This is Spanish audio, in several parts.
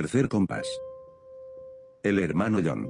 Tercer compás. El hermano John.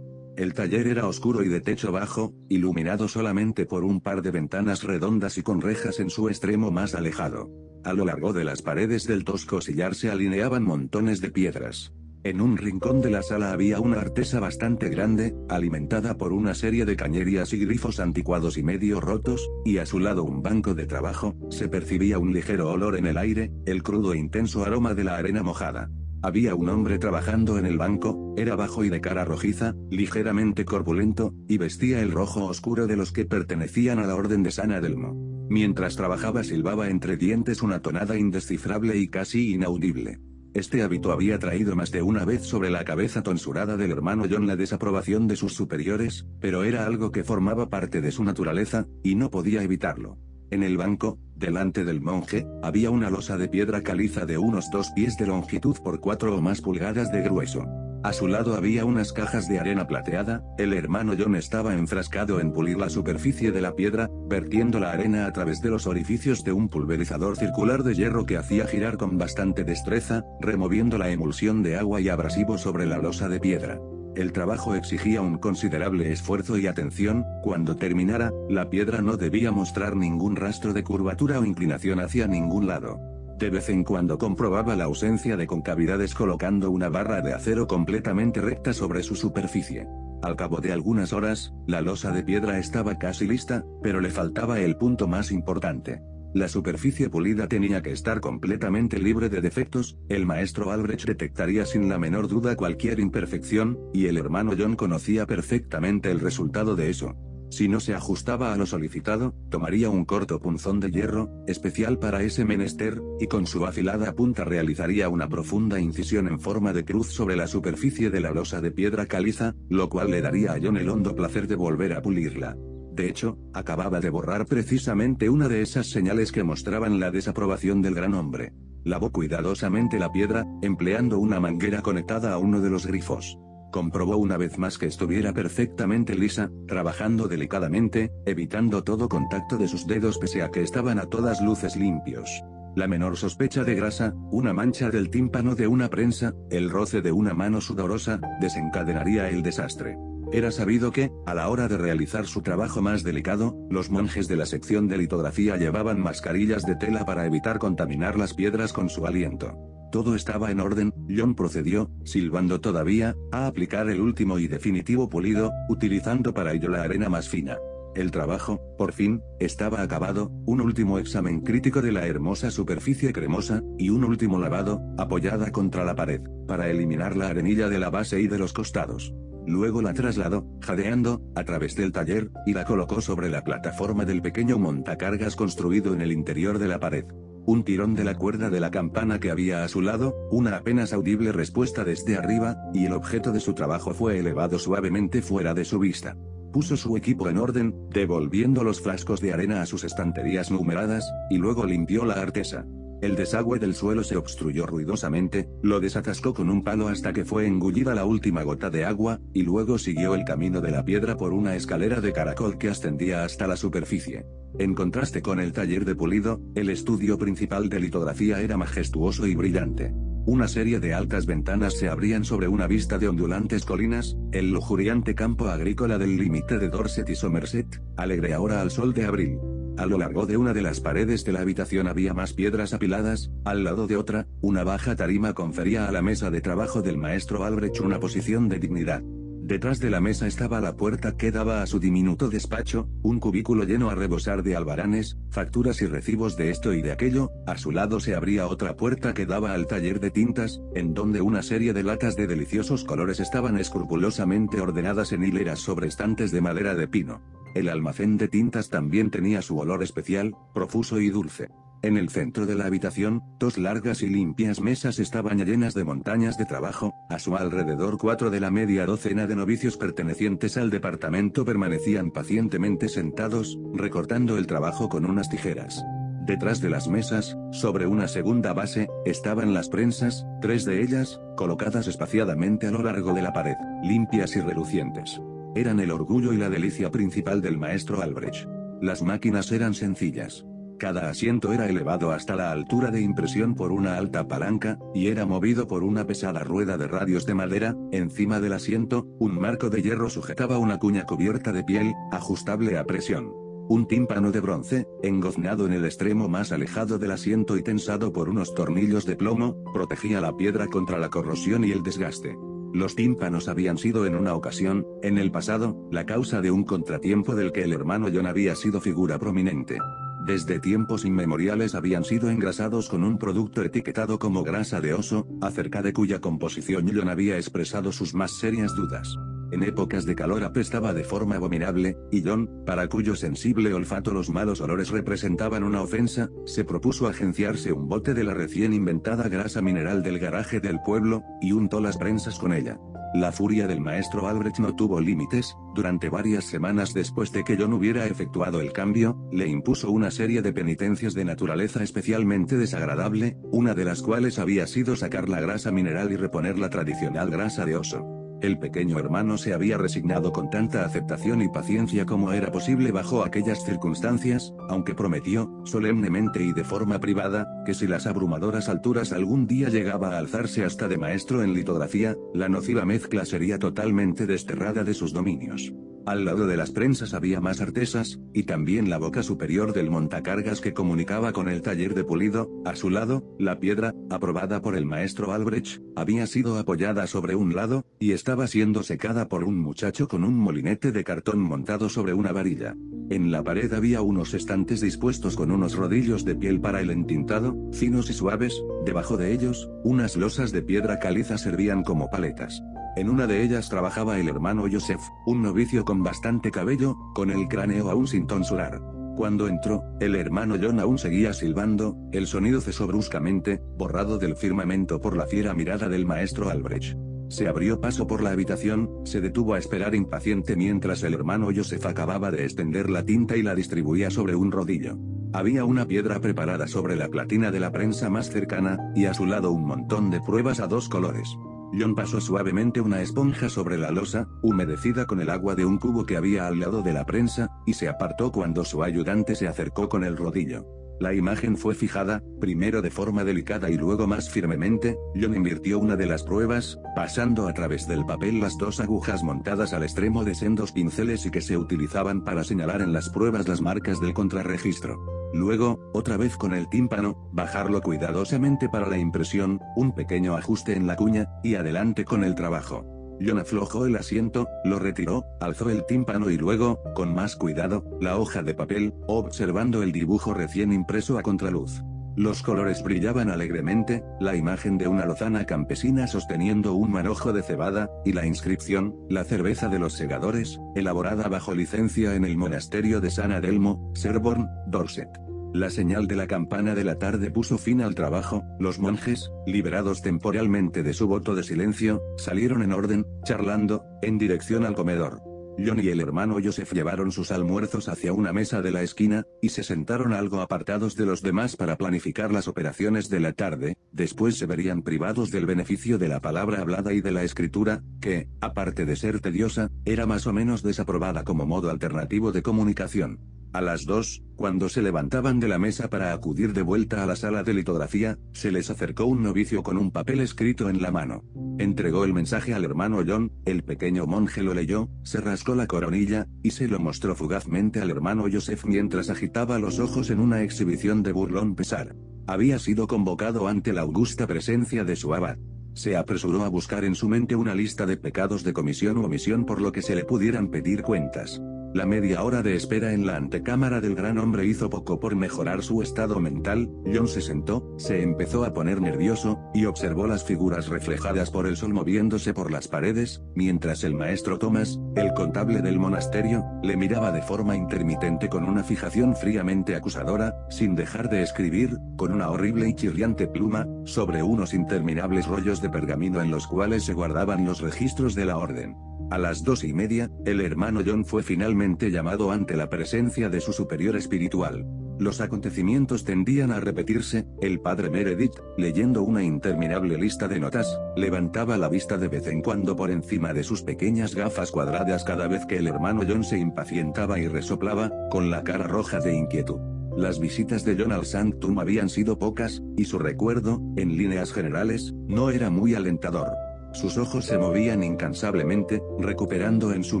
El taller era oscuro y de techo bajo, iluminado solamente por un par de ventanas redondas y con rejas en su extremo más alejado. A lo largo de las paredes del tosco sillar se alineaban montones de piedras. En un rincón de la sala había una artesa bastante grande, alimentada por una serie de cañerías y grifos anticuados y medio rotos, y a su lado un banco de trabajo, se percibía un ligero olor en el aire, el crudo e intenso aroma de la arena mojada. Había un hombre trabajando en el banco, era bajo y de cara rojiza, ligeramente corpulento, y vestía el rojo oscuro de los que pertenecían a la orden de San Adelmo. Mientras trabajaba silbaba entre dientes una tonada indescifrable y casi inaudible. Este hábito había traído más de una vez sobre la cabeza tonsurada del hermano John la desaprobación de sus superiores, pero era algo que formaba parte de su naturaleza, y no podía evitarlo. En el banco, delante del monje, había una losa de piedra caliza de unos dos pies de longitud por cuatro o más pulgadas de grueso. A su lado había unas cajas de arena plateada, el hermano John estaba enfrascado en pulir la superficie de la piedra, vertiendo la arena a través de los orificios de un pulverizador circular de hierro que hacía girar con bastante destreza, removiendo la emulsión de agua y abrasivo sobre la losa de piedra. El trabajo exigía un considerable esfuerzo y atención, cuando terminara, la piedra no debía mostrar ningún rastro de curvatura o inclinación hacia ningún lado. De vez en cuando comprobaba la ausencia de concavidades colocando una barra de acero completamente recta sobre su superficie. Al cabo de algunas horas, la losa de piedra estaba casi lista, pero le faltaba el punto más importante. La superficie pulida tenía que estar completamente libre de defectos, el maestro Albrecht detectaría sin la menor duda cualquier imperfección, y el hermano John conocía perfectamente el resultado de eso. Si no se ajustaba a lo solicitado, tomaría un corto punzón de hierro, especial para ese menester, y con su afilada punta realizaría una profunda incisión en forma de cruz sobre la superficie de la losa de piedra caliza, lo cual le daría a John el hondo placer de volver a pulirla. De hecho, acababa de borrar precisamente una de esas señales que mostraban la desaprobación del gran hombre. Lavó cuidadosamente la piedra, empleando una manguera conectada a uno de los grifos. Comprobó una vez más que estuviera perfectamente lisa, trabajando delicadamente, evitando todo contacto de sus dedos pese a que estaban a todas luces limpios. La menor sospecha de grasa, una mancha del tímpano de una prensa, el roce de una mano sudorosa, desencadenaría el desastre. Era sabido que, a la hora de realizar su trabajo más delicado, los monjes de la sección de litografía llevaban mascarillas de tela para evitar contaminar las piedras con su aliento. Todo estaba en orden, John procedió, silbando todavía, a aplicar el último y definitivo pulido, utilizando para ello la arena más fina. El trabajo, por fin, estaba acabado, un último examen crítico de la hermosa superficie cremosa, y un último lavado, apoyada contra la pared, para eliminar la arenilla de la base y de los costados. Luego la trasladó, jadeando, a través del taller, y la colocó sobre la plataforma del pequeño montacargas construido en el interior de la pared. Un tirón de la cuerda de la campana que había a su lado, una apenas audible respuesta desde arriba, y el objeto de su trabajo fue elevado suavemente fuera de su vista. Puso su equipo en orden, devolviendo los frascos de arena a sus estanterías numeradas, y luego limpió la artesa. El desagüe del suelo se obstruyó ruidosamente, lo desatascó con un palo hasta que fue engullida la última gota de agua, y luego siguió el camino de la piedra por una escalera de caracol que ascendía hasta la superficie. En contraste con el taller de pulido, el estudio principal de litografía era majestuoso y brillante. Una serie de altas ventanas se abrían sobre una vista de ondulantes colinas, el lujuriante campo agrícola del límite de Dorset y Somerset, alegre ahora al sol de abril. A lo largo de una de las paredes de la habitación había más piedras apiladas, al lado de otra, una baja tarima confería a la mesa de trabajo del maestro Albrecht una posición de dignidad. Detrás de la mesa estaba la puerta que daba a su diminuto despacho, un cubículo lleno a rebosar de albaranes, facturas y recibos de esto y de aquello, a su lado se abría otra puerta que daba al taller de tintas, en donde una serie de latas de deliciosos colores estaban escrupulosamente ordenadas en hileras sobre estantes de madera de pino. El almacén de tintas también tenía su olor especial, profuso y dulce. En el centro de la habitación, dos largas y limpias mesas estaban llenas de montañas de trabajo, a su alrededor cuatro de la media docena de novicios pertenecientes al departamento permanecían pacientemente sentados, recortando el trabajo con unas tijeras. Detrás de las mesas, sobre una segunda base, estaban las prensas, tres de ellas, colocadas espaciadamente a lo largo de la pared, limpias y relucientes. Eran el orgullo y la delicia principal del maestro Albrecht. Las máquinas eran sencillas. Cada asiento era elevado hasta la altura de impresión por una alta palanca, y era movido por una pesada rueda de radios de madera, encima del asiento, un marco de hierro sujetaba una cuña cubierta de piel, ajustable a presión. Un tímpano de bronce, engoznado en el extremo más alejado del asiento y tensado por unos tornillos de plomo, protegía la piedra contra la corrosión y el desgaste. Los tímpanos habían sido en una ocasión, en el pasado, la causa de un contratiempo del que el hermano John había sido figura prominente. Desde tiempos inmemoriales habían sido engrasados con un producto etiquetado como grasa de oso, acerca de cuya composición John había expresado sus más serias dudas. En épocas de calor apestaba de forma abominable, y John, para cuyo sensible olfato los malos olores representaban una ofensa, se propuso agenciarse un bote de la recién inventada grasa mineral del garaje del pueblo, y untó las prensas con ella. La furia del maestro Albrecht no tuvo límites, durante varias semanas después de que John hubiera efectuado el cambio, le impuso una serie de penitencias de naturaleza especialmente desagradable, una de las cuales había sido sacar la grasa mineral y reponer la tradicional grasa de oso. El pequeño hermano se había resignado con tanta aceptación y paciencia como era posible bajo aquellas circunstancias, aunque prometió, solemnemente y de forma privada, que si las abrumadoras alturas algún día llegaba a alzarse hasta de maestro en litografía, la nociva mezcla sería totalmente desterrada de sus dominios. Al lado de las prensas había más artesas, y también la boca superior del montacargas que comunicaba con el taller de pulido, a su lado, la piedra, aprobada por el maestro Albrecht, había sido apoyada sobre un lado, y estaba siendo secada por un muchacho con un molinete de cartón montado sobre una varilla. En la pared había unos estantes dispuestos con unos rodillos de piel para el entintado, finos y suaves, debajo de ellos, unas losas de piedra caliza servían como paletas. En una de ellas trabajaba el hermano Joseph, un novicio con bastante cabello, con el cráneo aún sin tonsurar. Cuando entró, el hermano John aún seguía silbando, el sonido cesó bruscamente, borrado del firmamento por la fiera mirada del maestro Albrecht. Se abrió paso por la habitación, se detuvo a esperar impaciente mientras el hermano Joseph acababa de extender la tinta y la distribuía sobre un rodillo. Había una piedra preparada sobre la platina de la prensa más cercana, y a su lado un montón de pruebas a dos colores. John pasó suavemente una esponja sobre la losa, humedecida con el agua de un cubo que había al lado de la prensa, y se apartó cuando su ayudante se acercó con el rodillo. La imagen fue fijada, primero de forma delicada y luego más firmemente, John invirtió una de las pruebas, pasando a través del papel las dos agujas montadas al extremo de sendos pinceles y que se utilizaban para señalar en las pruebas las marcas del contrarregistro. Luego, otra vez con el tímpano, bajarlo cuidadosamente para la impresión, un pequeño ajuste en la cuña, y adelante con el trabajo. John aflojó el asiento, lo retiró, alzó el tímpano y luego, con más cuidado, la hoja de papel, observando el dibujo recién impreso a contraluz. Los colores brillaban alegremente, la imagen de una lozana campesina sosteniendo un manojo de cebada, y la inscripción, la cerveza de los segadores, elaborada bajo licencia en el monasterio de San Adelmo, Serborn, Dorset. La señal de la campana de la tarde puso fin al trabajo, los monjes, liberados temporalmente de su voto de silencio, salieron en orden, charlando, en dirección al comedor. John y el hermano Joseph llevaron sus almuerzos hacia una mesa de la esquina, y se sentaron algo apartados de los demás para planificar las operaciones de la tarde, después se verían privados del beneficio de la palabra hablada y de la escritura, que, aparte de ser tediosa, era más o menos desaprobada como modo alternativo de comunicación. A las dos, cuando se levantaban de la mesa para acudir de vuelta a la sala de litografía, se les acercó un novicio con un papel escrito en la mano. Entregó el mensaje al hermano John, el pequeño monje lo leyó, se rascó la coronilla, y se lo mostró fugazmente al hermano Joseph mientras agitaba los ojos en una exhibición de burlón pesar. Había sido convocado ante la augusta presencia de su abad. Se apresuró a buscar en su mente una lista de pecados de comisión u omisión por lo que se le pudieran pedir cuentas. La media hora de espera en la antecámara del gran hombre hizo poco por mejorar su estado mental, John se sentó, se empezó a poner nervioso, y observó las figuras reflejadas por el sol moviéndose por las paredes, mientras el maestro Thomas, el contable del monasterio, le miraba de forma intermitente con una fijación fríamente acusadora, sin dejar de escribir, con una horrible y chirriante pluma, sobre unos interminables rollos de pergamino en los cuales se guardaban los registros de la orden. A las dos y media, el hermano John fue finalmente llamado ante la presencia de su superior espiritual. Los acontecimientos tendían a repetirse, el padre Meredith, leyendo una interminable lista de notas, levantaba la vista de vez en cuando por encima de sus pequeñas gafas cuadradas cada vez que el hermano John se impacientaba y resoplaba, con la cara roja de inquietud. Las visitas de John al Sanctum habían sido pocas, y su recuerdo, en líneas generales, no era muy alentador. Sus ojos se movían incansablemente, recuperando en su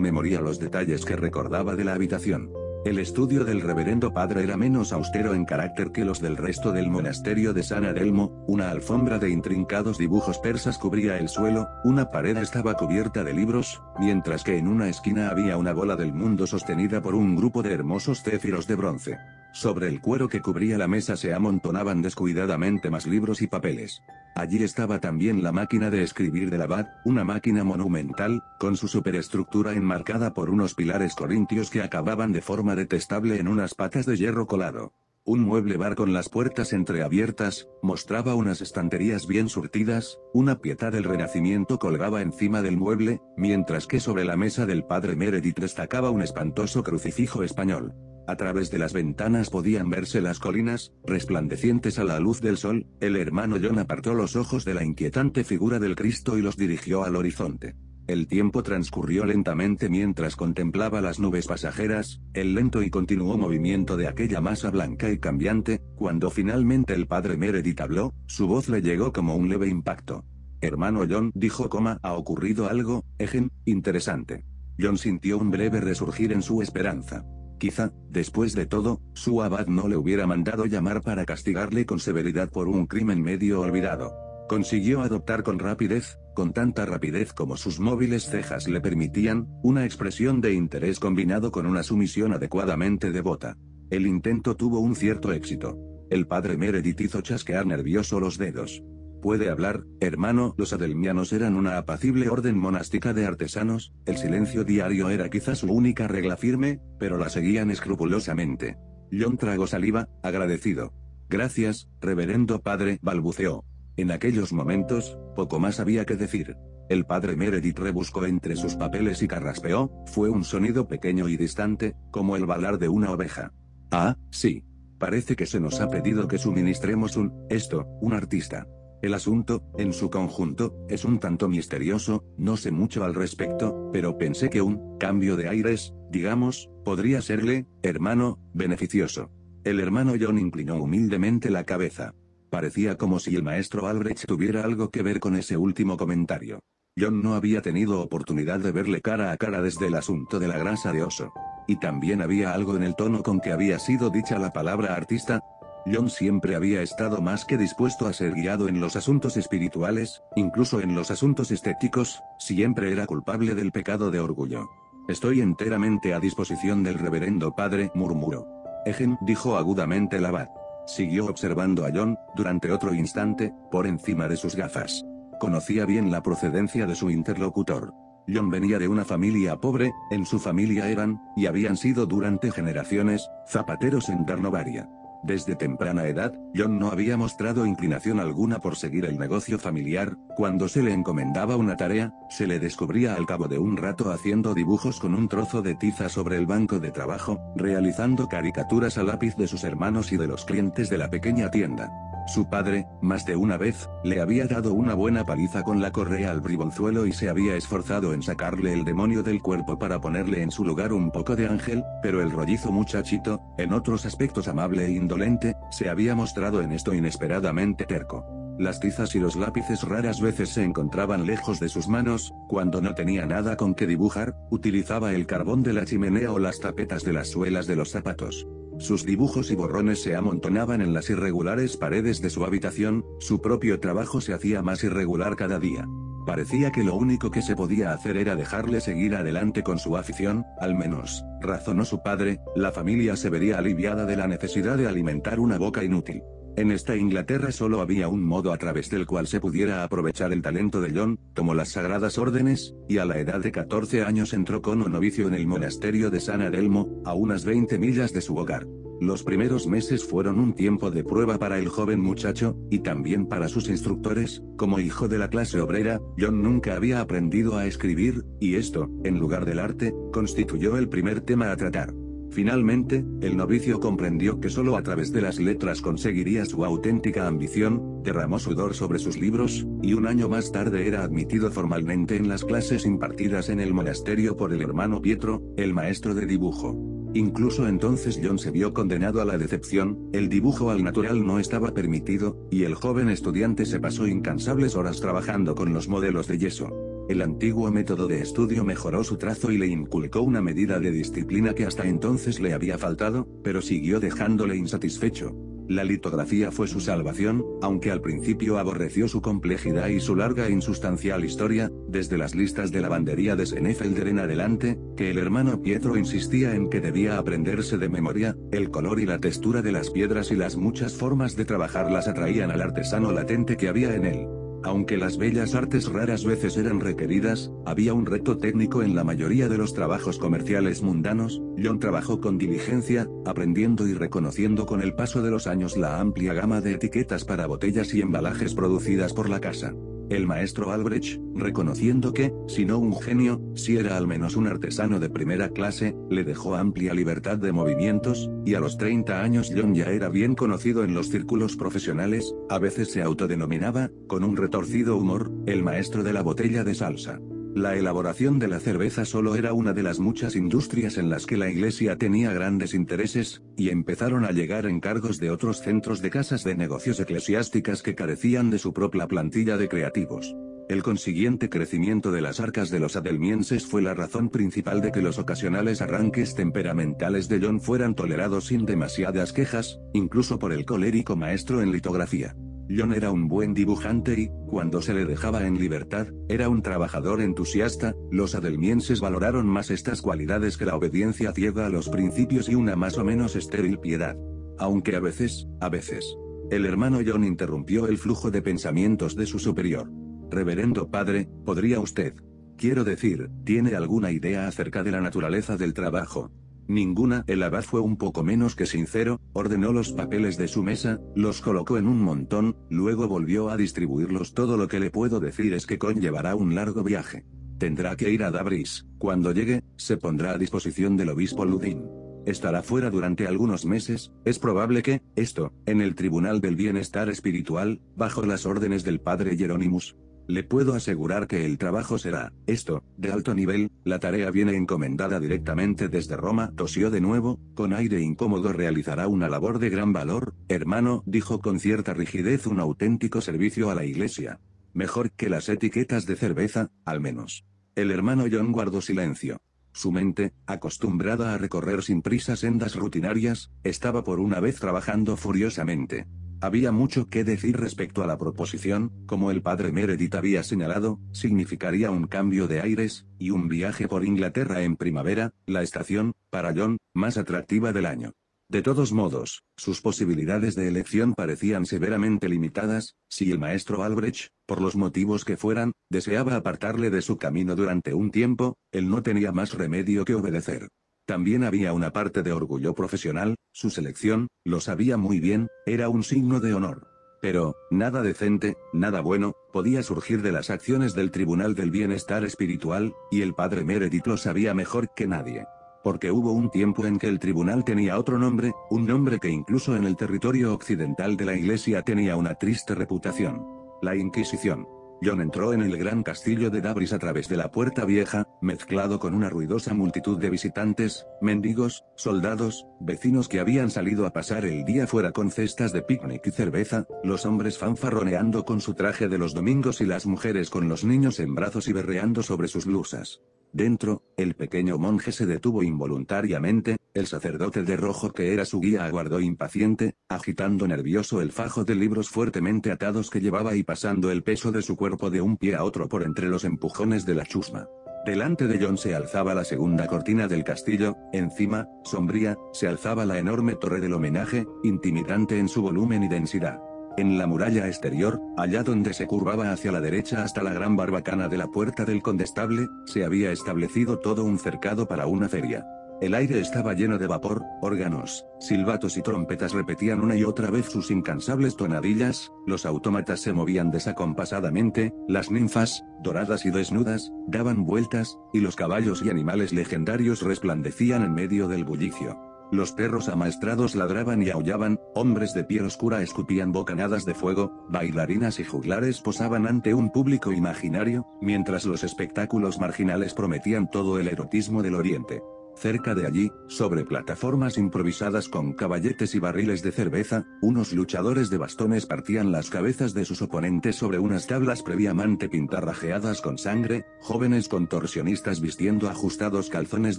memoria los detalles que recordaba de la habitación. El estudio del reverendo padre era menos austero en carácter que los del resto del monasterio de San Adelmo, una alfombra de intrincados dibujos persas cubría el suelo, una pared estaba cubierta de libros, mientras que en una esquina había una bola del mundo sostenida por un grupo de hermosos céfiros de bronce. Sobre el cuero que cubría la mesa se amontonaban descuidadamente más libros y papeles. Allí estaba también la máquina de escribir del abad, una máquina monumental, con su superestructura enmarcada por unos pilares corintios que acababan de forma detestable en unas patas de hierro colado. Un mueble bar con las puertas entreabiertas, mostraba unas estanterías bien surtidas, una pieta del renacimiento colgaba encima del mueble, mientras que sobre la mesa del padre Meredith destacaba un espantoso crucifijo español. A través de las ventanas podían verse las colinas, resplandecientes a la luz del sol, el hermano John apartó los ojos de la inquietante figura del Cristo y los dirigió al horizonte. El tiempo transcurrió lentamente mientras contemplaba las nubes pasajeras, el lento y continuo movimiento de aquella masa blanca y cambiante, cuando finalmente el padre Meredith habló, su voz le llegó como un leve impacto. Hermano John, dijo ha ocurrido algo, Egen, interesante. John sintió un breve resurgir en su esperanza. Quizá, después de todo, su abad no le hubiera mandado llamar para castigarle con severidad por un crimen medio olvidado. Consiguió adoptar con rapidez, con tanta rapidez como sus móviles cejas le permitían, una expresión de interés combinado con una sumisión adecuadamente devota. El intento tuvo un cierto éxito. El padre Meredith hizo chasquear nervioso los dedos puede hablar, hermano. Los adelmianos eran una apacible orden monástica de artesanos, el silencio diario era quizás su única regla firme, pero la seguían escrupulosamente. John tragó saliva, agradecido. Gracias, reverendo padre, balbuceó. En aquellos momentos, poco más había que decir. El padre Meredith rebuscó entre sus papeles y carraspeó, fue un sonido pequeño y distante, como el balar de una oveja. Ah, sí. Parece que se nos ha pedido que suministremos un, esto, un artista. El asunto, en su conjunto, es un tanto misterioso, no sé mucho al respecto, pero pensé que un cambio de aires, digamos, podría serle, hermano, beneficioso. El hermano John inclinó humildemente la cabeza. Parecía como si el maestro Albrecht tuviera algo que ver con ese último comentario. John no había tenido oportunidad de verle cara a cara desde el asunto de la grasa de oso. Y también había algo en el tono con que había sido dicha la palabra artista, John siempre había estado más que dispuesto a ser guiado en los asuntos espirituales, incluso en los asuntos estéticos, siempre era culpable del pecado de orgullo. Estoy enteramente a disposición del reverendo padre, murmuró. Egen, dijo agudamente el abad. Siguió observando a John, durante otro instante, por encima de sus gafas. Conocía bien la procedencia de su interlocutor. John venía de una familia pobre, en su familia eran, y habían sido durante generaciones, zapateros en Darnovaria. Desde temprana edad, John no había mostrado inclinación alguna por seguir el negocio familiar, cuando se le encomendaba una tarea, se le descubría al cabo de un rato haciendo dibujos con un trozo de tiza sobre el banco de trabajo, realizando caricaturas a lápiz de sus hermanos y de los clientes de la pequeña tienda. Su padre, más de una vez, le había dado una buena paliza con la correa al bribonzuelo y se había esforzado en sacarle el demonio del cuerpo para ponerle en su lugar un poco de ángel, pero el rollizo muchachito, en otros aspectos amable e indolente, se había mostrado en esto inesperadamente terco. Las tizas y los lápices raras veces se encontraban lejos de sus manos, cuando no tenía nada con que dibujar, utilizaba el carbón de la chimenea o las tapetas de las suelas de los zapatos. Sus dibujos y borrones se amontonaban en las irregulares paredes de su habitación, su propio trabajo se hacía más irregular cada día. Parecía que lo único que se podía hacer era dejarle seguir adelante con su afición, al menos, razonó su padre, la familia se vería aliviada de la necesidad de alimentar una boca inútil. En esta Inglaterra solo había un modo a través del cual se pudiera aprovechar el talento de John, como las sagradas órdenes, y a la edad de 14 años entró como novicio en el monasterio de San Adelmo, a unas 20 millas de su hogar. Los primeros meses fueron un tiempo de prueba para el joven muchacho, y también para sus instructores, como hijo de la clase obrera, John nunca había aprendido a escribir, y esto, en lugar del arte, constituyó el primer tema a tratar. Finalmente, el novicio comprendió que solo a través de las letras conseguiría su auténtica ambición, derramó sudor sobre sus libros, y un año más tarde era admitido formalmente en las clases impartidas en el monasterio por el hermano Pietro, el maestro de dibujo. Incluso entonces John se vio condenado a la decepción, el dibujo al natural no estaba permitido, y el joven estudiante se pasó incansables horas trabajando con los modelos de yeso. El antiguo método de estudio mejoró su trazo y le inculcó una medida de disciplina que hasta entonces le había faltado, pero siguió dejándole insatisfecho. La litografía fue su salvación, aunque al principio aborreció su complejidad y su larga e insustancial historia, desde las listas de lavandería de Senefelder en adelante, que el hermano Pietro insistía en que debía aprenderse de memoria, el color y la textura de las piedras y las muchas formas de trabajarlas atraían al artesano latente que había en él. Aunque las bellas artes raras veces eran requeridas, había un reto técnico en la mayoría de los trabajos comerciales mundanos, John trabajó con diligencia, aprendiendo y reconociendo con el paso de los años la amplia gama de etiquetas para botellas y embalajes producidas por la casa. El maestro Albrecht, reconociendo que, si no un genio, si era al menos un artesano de primera clase, le dejó amplia libertad de movimientos, y a los 30 años John ya era bien conocido en los círculos profesionales, a veces se autodenominaba, con un retorcido humor, el maestro de la botella de salsa. La elaboración de la cerveza solo era una de las muchas industrias en las que la iglesia tenía grandes intereses, y empezaron a llegar encargos de otros centros de casas de negocios eclesiásticas que carecían de su propia plantilla de creativos. El consiguiente crecimiento de las arcas de los adelmienses fue la razón principal de que los ocasionales arranques temperamentales de John fueran tolerados sin demasiadas quejas, incluso por el colérico maestro en litografía. John era un buen dibujante y, cuando se le dejaba en libertad, era un trabajador entusiasta, los adelmienses valoraron más estas cualidades que la obediencia ciega a los principios y una más o menos estéril piedad. Aunque a veces, a veces. El hermano John interrumpió el flujo de pensamientos de su superior. Reverendo padre, ¿podría usted? Quiero decir, ¿tiene alguna idea acerca de la naturaleza del trabajo? Ninguna. El abad fue un poco menos que sincero, ordenó los papeles de su mesa, los colocó en un montón, luego volvió a distribuirlos. Todo lo que le puedo decir es que conllevará un largo viaje. Tendrá que ir a Dabris, cuando llegue, se pondrá a disposición del obispo Ludin. Estará fuera durante algunos meses, es probable que, esto, en el Tribunal del Bienestar Espiritual, bajo las órdenes del padre Jerónimus, le puedo asegurar que el trabajo será, esto, de alto nivel, la tarea viene encomendada directamente desde Roma, tosió de nuevo, con aire incómodo realizará una labor de gran valor, hermano, dijo con cierta rigidez un auténtico servicio a la iglesia. Mejor que las etiquetas de cerveza, al menos. El hermano John guardó silencio. Su mente, acostumbrada a recorrer sin prisa sendas rutinarias, estaba por una vez trabajando furiosamente. Había mucho que decir respecto a la proposición, como el padre Meredith había señalado, significaría un cambio de aires, y un viaje por Inglaterra en primavera, la estación, para John, más atractiva del año. De todos modos, sus posibilidades de elección parecían severamente limitadas, si el maestro Albrecht, por los motivos que fueran, deseaba apartarle de su camino durante un tiempo, él no tenía más remedio que obedecer. También había una parte de orgullo profesional, su selección, lo sabía muy bien, era un signo de honor. Pero, nada decente, nada bueno, podía surgir de las acciones del Tribunal del Bienestar Espiritual, y el padre Meredith lo sabía mejor que nadie. Porque hubo un tiempo en que el tribunal tenía otro nombre, un nombre que incluso en el territorio occidental de la Iglesia tenía una triste reputación. La Inquisición. John entró en el gran castillo de Dabris a través de la puerta vieja, mezclado con una ruidosa multitud de visitantes, mendigos, soldados, vecinos que habían salido a pasar el día fuera con cestas de picnic y cerveza, los hombres fanfarroneando con su traje de los domingos y las mujeres con los niños en brazos y berreando sobre sus blusas. Dentro, el pequeño monje se detuvo involuntariamente, el sacerdote de rojo que era su guía aguardó impaciente, agitando nervioso el fajo de libros fuertemente atados que llevaba y pasando el peso de su cuerpo de un pie a otro por entre los empujones de la chusma. Delante de John se alzaba la segunda cortina del castillo, encima, sombría, se alzaba la enorme torre del homenaje, intimidante en su volumen y densidad. En la muralla exterior, allá donde se curvaba hacia la derecha hasta la gran barbacana de la puerta del condestable, se había establecido todo un cercado para una feria. El aire estaba lleno de vapor, órganos, silbatos y trompetas repetían una y otra vez sus incansables tonadillas, los autómatas se movían desacompasadamente, las ninfas, doradas y desnudas, daban vueltas, y los caballos y animales legendarios resplandecían en medio del bullicio. Los perros amaestrados ladraban y aullaban, hombres de piel oscura escupían bocanadas de fuego, bailarinas y juglares posaban ante un público imaginario, mientras los espectáculos marginales prometían todo el erotismo del oriente. Cerca de allí, sobre plataformas improvisadas con caballetes y barriles de cerveza, unos luchadores de bastones partían las cabezas de sus oponentes sobre unas tablas previamente pintarrajeadas con sangre, jóvenes contorsionistas vistiendo ajustados calzones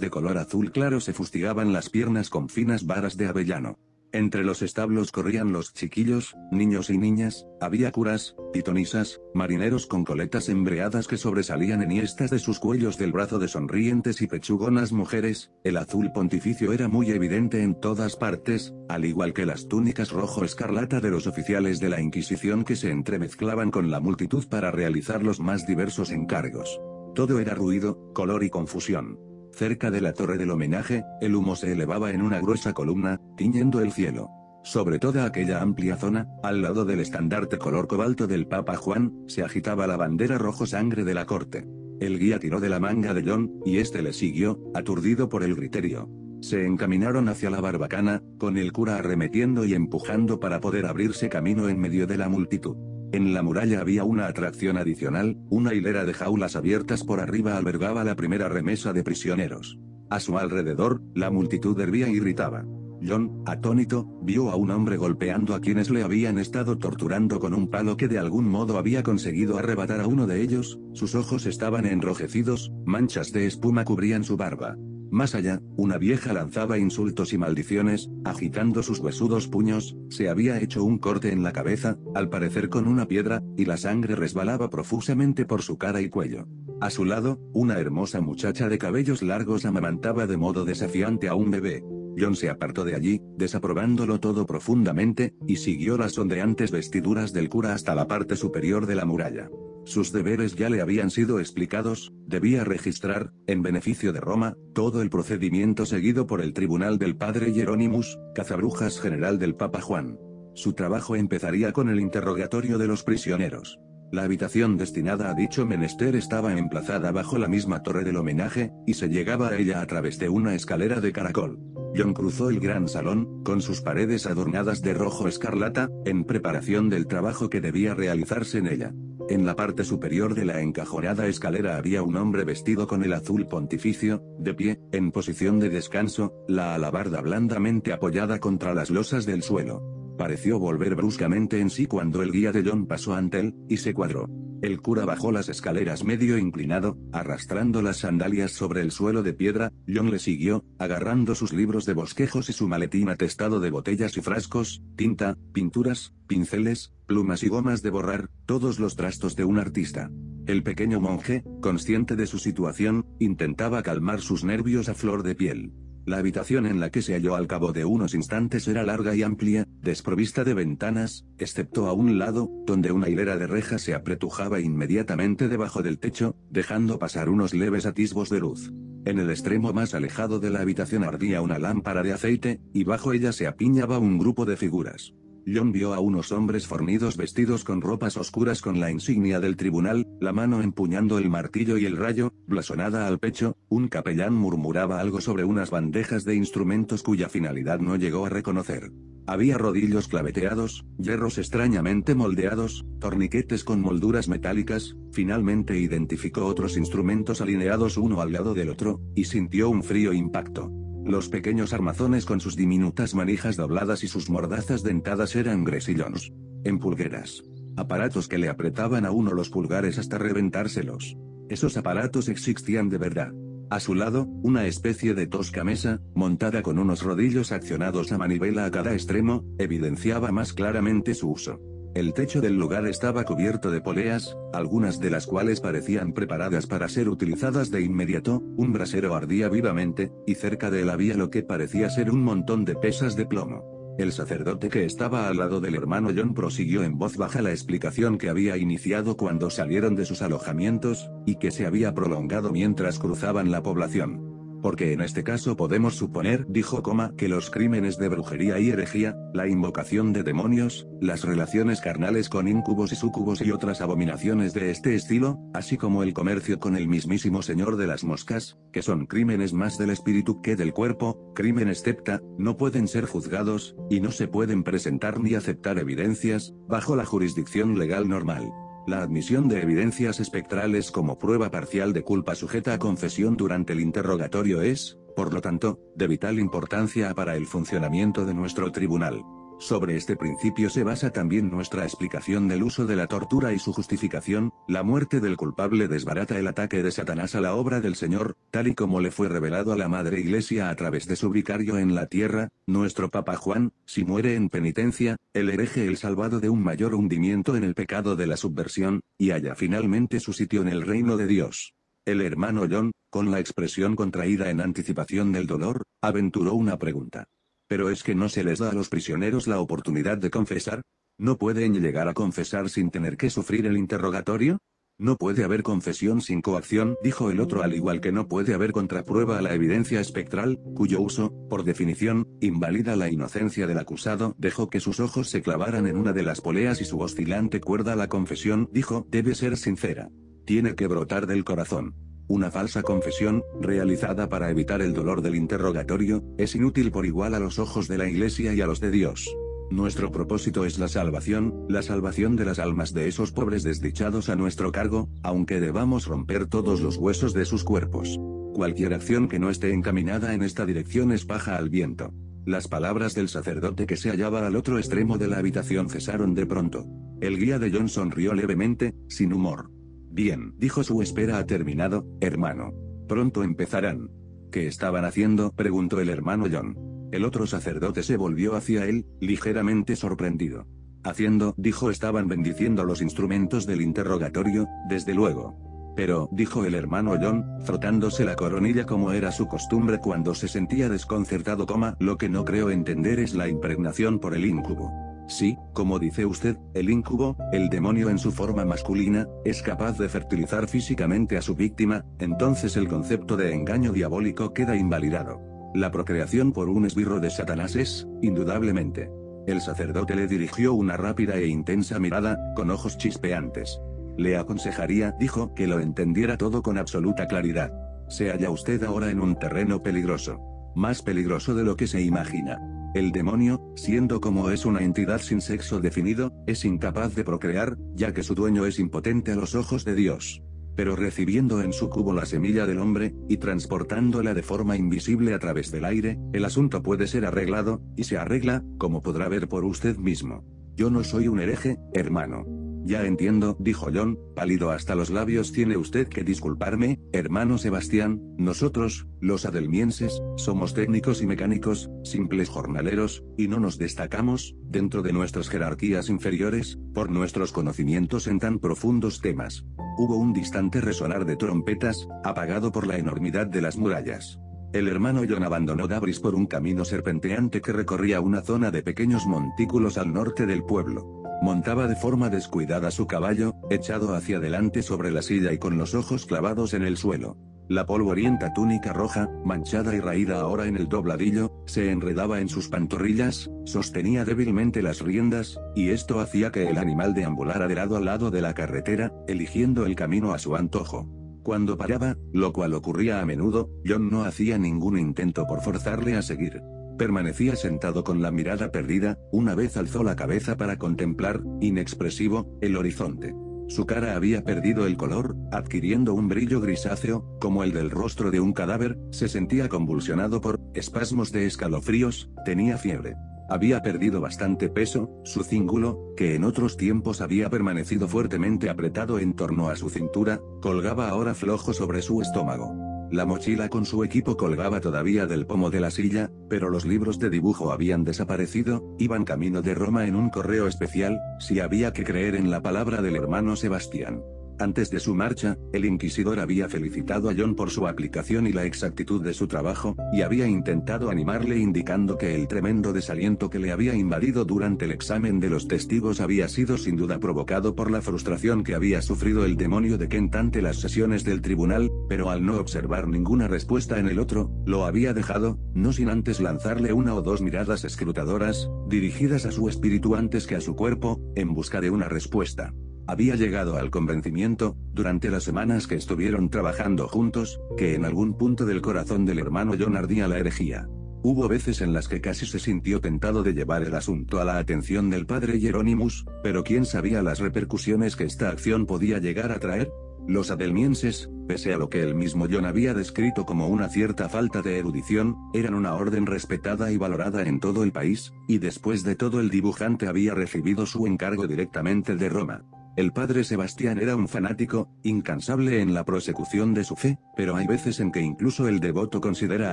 de color azul claro se fustigaban las piernas con finas varas de avellano. Entre los establos corrían los chiquillos, niños y niñas, había curas, pitonisas, marineros con coletas embreadas que sobresalían enhiestas de sus cuellos del brazo de sonrientes y pechugonas mujeres, el azul pontificio era muy evidente en todas partes, al igual que las túnicas rojo escarlata de los oficiales de la Inquisición que se entremezclaban con la multitud para realizar los más diversos encargos. Todo era ruido, color y confusión. Cerca de la torre del homenaje, el humo se elevaba en una gruesa columna, tiñendo el cielo. Sobre toda aquella amplia zona, al lado del estandarte color cobalto del Papa Juan, se agitaba la bandera rojo sangre de la corte. El guía tiró de la manga de John, y este le siguió, aturdido por el griterío. Se encaminaron hacia la barbacana, con el cura arremetiendo y empujando para poder abrirse camino en medio de la multitud. En la muralla había una atracción adicional, una hilera de jaulas abiertas por arriba albergaba la primera remesa de prisioneros. A su alrededor, la multitud hervía y gritaba. John, atónito, vio a un hombre golpeando a quienes le habían estado torturando con un palo que de algún modo había conseguido arrebatar a uno de ellos, sus ojos estaban enrojecidos, manchas de espuma cubrían su barba. Más allá, una vieja lanzaba insultos y maldiciones, agitando sus huesudos puños, se había hecho un corte en la cabeza, al parecer con una piedra, y la sangre resbalaba profusamente por su cara y cuello. A su lado, una hermosa muchacha de cabellos largos amamantaba de modo desafiante a un bebé. John se apartó de allí, desaprobándolo todo profundamente, y siguió las ondeantes vestiduras del cura hasta la parte superior de la muralla. Sus deberes ya le habían sido explicados, debía registrar, en beneficio de Roma, todo el procedimiento seguido por el tribunal del padre Hieronymus, cazabrujas general del Papa Juan. Su trabajo empezaría con el interrogatorio de los prisioneros. La habitación destinada a dicho menester estaba emplazada bajo la misma torre del homenaje, y se llegaba a ella a través de una escalera de caracol. John cruzó el gran salón, con sus paredes adornadas de rojo escarlata, en preparación del trabajo que debía realizarse en ella. En la parte superior de la encajonada escalera había un hombre vestido con el azul pontificio, de pie, en posición de descanso, la alabarda blandamente apoyada contra las losas del suelo. Pareció volver bruscamente en sí cuando el guía de John pasó ante él, y se cuadró. El cura bajó las escaleras medio inclinado, arrastrando las sandalias sobre el suelo de piedra, John le siguió, agarrando sus libros de bosquejos y su maletín atestado de botellas y frascos, tinta, pinturas, pinceles, plumas y gomas de borrar, todos los trastos de un artista. El pequeño monje, consciente de su situación, intentaba calmar sus nervios a flor de piel. La habitación en la que se halló al cabo de unos instantes era larga y amplia, desprovista de ventanas, excepto a un lado, donde una hilera de rejas se apretujaba inmediatamente debajo del techo, dejando pasar unos leves atisbos de luz. En el extremo más alejado de la habitación ardía una lámpara de aceite, y bajo ella se apiñaba un grupo de figuras. John vio a unos hombres fornidos vestidos con ropas oscuras con la insignia del tribunal, la mano empuñando el martillo y el rayo, blasonada al pecho, un capellán murmuraba algo sobre unas bandejas de instrumentos cuya finalidad no llegó a reconocer. Había rodillos claveteados, hierros extrañamente moldeados, torniquetes con molduras metálicas, finalmente identificó otros instrumentos alineados uno al lado del otro, y sintió un frío impacto. Los pequeños armazones con sus diminutas manijas dobladas y sus mordazas dentadas eran gresillones. En pulgueras. Aparatos que le apretaban a uno los pulgares hasta reventárselos. Esos aparatos existían de verdad. A su lado, una especie de tosca mesa, montada con unos rodillos accionados a manivela a cada extremo, evidenciaba más claramente su uso. El techo del lugar estaba cubierto de poleas, algunas de las cuales parecían preparadas para ser utilizadas de inmediato, un brasero ardía vivamente, y cerca de él había lo que parecía ser un montón de pesas de plomo. El sacerdote que estaba al lado del hermano John prosiguió en voz baja la explicación que había iniciado cuando salieron de sus alojamientos, y que se había prolongado mientras cruzaban la población porque en este caso podemos suponer, dijo Coma, que los crímenes de brujería y herejía, la invocación de demonios, las relaciones carnales con incubos y sucubos y otras abominaciones de este estilo, así como el comercio con el mismísimo señor de las moscas, que son crímenes más del espíritu que del cuerpo, crímenes septa, no pueden ser juzgados, y no se pueden presentar ni aceptar evidencias, bajo la jurisdicción legal normal. La admisión de evidencias espectrales como prueba parcial de culpa sujeta a confesión durante el interrogatorio es, por lo tanto, de vital importancia para el funcionamiento de nuestro tribunal. Sobre este principio se basa también nuestra explicación del uso de la tortura y su justificación, la muerte del culpable desbarata el ataque de Satanás a la obra del Señor, tal y como le fue revelado a la Madre Iglesia a través de su vicario en la tierra, nuestro Papa Juan, si muere en penitencia, el hereje el salvado de un mayor hundimiento en el pecado de la subversión, y haya finalmente su sitio en el reino de Dios. El hermano John, con la expresión contraída en anticipación del dolor, aventuró una pregunta. Pero es que no se les da a los prisioneros la oportunidad de confesar. ¿No pueden llegar a confesar sin tener que sufrir el interrogatorio? No puede haber confesión sin coacción, dijo el otro al igual que no puede haber contraprueba a la evidencia espectral, cuyo uso, por definición, invalida la inocencia del acusado, dejó que sus ojos se clavaran en una de las poleas y su oscilante cuerda la confesión, dijo, debe ser sincera. Tiene que brotar del corazón. Una falsa confesión, realizada para evitar el dolor del interrogatorio, es inútil por igual a los ojos de la Iglesia y a los de Dios. Nuestro propósito es la salvación, la salvación de las almas de esos pobres desdichados a nuestro cargo, aunque debamos romper todos los huesos de sus cuerpos. Cualquier acción que no esté encaminada en esta dirección es paja al viento. Las palabras del sacerdote que se hallaba al otro extremo de la habitación cesaron de pronto. El guía de John sonrió levemente, sin humor. Bien, dijo su espera ha terminado, hermano. Pronto empezarán. ¿Qué estaban haciendo? preguntó el hermano John. El otro sacerdote se volvió hacia él, ligeramente sorprendido. Haciendo, dijo, estaban bendiciendo los instrumentos del interrogatorio, desde luego. Pero, dijo el hermano John, frotándose la coronilla como era su costumbre cuando se sentía desconcertado, lo que no creo entender es la impregnación por el incubo. Sí, como dice usted, el incubo, el demonio en su forma masculina, es capaz de fertilizar físicamente a su víctima, entonces el concepto de engaño diabólico queda invalidado. La procreación por un esbirro de Satanás es, indudablemente. El sacerdote le dirigió una rápida e intensa mirada, con ojos chispeantes. Le aconsejaría, dijo, que lo entendiera todo con absoluta claridad. Se halla usted ahora en un terreno peligroso. Más peligroso de lo que se imagina. El demonio, siendo como es una entidad sin sexo definido, es incapaz de procrear, ya que su dueño es impotente a los ojos de Dios. Pero recibiendo en su cubo la semilla del hombre, y transportándola de forma invisible a través del aire, el asunto puede ser arreglado, y se arregla, como podrá ver por usted mismo. Yo no soy un hereje, hermano. Ya entiendo, dijo John, pálido hasta los labios. Tiene usted que disculparme, hermano Sebastián, nosotros, los adelmienses, somos técnicos y mecánicos, simples jornaleros, y no nos destacamos, dentro de nuestras jerarquías inferiores, por nuestros conocimientos en tan profundos temas. Hubo un distante resonar de trompetas, apagado por la enormidad de las murallas. El hermano John abandonó Dabris por un camino serpenteante que recorría una zona de pequeños montículos al norte del pueblo. Montaba de forma descuidada su caballo, echado hacia adelante sobre la silla y con los ojos clavados en el suelo. La polvorienta túnica roja, manchada y raída ahora en el dobladillo, se enredaba en sus pantorrillas, sostenía débilmente las riendas, y esto hacía que el animal deambulara de lado al lado de la carretera, eligiendo el camino a su antojo. Cuando paraba, lo cual ocurría a menudo, John no hacía ningún intento por forzarle a seguir. Permanecía sentado con la mirada perdida, una vez alzó la cabeza para contemplar, inexpresivo, el horizonte. Su cara había perdido el color, adquiriendo un brillo grisáceo, como el del rostro de un cadáver, se sentía convulsionado por espasmos de escalofríos, tenía fiebre. Había perdido bastante peso, su cíngulo, que en otros tiempos había permanecido fuertemente apretado en torno a su cintura, colgaba ahora flojo sobre su estómago. La mochila con su equipo colgaba todavía del pomo de la silla, pero los libros de dibujo habían desaparecido, iban camino de Roma en un correo especial, si había que creer en la palabra del hermano Sebastián. Antes de su marcha, el inquisidor había felicitado a John por su aplicación y la exactitud de su trabajo, y había intentado animarle indicando que el tremendo desaliento que le había invadido durante el examen de los testigos había sido sin duda provocado por la frustración que había sufrido el demonio de Kent ante las sesiones del tribunal, pero al no observar ninguna respuesta en el otro, lo había dejado, no sin antes lanzarle una o dos miradas escrutadoras, dirigidas a su espíritu antes que a su cuerpo, en busca de una respuesta. Había llegado al convencimiento, durante las semanas que estuvieron trabajando juntos, que en algún punto del corazón del hermano John ardía la herejía. Hubo veces en las que casi se sintió tentado de llevar el asunto a la atención del padre Hieronymus, pero quién sabía las repercusiones que esta acción podía llegar a traer. Los adelmienses, pese a lo que el mismo John había descrito como una cierta falta de erudición, eran una orden respetada y valorada en todo el país, y después de todo el dibujante había recibido su encargo directamente de Roma. El padre Sebastián era un fanático, incansable en la prosecución de su fe, pero hay veces en que incluso el devoto considera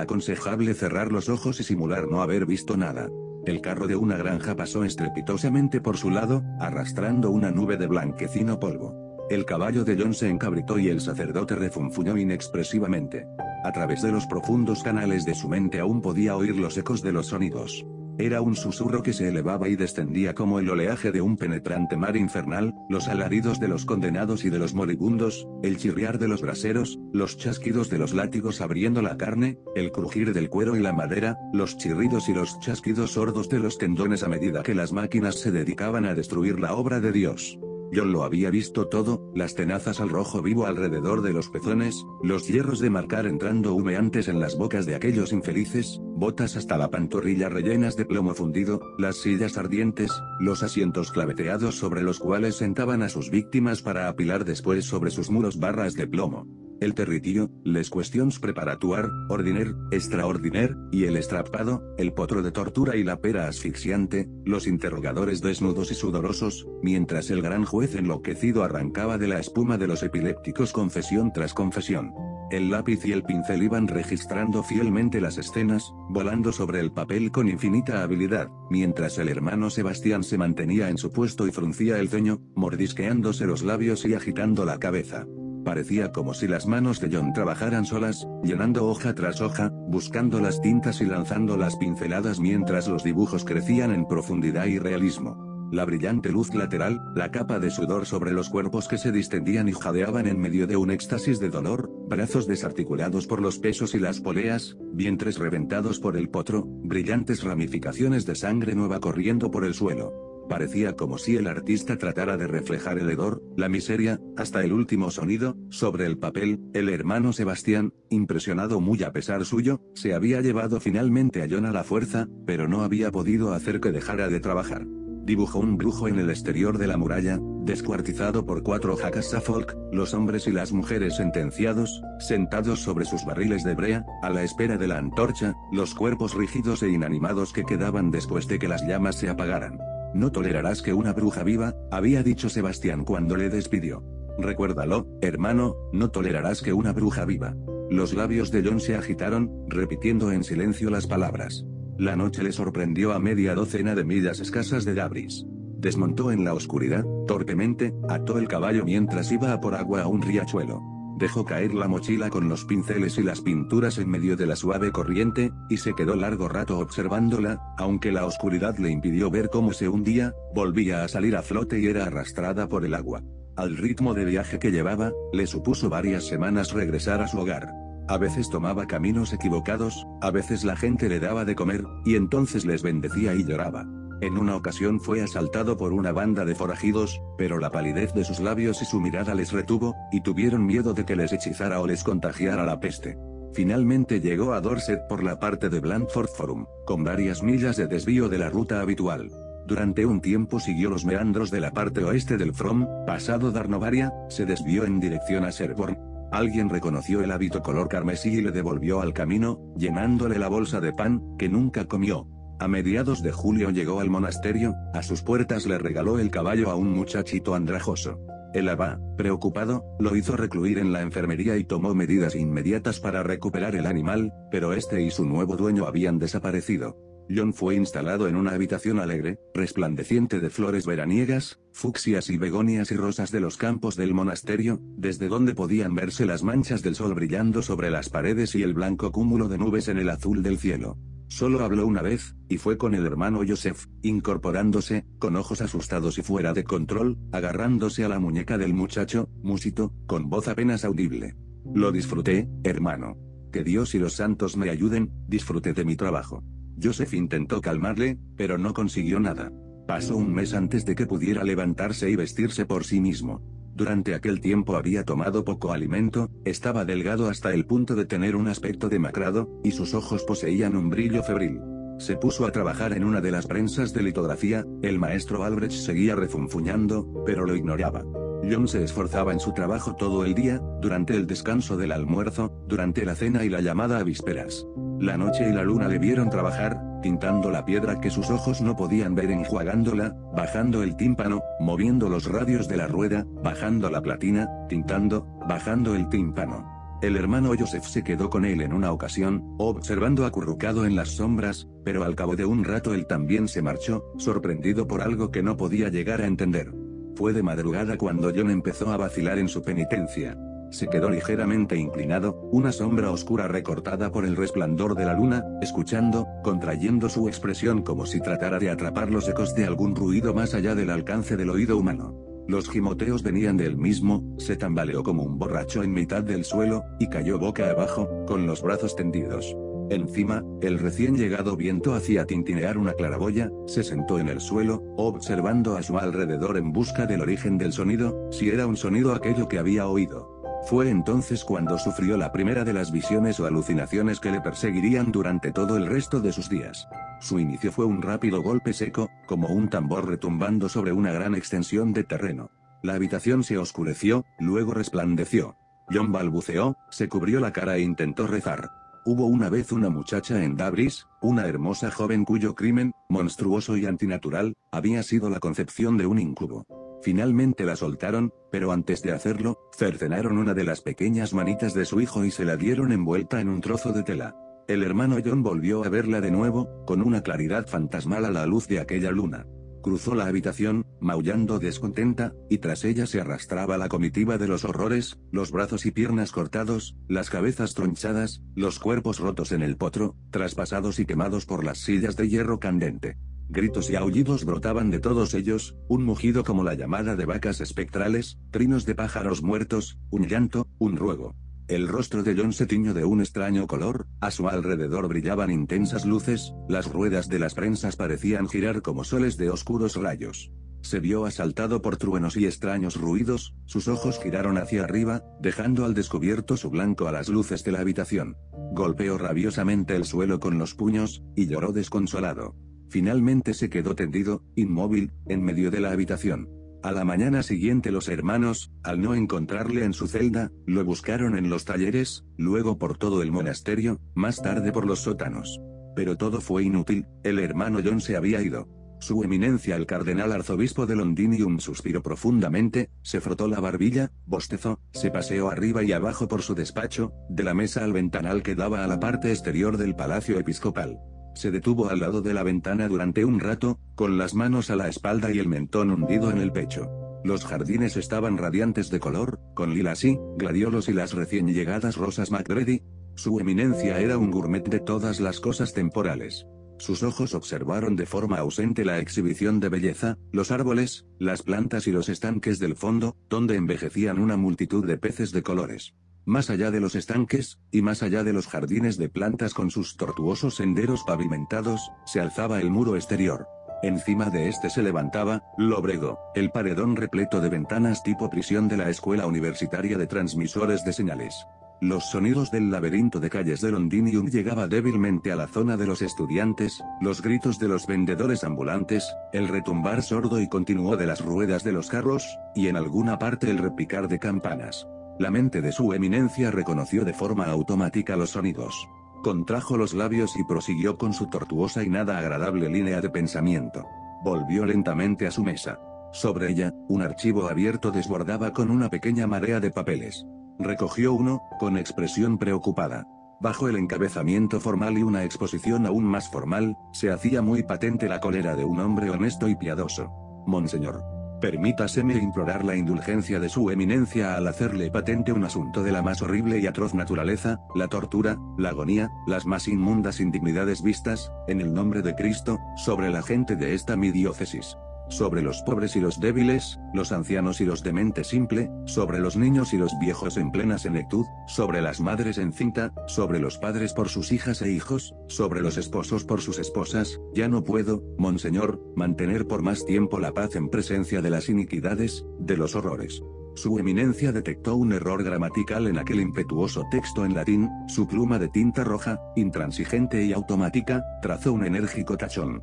aconsejable cerrar los ojos y simular no haber visto nada. El carro de una granja pasó estrepitosamente por su lado, arrastrando una nube de blanquecino polvo. El caballo de John se encabritó y el sacerdote refunfuñó inexpresivamente. A través de los profundos canales de su mente aún podía oír los ecos de los sonidos. Era un susurro que se elevaba y descendía como el oleaje de un penetrante mar infernal, los alaridos de los condenados y de los moribundos, el chirriar de los braseros, los chasquidos de los látigos abriendo la carne, el crujir del cuero y la madera, los chirridos y los chasquidos sordos de los tendones a medida que las máquinas se dedicaban a destruir la obra de Dios. Yo lo había visto todo, las tenazas al rojo vivo alrededor de los pezones, los hierros de marcar entrando humeantes en las bocas de aquellos infelices, botas hasta la pantorrilla rellenas de plomo fundido, las sillas ardientes, los asientos claveteados sobre los cuales sentaban a sus víctimas para apilar después sobre sus muros barras de plomo el territillo, les questions preparatuar, ordiner, extraordiner, y el estrapado, el potro de tortura y la pera asfixiante, los interrogadores desnudos y sudorosos, mientras el gran juez enloquecido arrancaba de la espuma de los epilépticos confesión tras confesión. El lápiz y el pincel iban registrando fielmente las escenas, volando sobre el papel con infinita habilidad, mientras el hermano Sebastián se mantenía en su puesto y fruncía el ceño, mordisqueándose los labios y agitando la cabeza. Parecía como si las manos de John trabajaran solas, llenando hoja tras hoja, buscando las tintas y lanzando las pinceladas mientras los dibujos crecían en profundidad y realismo. La brillante luz lateral, la capa de sudor sobre los cuerpos que se distendían y jadeaban en medio de un éxtasis de dolor, brazos desarticulados por los pesos y las poleas, vientres reventados por el potro, brillantes ramificaciones de sangre nueva corriendo por el suelo. Parecía como si el artista tratara de reflejar el hedor, la miseria, hasta el último sonido, sobre el papel, el hermano Sebastián, impresionado muy a pesar suyo, se había llevado finalmente a John a la fuerza, pero no había podido hacer que dejara de trabajar. Dibujó un brujo en el exterior de la muralla, descuartizado por cuatro jacas Suffolk, los hombres y las mujeres sentenciados, sentados sobre sus barriles de brea, a la espera de la antorcha, los cuerpos rígidos e inanimados que quedaban después de que las llamas se apagaran. No tolerarás que una bruja viva, había dicho Sebastián cuando le despidió. Recuérdalo, hermano, no tolerarás que una bruja viva. Los labios de John se agitaron, repitiendo en silencio las palabras. La noche le sorprendió a media docena de millas escasas de Dabris. Desmontó en la oscuridad, torpemente, ató el caballo mientras iba a por agua a un riachuelo. Dejó caer la mochila con los pinceles y las pinturas en medio de la suave corriente, y se quedó largo rato observándola, aunque la oscuridad le impidió ver cómo se hundía, volvía a salir a flote y era arrastrada por el agua. Al ritmo de viaje que llevaba, le supuso varias semanas regresar a su hogar. A veces tomaba caminos equivocados, a veces la gente le daba de comer, y entonces les bendecía y lloraba. En una ocasión fue asaltado por una banda de forajidos, pero la palidez de sus labios y su mirada les retuvo, y tuvieron miedo de que les hechizara o les contagiara la peste. Finalmente llegó a Dorset por la parte de Blandford Forum, con varias millas de desvío de la ruta habitual. Durante un tiempo siguió los meandros de la parte oeste del From, pasado Darnovaria, se desvió en dirección a Sherborne. Alguien reconoció el hábito color carmesí y le devolvió al camino, llenándole la bolsa de pan, que nunca comió. A mediados de julio llegó al monasterio, a sus puertas le regaló el caballo a un muchachito andrajoso. El abad, preocupado, lo hizo recluir en la enfermería y tomó medidas inmediatas para recuperar el animal, pero este y su nuevo dueño habían desaparecido. John fue instalado en una habitación alegre, resplandeciente de flores veraniegas, fucsias y begonias y rosas de los campos del monasterio, desde donde podían verse las manchas del sol brillando sobre las paredes y el blanco cúmulo de nubes en el azul del cielo. Solo habló una vez, y fue con el hermano Joseph, incorporándose, con ojos asustados y fuera de control, agarrándose a la muñeca del muchacho, músito, con voz apenas audible. Lo disfruté, hermano. Que Dios y los santos me ayuden, disfruté de mi trabajo. Joseph intentó calmarle, pero no consiguió nada. Pasó un mes antes de que pudiera levantarse y vestirse por sí mismo. Durante aquel tiempo había tomado poco alimento, estaba delgado hasta el punto de tener un aspecto demacrado, y sus ojos poseían un brillo febril. Se puso a trabajar en una de las prensas de litografía, el maestro Albrecht seguía refunfuñando, pero lo ignoraba. John se esforzaba en su trabajo todo el día, durante el descanso del almuerzo, durante la cena y la llamada a vísperas. La noche y la luna le vieron trabajar, pintando la piedra que sus ojos no podían ver enjuagándola, bajando el tímpano, moviendo los radios de la rueda, bajando la platina, tintando, bajando el tímpano. El hermano Joseph se quedó con él en una ocasión, observando acurrucado en las sombras, pero al cabo de un rato él también se marchó, sorprendido por algo que no podía llegar a entender. Fue de madrugada cuando John empezó a vacilar en su penitencia. Se quedó ligeramente inclinado, una sombra oscura recortada por el resplandor de la luna, escuchando, contrayendo su expresión como si tratara de atrapar los ecos de algún ruido más allá del alcance del oído humano. Los gimoteos venían del mismo, se tambaleó como un borracho en mitad del suelo, y cayó boca abajo, con los brazos tendidos. Encima, el recién llegado viento hacía tintinear una claraboya, se sentó en el suelo, observando a su alrededor en busca del origen del sonido, si era un sonido aquello que había oído. Fue entonces cuando sufrió la primera de las visiones o alucinaciones que le perseguirían durante todo el resto de sus días. Su inicio fue un rápido golpe seco, como un tambor retumbando sobre una gran extensión de terreno. La habitación se oscureció, luego resplandeció. John balbuceó, se cubrió la cara e intentó rezar. Hubo una vez una muchacha en Dabris, una hermosa joven cuyo crimen, monstruoso y antinatural, había sido la concepción de un incubo. Finalmente la soltaron, pero antes de hacerlo, cercenaron una de las pequeñas manitas de su hijo y se la dieron envuelta en un trozo de tela. El hermano John volvió a verla de nuevo, con una claridad fantasmal a la luz de aquella luna. Cruzó la habitación, maullando descontenta, y tras ella se arrastraba la comitiva de los horrores, los brazos y piernas cortados, las cabezas tronchadas, los cuerpos rotos en el potro, traspasados y quemados por las sillas de hierro candente. Gritos y aullidos brotaban de todos ellos, un mugido como la llamada de vacas espectrales, trinos de pájaros muertos, un llanto, un ruego. El rostro de John se tiñó de un extraño color, a su alrededor brillaban intensas luces, las ruedas de las prensas parecían girar como soles de oscuros rayos. Se vio asaltado por truenos y extraños ruidos, sus ojos giraron hacia arriba, dejando al descubierto su blanco a las luces de la habitación. Golpeó rabiosamente el suelo con los puños, y lloró desconsolado. Finalmente se quedó tendido, inmóvil, en medio de la habitación. A la mañana siguiente los hermanos, al no encontrarle en su celda, lo buscaron en los talleres, luego por todo el monasterio, más tarde por los sótanos. Pero todo fue inútil, el hermano John se había ido. Su eminencia el cardenal arzobispo de Londinium suspiró profundamente, se frotó la barbilla, bostezó, se paseó arriba y abajo por su despacho, de la mesa al ventanal que daba a la parte exterior del palacio episcopal. Se detuvo al lado de la ventana durante un rato, con las manos a la espalda y el mentón hundido en el pecho. Los jardines estaban radiantes de color, con lilas y gladiolos y las recién llegadas rosas Macready. Su eminencia era un gourmet de todas las cosas temporales. Sus ojos observaron de forma ausente la exhibición de belleza, los árboles, las plantas y los estanques del fondo, donde envejecían una multitud de peces de colores. Más allá de los estanques, y más allá de los jardines de plantas con sus tortuosos senderos pavimentados, se alzaba el muro exterior. Encima de este se levantaba, Lobrego, el paredón repleto de ventanas tipo prisión de la Escuela Universitaria de Transmisores de Señales. Los sonidos del laberinto de calles de Londinium llegaba débilmente a la zona de los estudiantes, los gritos de los vendedores ambulantes, el retumbar sordo y continuo de las ruedas de los carros, y en alguna parte el repicar de campanas. La mente de su eminencia reconoció de forma automática los sonidos. Contrajo los labios y prosiguió con su tortuosa y nada agradable línea de pensamiento. Volvió lentamente a su mesa. Sobre ella, un archivo abierto desbordaba con una pequeña marea de papeles. Recogió uno, con expresión preocupada. Bajo el encabezamiento formal y una exposición aún más formal, se hacía muy patente la cólera de un hombre honesto y piadoso. Monseñor, Permítaseme implorar la indulgencia de su eminencia al hacerle patente un asunto de la más horrible y atroz naturaleza, la tortura, la agonía, las más inmundas indignidades vistas, en el nombre de Cristo, sobre la gente de esta mi diócesis sobre los pobres y los débiles, los ancianos y los dementes simple, sobre los niños y los viejos en plena senectud, sobre las madres en cinta, sobre los padres por sus hijas e hijos, sobre los esposos por sus esposas, ya no puedo, monseñor, mantener por más tiempo la paz en presencia de las iniquidades, de los horrores. Su eminencia detectó un error gramatical en aquel impetuoso texto en latín, su pluma de tinta roja, intransigente y automática, trazó un enérgico tachón.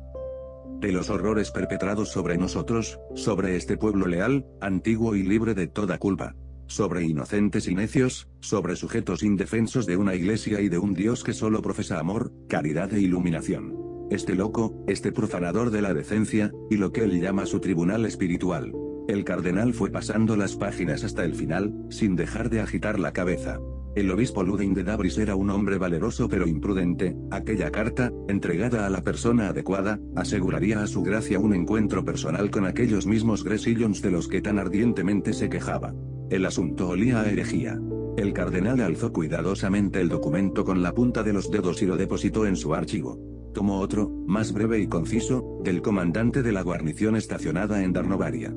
De los horrores perpetrados sobre nosotros, sobre este pueblo leal, antiguo y libre de toda culpa. Sobre inocentes y necios, sobre sujetos indefensos de una iglesia y de un Dios que solo profesa amor, caridad e iluminación. Este loco, este profanador de la decencia, y lo que él llama su tribunal espiritual. El cardenal fue pasando las páginas hasta el final, sin dejar de agitar la cabeza. El obispo Ludin de Dabris era un hombre valeroso pero imprudente, aquella carta, entregada a la persona adecuada, aseguraría a su gracia un encuentro personal con aquellos mismos Gressillons de los que tan ardientemente se quejaba. El asunto olía a herejía. El cardenal alzó cuidadosamente el documento con la punta de los dedos y lo depositó en su archivo. Tomó otro, más breve y conciso, del comandante de la guarnición estacionada en Darnovaria.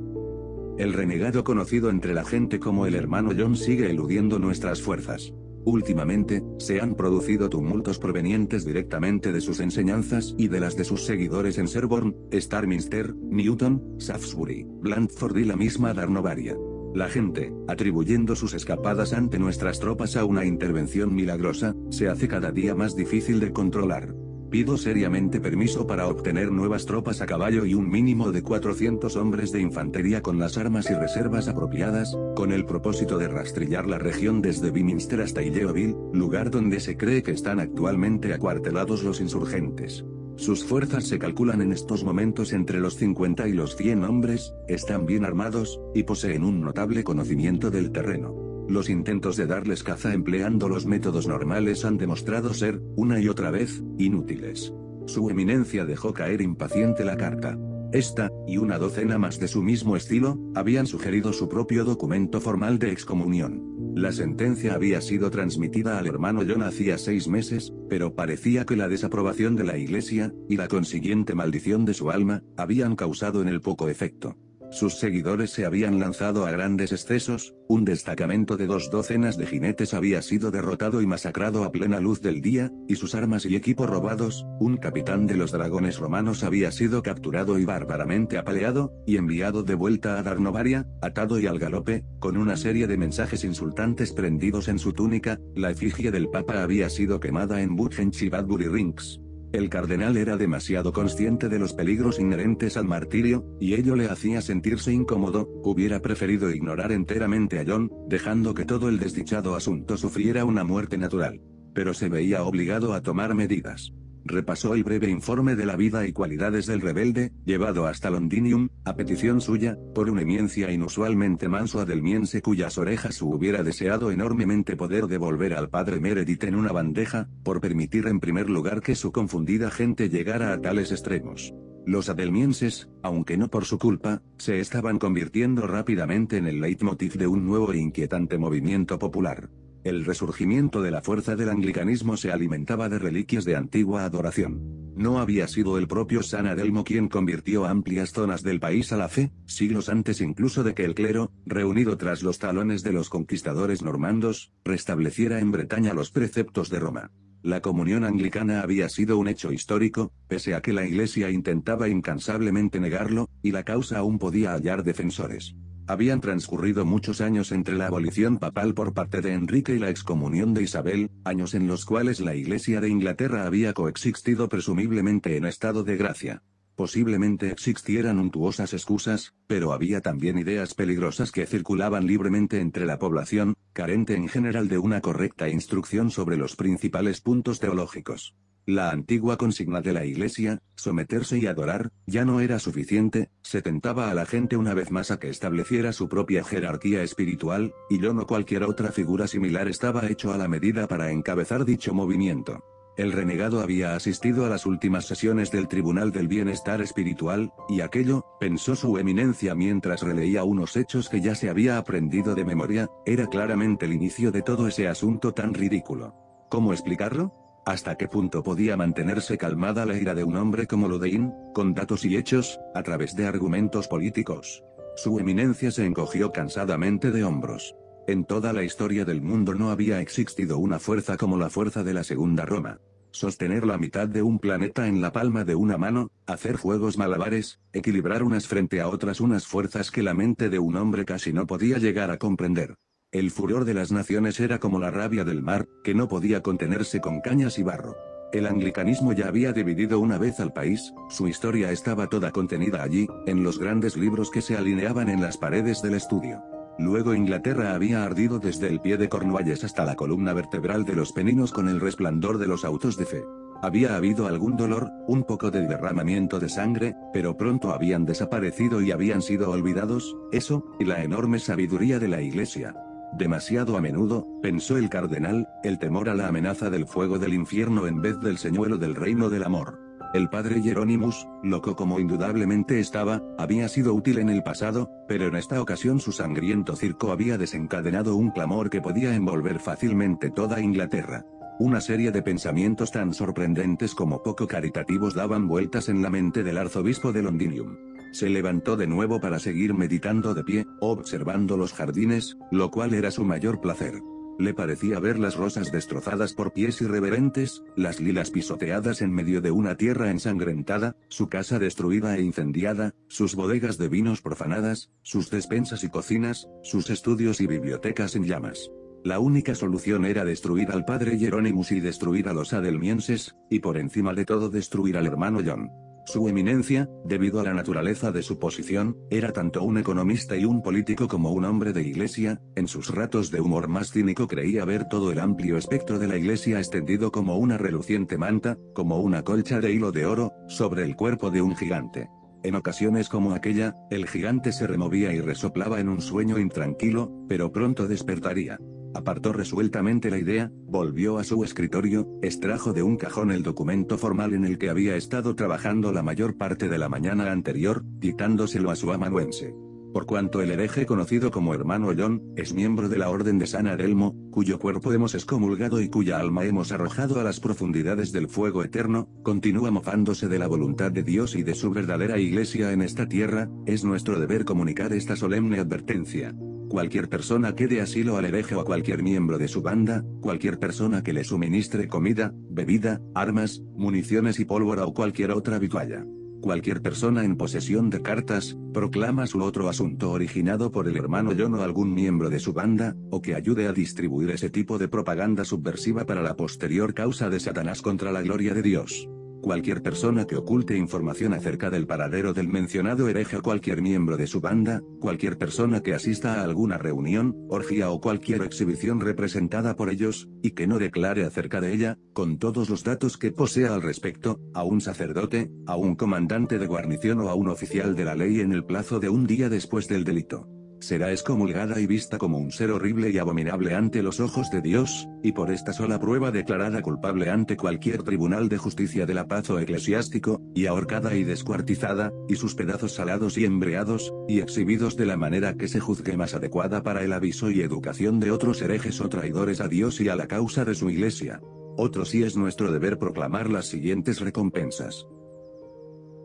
El renegado conocido entre la gente como el hermano John sigue eludiendo nuestras fuerzas. Últimamente, se han producido tumultos provenientes directamente de sus enseñanzas y de las de sus seguidores en Sherborne, Starminster, Newton, Shaftesbury, Blandford y la misma Darnovaria. La gente, atribuyendo sus escapadas ante nuestras tropas a una intervención milagrosa, se hace cada día más difícil de controlar. Pido seriamente permiso para obtener nuevas tropas a caballo y un mínimo de 400 hombres de infantería con las armas y reservas apropiadas, con el propósito de rastrillar la región desde Biminster hasta Illeoville, lugar donde se cree que están actualmente acuartelados los insurgentes. Sus fuerzas se calculan en estos momentos entre los 50 y los 100 hombres, están bien armados, y poseen un notable conocimiento del terreno. Los intentos de darles caza empleando los métodos normales han demostrado ser, una y otra vez, inútiles. Su eminencia dejó caer impaciente la carta. Esta, y una docena más de su mismo estilo, habían sugerido su propio documento formal de excomunión. La sentencia había sido transmitida al hermano John hacía seis meses, pero parecía que la desaprobación de la iglesia, y la consiguiente maldición de su alma, habían causado en él poco efecto. Sus seguidores se habían lanzado a grandes excesos, un destacamento de dos docenas de jinetes había sido derrotado y masacrado a plena luz del día, y sus armas y equipo robados, un capitán de los dragones romanos había sido capturado y bárbaramente apaleado, y enviado de vuelta a Darnovaria, atado y al galope, con una serie de mensajes insultantes prendidos en su túnica, la efigie del papa había sido quemada en Burgench y Badbury Rings. El cardenal era demasiado consciente de los peligros inherentes al martirio, y ello le hacía sentirse incómodo, hubiera preferido ignorar enteramente a John, dejando que todo el desdichado asunto sufriera una muerte natural. Pero se veía obligado a tomar medidas repasó el breve informe de la vida y cualidades del rebelde, llevado hasta Londinium, a petición suya, por un emiencia inusualmente manso adelmiense cuyas orejas hubiera deseado enormemente poder devolver al padre Meredith en una bandeja, por permitir en primer lugar que su confundida gente llegara a tales extremos. Los adelmienses, aunque no por su culpa, se estaban convirtiendo rápidamente en el leitmotiv de un nuevo e inquietante movimiento popular. El resurgimiento de la fuerza del anglicanismo se alimentaba de reliquias de antigua adoración. No había sido el propio San Adelmo quien convirtió amplias zonas del país a la fe, siglos antes incluso de que el clero, reunido tras los talones de los conquistadores normandos, restableciera en Bretaña los preceptos de Roma. La comunión anglicana había sido un hecho histórico, pese a que la Iglesia intentaba incansablemente negarlo, y la causa aún podía hallar defensores. Habían transcurrido muchos años entre la abolición papal por parte de Enrique y la excomunión de Isabel, años en los cuales la Iglesia de Inglaterra había coexistido presumiblemente en estado de gracia. Posiblemente existieran untuosas excusas, pero había también ideas peligrosas que circulaban libremente entre la población, carente en general de una correcta instrucción sobre los principales puntos teológicos. La antigua consigna de la Iglesia, someterse y adorar, ya no era suficiente, se tentaba a la gente una vez más a que estableciera su propia jerarquía espiritual, y yo no cualquier otra figura similar estaba hecho a la medida para encabezar dicho movimiento. El renegado había asistido a las últimas sesiones del Tribunal del Bienestar Espiritual, y aquello, pensó su eminencia mientras releía unos hechos que ya se había aprendido de memoria, era claramente el inicio de todo ese asunto tan ridículo. ¿Cómo explicarlo? ¿Hasta qué punto podía mantenerse calmada la ira de un hombre como Lodein, con datos y hechos, a través de argumentos políticos? Su eminencia se encogió cansadamente de hombros. En toda la historia del mundo no había existido una fuerza como la fuerza de la Segunda Roma. Sostener la mitad de un planeta en la palma de una mano, hacer juegos malabares, equilibrar unas frente a otras unas fuerzas que la mente de un hombre casi no podía llegar a comprender. El furor de las naciones era como la rabia del mar, que no podía contenerse con cañas y barro. El anglicanismo ya había dividido una vez al país, su historia estaba toda contenida allí, en los grandes libros que se alineaban en las paredes del estudio. Luego Inglaterra había ardido desde el pie de Cornualles hasta la columna vertebral de los Peninos con el resplandor de los autos de fe. Había habido algún dolor, un poco de derramamiento de sangre, pero pronto habían desaparecido y habían sido olvidados, eso, y la enorme sabiduría de la Iglesia. Demasiado a menudo, pensó el cardenal, el temor a la amenaza del fuego del infierno en vez del señuelo del reino del amor. El padre Hieronymus, loco como indudablemente estaba, había sido útil en el pasado, pero en esta ocasión su sangriento circo había desencadenado un clamor que podía envolver fácilmente toda Inglaterra. Una serie de pensamientos tan sorprendentes como poco caritativos daban vueltas en la mente del arzobispo de Londinium. Se levantó de nuevo para seguir meditando de pie, observando los jardines, lo cual era su mayor placer. Le parecía ver las rosas destrozadas por pies irreverentes, las lilas pisoteadas en medio de una tierra ensangrentada, su casa destruida e incendiada, sus bodegas de vinos profanadas, sus despensas y cocinas, sus estudios y bibliotecas en llamas. La única solución era destruir al padre Jerónimo y destruir a los adelmienses, y por encima de todo destruir al hermano John. Su eminencia, debido a la naturaleza de su posición, era tanto un economista y un político como un hombre de iglesia, en sus ratos de humor más cínico creía ver todo el amplio espectro de la iglesia extendido como una reluciente manta, como una colcha de hilo de oro, sobre el cuerpo de un gigante. En ocasiones como aquella, el gigante se removía y resoplaba en un sueño intranquilo, pero pronto despertaría. Apartó resueltamente la idea, volvió a su escritorio, extrajo de un cajón el documento formal en el que había estado trabajando la mayor parte de la mañana anterior, dictándoselo a su amanuense. Por cuanto el hereje conocido como hermano John, es miembro de la Orden de San Adelmo, cuyo cuerpo hemos excomulgado y cuya alma hemos arrojado a las profundidades del fuego eterno, continúa mofándose de la voluntad de Dios y de su verdadera iglesia en esta tierra, es nuestro deber comunicar esta solemne advertencia. Cualquier persona que dé asilo al hereje o a cualquier miembro de su banda, cualquier persona que le suministre comida, bebida, armas, municiones y pólvora o cualquier otra vitualla. Cualquier persona en posesión de cartas, proclamas u otro asunto originado por el hermano John o algún miembro de su banda, o que ayude a distribuir ese tipo de propaganda subversiva para la posterior causa de Satanás contra la gloria de Dios. Cualquier persona que oculte información acerca del paradero del mencionado hereje o cualquier miembro de su banda, cualquier persona que asista a alguna reunión, orgía o cualquier exhibición representada por ellos, y que no declare acerca de ella, con todos los datos que posea al respecto, a un sacerdote, a un comandante de guarnición o a un oficial de la ley en el plazo de un día después del delito será excomulgada y vista como un ser horrible y abominable ante los ojos de Dios, y por esta sola prueba declarada culpable ante cualquier tribunal de justicia de la paz o eclesiástico, y ahorcada y descuartizada, y sus pedazos salados y embreados, y exhibidos de la manera que se juzgue más adecuada para el aviso y educación de otros herejes o traidores a Dios y a la causa de su iglesia. Otro sí es nuestro deber proclamar las siguientes recompensas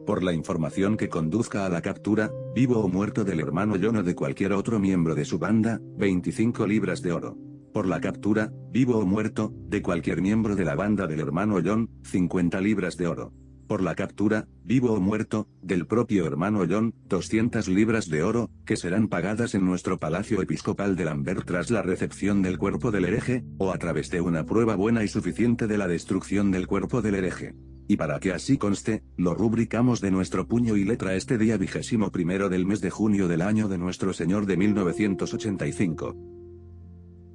por la información que conduzca a la captura, vivo o muerto del hermano John o de cualquier otro miembro de su banda, 25 libras de oro. Por la captura, vivo o muerto, de cualquier miembro de la banda del hermano John, 50 libras de oro. Por la captura, vivo o muerto, del propio hermano John, 200 libras de oro, que serán pagadas en nuestro palacio episcopal de Lambert tras la recepción del cuerpo del hereje, o a través de una prueba buena y suficiente de la destrucción del cuerpo del hereje. Y para que así conste, lo rubricamos de nuestro puño y letra este día vigésimo primero del mes de junio del año de nuestro Señor de 1985.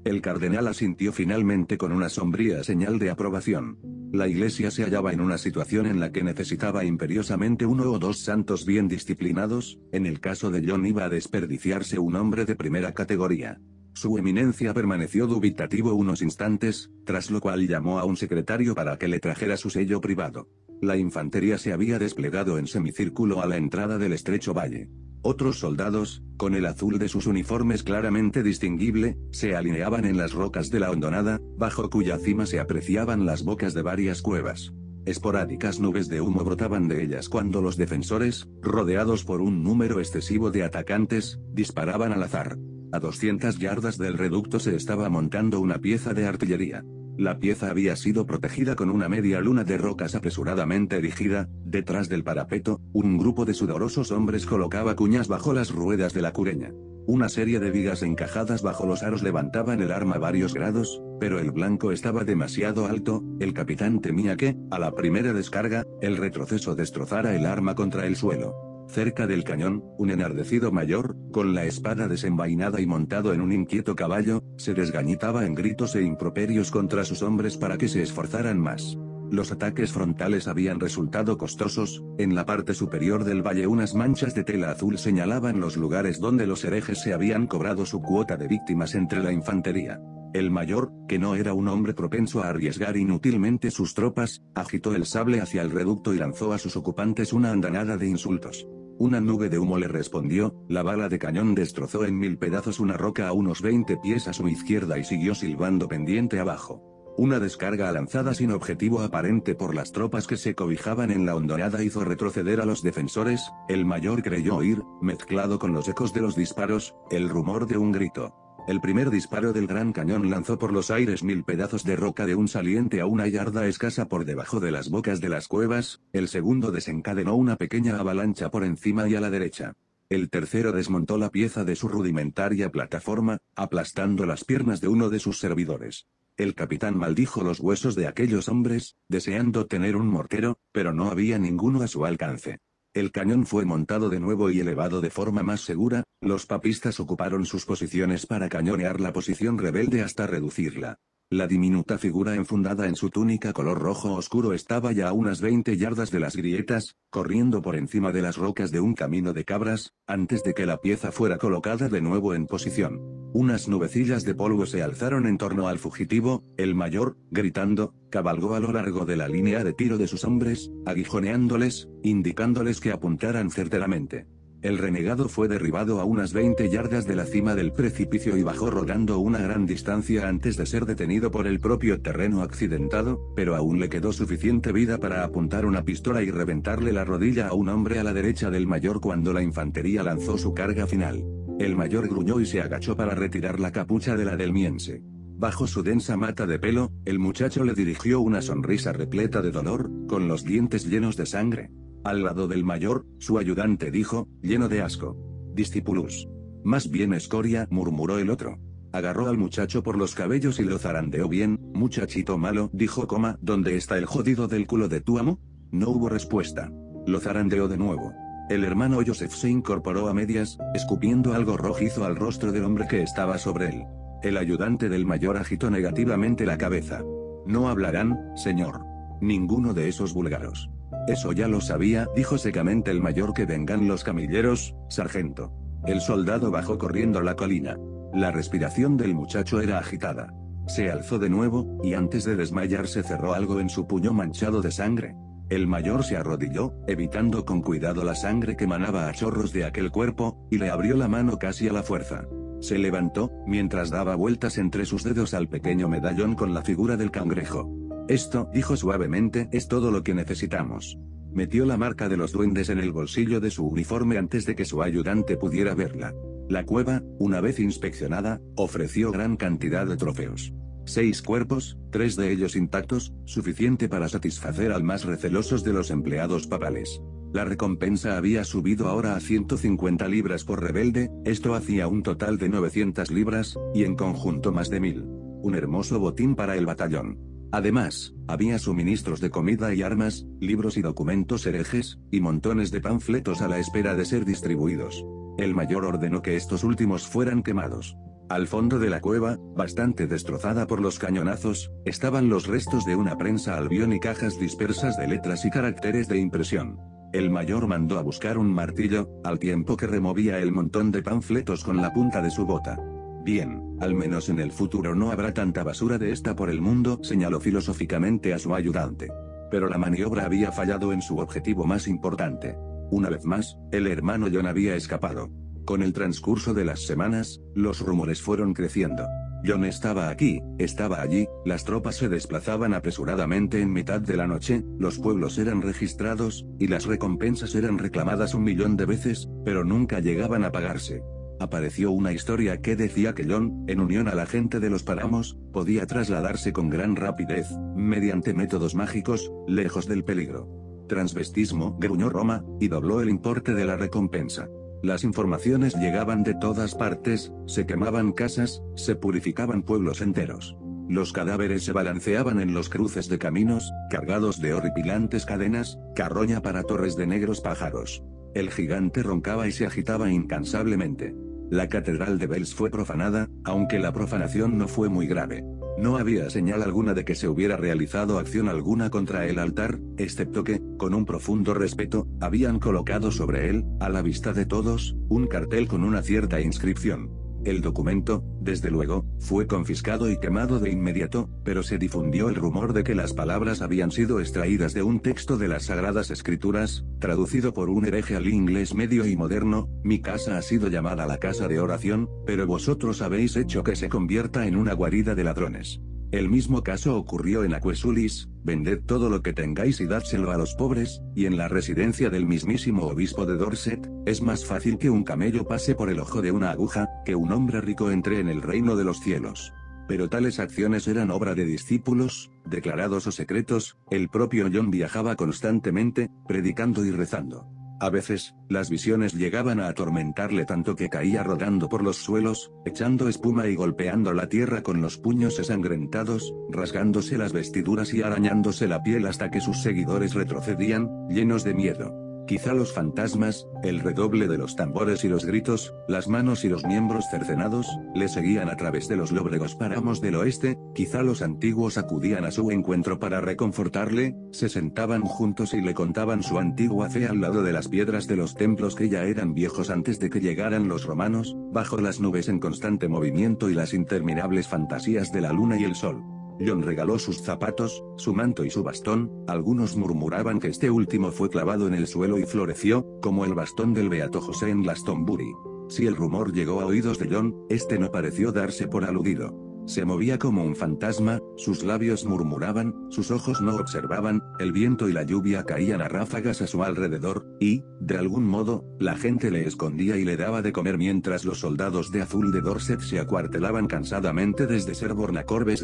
El cardenal asintió finalmente con una sombría señal de aprobación. La iglesia se hallaba en una situación en la que necesitaba imperiosamente uno o dos santos bien disciplinados, en el caso de John iba a desperdiciarse un hombre de primera categoría. Su eminencia permaneció dubitativo unos instantes, tras lo cual llamó a un secretario para que le trajera su sello privado. La infantería se había desplegado en semicírculo a la entrada del estrecho valle. Otros soldados, con el azul de sus uniformes claramente distinguible, se alineaban en las rocas de la hondonada, bajo cuya cima se apreciaban las bocas de varias cuevas. Esporádicas nubes de humo brotaban de ellas cuando los defensores, rodeados por un número excesivo de atacantes, disparaban al azar. A 200 yardas del reducto se estaba montando una pieza de artillería. La pieza había sido protegida con una media luna de rocas apresuradamente erigida, detrás del parapeto, un grupo de sudorosos hombres colocaba cuñas bajo las ruedas de la cureña. Una serie de vigas encajadas bajo los aros levantaban el arma varios grados, pero el blanco estaba demasiado alto, el capitán temía que, a la primera descarga, el retroceso destrozara el arma contra el suelo. Cerca del cañón, un enardecido mayor, con la espada desenvainada y montado en un inquieto caballo, se desgañitaba en gritos e improperios contra sus hombres para que se esforzaran más. Los ataques frontales habían resultado costosos, en la parte superior del valle unas manchas de tela azul señalaban los lugares donde los herejes se habían cobrado su cuota de víctimas entre la infantería. El mayor, que no era un hombre propenso a arriesgar inútilmente sus tropas, agitó el sable hacia el reducto y lanzó a sus ocupantes una andanada de insultos. Una nube de humo le respondió, la bala de cañón destrozó en mil pedazos una roca a unos 20 pies a su izquierda y siguió silbando pendiente abajo. Una descarga lanzada sin objetivo aparente por las tropas que se cobijaban en la hondonada hizo retroceder a los defensores, el mayor creyó oír, mezclado con los ecos de los disparos, el rumor de un grito. El primer disparo del gran cañón lanzó por los aires mil pedazos de roca de un saliente a una yarda escasa por debajo de las bocas de las cuevas, el segundo desencadenó una pequeña avalancha por encima y a la derecha. El tercero desmontó la pieza de su rudimentaria plataforma, aplastando las piernas de uno de sus servidores. El capitán maldijo los huesos de aquellos hombres, deseando tener un mortero, pero no había ninguno a su alcance. El cañón fue montado de nuevo y elevado de forma más segura, los papistas ocuparon sus posiciones para cañonear la posición rebelde hasta reducirla. La diminuta figura enfundada en su túnica color rojo oscuro estaba ya a unas 20 yardas de las grietas, corriendo por encima de las rocas de un camino de cabras, antes de que la pieza fuera colocada de nuevo en posición. Unas nubecillas de polvo se alzaron en torno al fugitivo, el mayor, gritando, cabalgó a lo largo de la línea de tiro de sus hombres, aguijoneándoles, indicándoles que apuntaran certeramente. El renegado fue derribado a unas 20 yardas de la cima del precipicio y bajó rodando una gran distancia antes de ser detenido por el propio terreno accidentado, pero aún le quedó suficiente vida para apuntar una pistola y reventarle la rodilla a un hombre a la derecha del mayor cuando la infantería lanzó su carga final. El mayor gruñó y se agachó para retirar la capucha de la del miense. Bajo su densa mata de pelo, el muchacho le dirigió una sonrisa repleta de dolor, con los dientes llenos de sangre. Al lado del mayor, su ayudante dijo, lleno de asco. Discipulus. Más bien escoria, murmuró el otro. Agarró al muchacho por los cabellos y lo zarandeó bien, muchachito malo, dijo coma, ¿dónde está el jodido del culo de tu amo? No hubo respuesta. Lo zarandeó de nuevo. El hermano Joseph se incorporó a medias, escupiendo algo rojizo al rostro del hombre que estaba sobre él. El ayudante del mayor agitó negativamente la cabeza. No hablarán, señor. Ninguno de esos búlgaros. Eso ya lo sabía, dijo secamente el mayor que vengan los camilleros, sargento. El soldado bajó corriendo la colina. La respiración del muchacho era agitada. Se alzó de nuevo, y antes de desmayarse cerró algo en su puño manchado de sangre. El mayor se arrodilló, evitando con cuidado la sangre que manaba a chorros de aquel cuerpo, y le abrió la mano casi a la fuerza. Se levantó, mientras daba vueltas entre sus dedos al pequeño medallón con la figura del cangrejo. Esto, dijo suavemente, es todo lo que necesitamos. Metió la marca de los duendes en el bolsillo de su uniforme antes de que su ayudante pudiera verla. La cueva, una vez inspeccionada, ofreció gran cantidad de trofeos. Seis cuerpos, tres de ellos intactos, suficiente para satisfacer al más recelosos de los empleados papales. La recompensa había subido ahora a 150 libras por rebelde, esto hacía un total de 900 libras, y en conjunto más de mil. Un hermoso botín para el batallón. Además, había suministros de comida y armas, libros y documentos herejes, y montones de panfletos a la espera de ser distribuidos. El mayor ordenó que estos últimos fueran quemados. Al fondo de la cueva, bastante destrozada por los cañonazos, estaban los restos de una prensa albión y cajas dispersas de letras y caracteres de impresión. El mayor mandó a buscar un martillo, al tiempo que removía el montón de panfletos con la punta de su bota. Bien, al menos en el futuro no habrá tanta basura de esta por el mundo, señaló filosóficamente a su ayudante. Pero la maniobra había fallado en su objetivo más importante. Una vez más, el hermano John había escapado. Con el transcurso de las semanas, los rumores fueron creciendo. John estaba aquí, estaba allí, las tropas se desplazaban apresuradamente en mitad de la noche, los pueblos eran registrados, y las recompensas eran reclamadas un millón de veces, pero nunca llegaban a pagarse apareció una historia que decía que John, en unión a la gente de los páramos, podía trasladarse con gran rapidez, mediante métodos mágicos, lejos del peligro. Transvestismo, gruñó Roma, y dobló el importe de la recompensa. Las informaciones llegaban de todas partes, se quemaban casas, se purificaban pueblos enteros. Los cadáveres se balanceaban en los cruces de caminos, cargados de horripilantes cadenas, carroña para torres de negros pájaros. El gigante roncaba y se agitaba incansablemente. La catedral de Bells fue profanada, aunque la profanación no fue muy grave. No había señal alguna de que se hubiera realizado acción alguna contra el altar, excepto que, con un profundo respeto, habían colocado sobre él, a la vista de todos, un cartel con una cierta inscripción. El documento, desde luego, fue confiscado y quemado de inmediato, pero se difundió el rumor de que las palabras habían sido extraídas de un texto de las Sagradas Escrituras, traducido por un hereje al inglés medio y moderno, mi casa ha sido llamada la casa de oración, pero vosotros habéis hecho que se convierta en una guarida de ladrones. El mismo caso ocurrió en Acuesulis, vended todo lo que tengáis y dádselo a los pobres, y en la residencia del mismísimo obispo de Dorset, es más fácil que un camello pase por el ojo de una aguja, que un hombre rico entre en el reino de los cielos. Pero tales acciones eran obra de discípulos, declarados o secretos, el propio John viajaba constantemente, predicando y rezando. A veces, las visiones llegaban a atormentarle tanto que caía rodando por los suelos, echando espuma y golpeando la tierra con los puños ensangrentados, rasgándose las vestiduras y arañándose la piel hasta que sus seguidores retrocedían, llenos de miedo. Quizá los fantasmas, el redoble de los tambores y los gritos, las manos y los miembros cercenados, le seguían a través de los lóbregos páramos del oeste, quizá los antiguos acudían a su encuentro para reconfortarle, se sentaban juntos y le contaban su antigua fe al lado de las piedras de los templos que ya eran viejos antes de que llegaran los romanos, bajo las nubes en constante movimiento y las interminables fantasías de la luna y el sol. John regaló sus zapatos, su manto y su bastón, algunos murmuraban que este último fue clavado en el suelo y floreció, como el bastón del Beato José en Glastonbury. Si el rumor llegó a oídos de John, este no pareció darse por aludido. Se movía como un fantasma, sus labios murmuraban, sus ojos no observaban, el viento y la lluvia caían a ráfagas a su alrededor, y, de algún modo, la gente le escondía y le daba de comer mientras los soldados de azul de Dorset se acuartelaban cansadamente desde a Corbes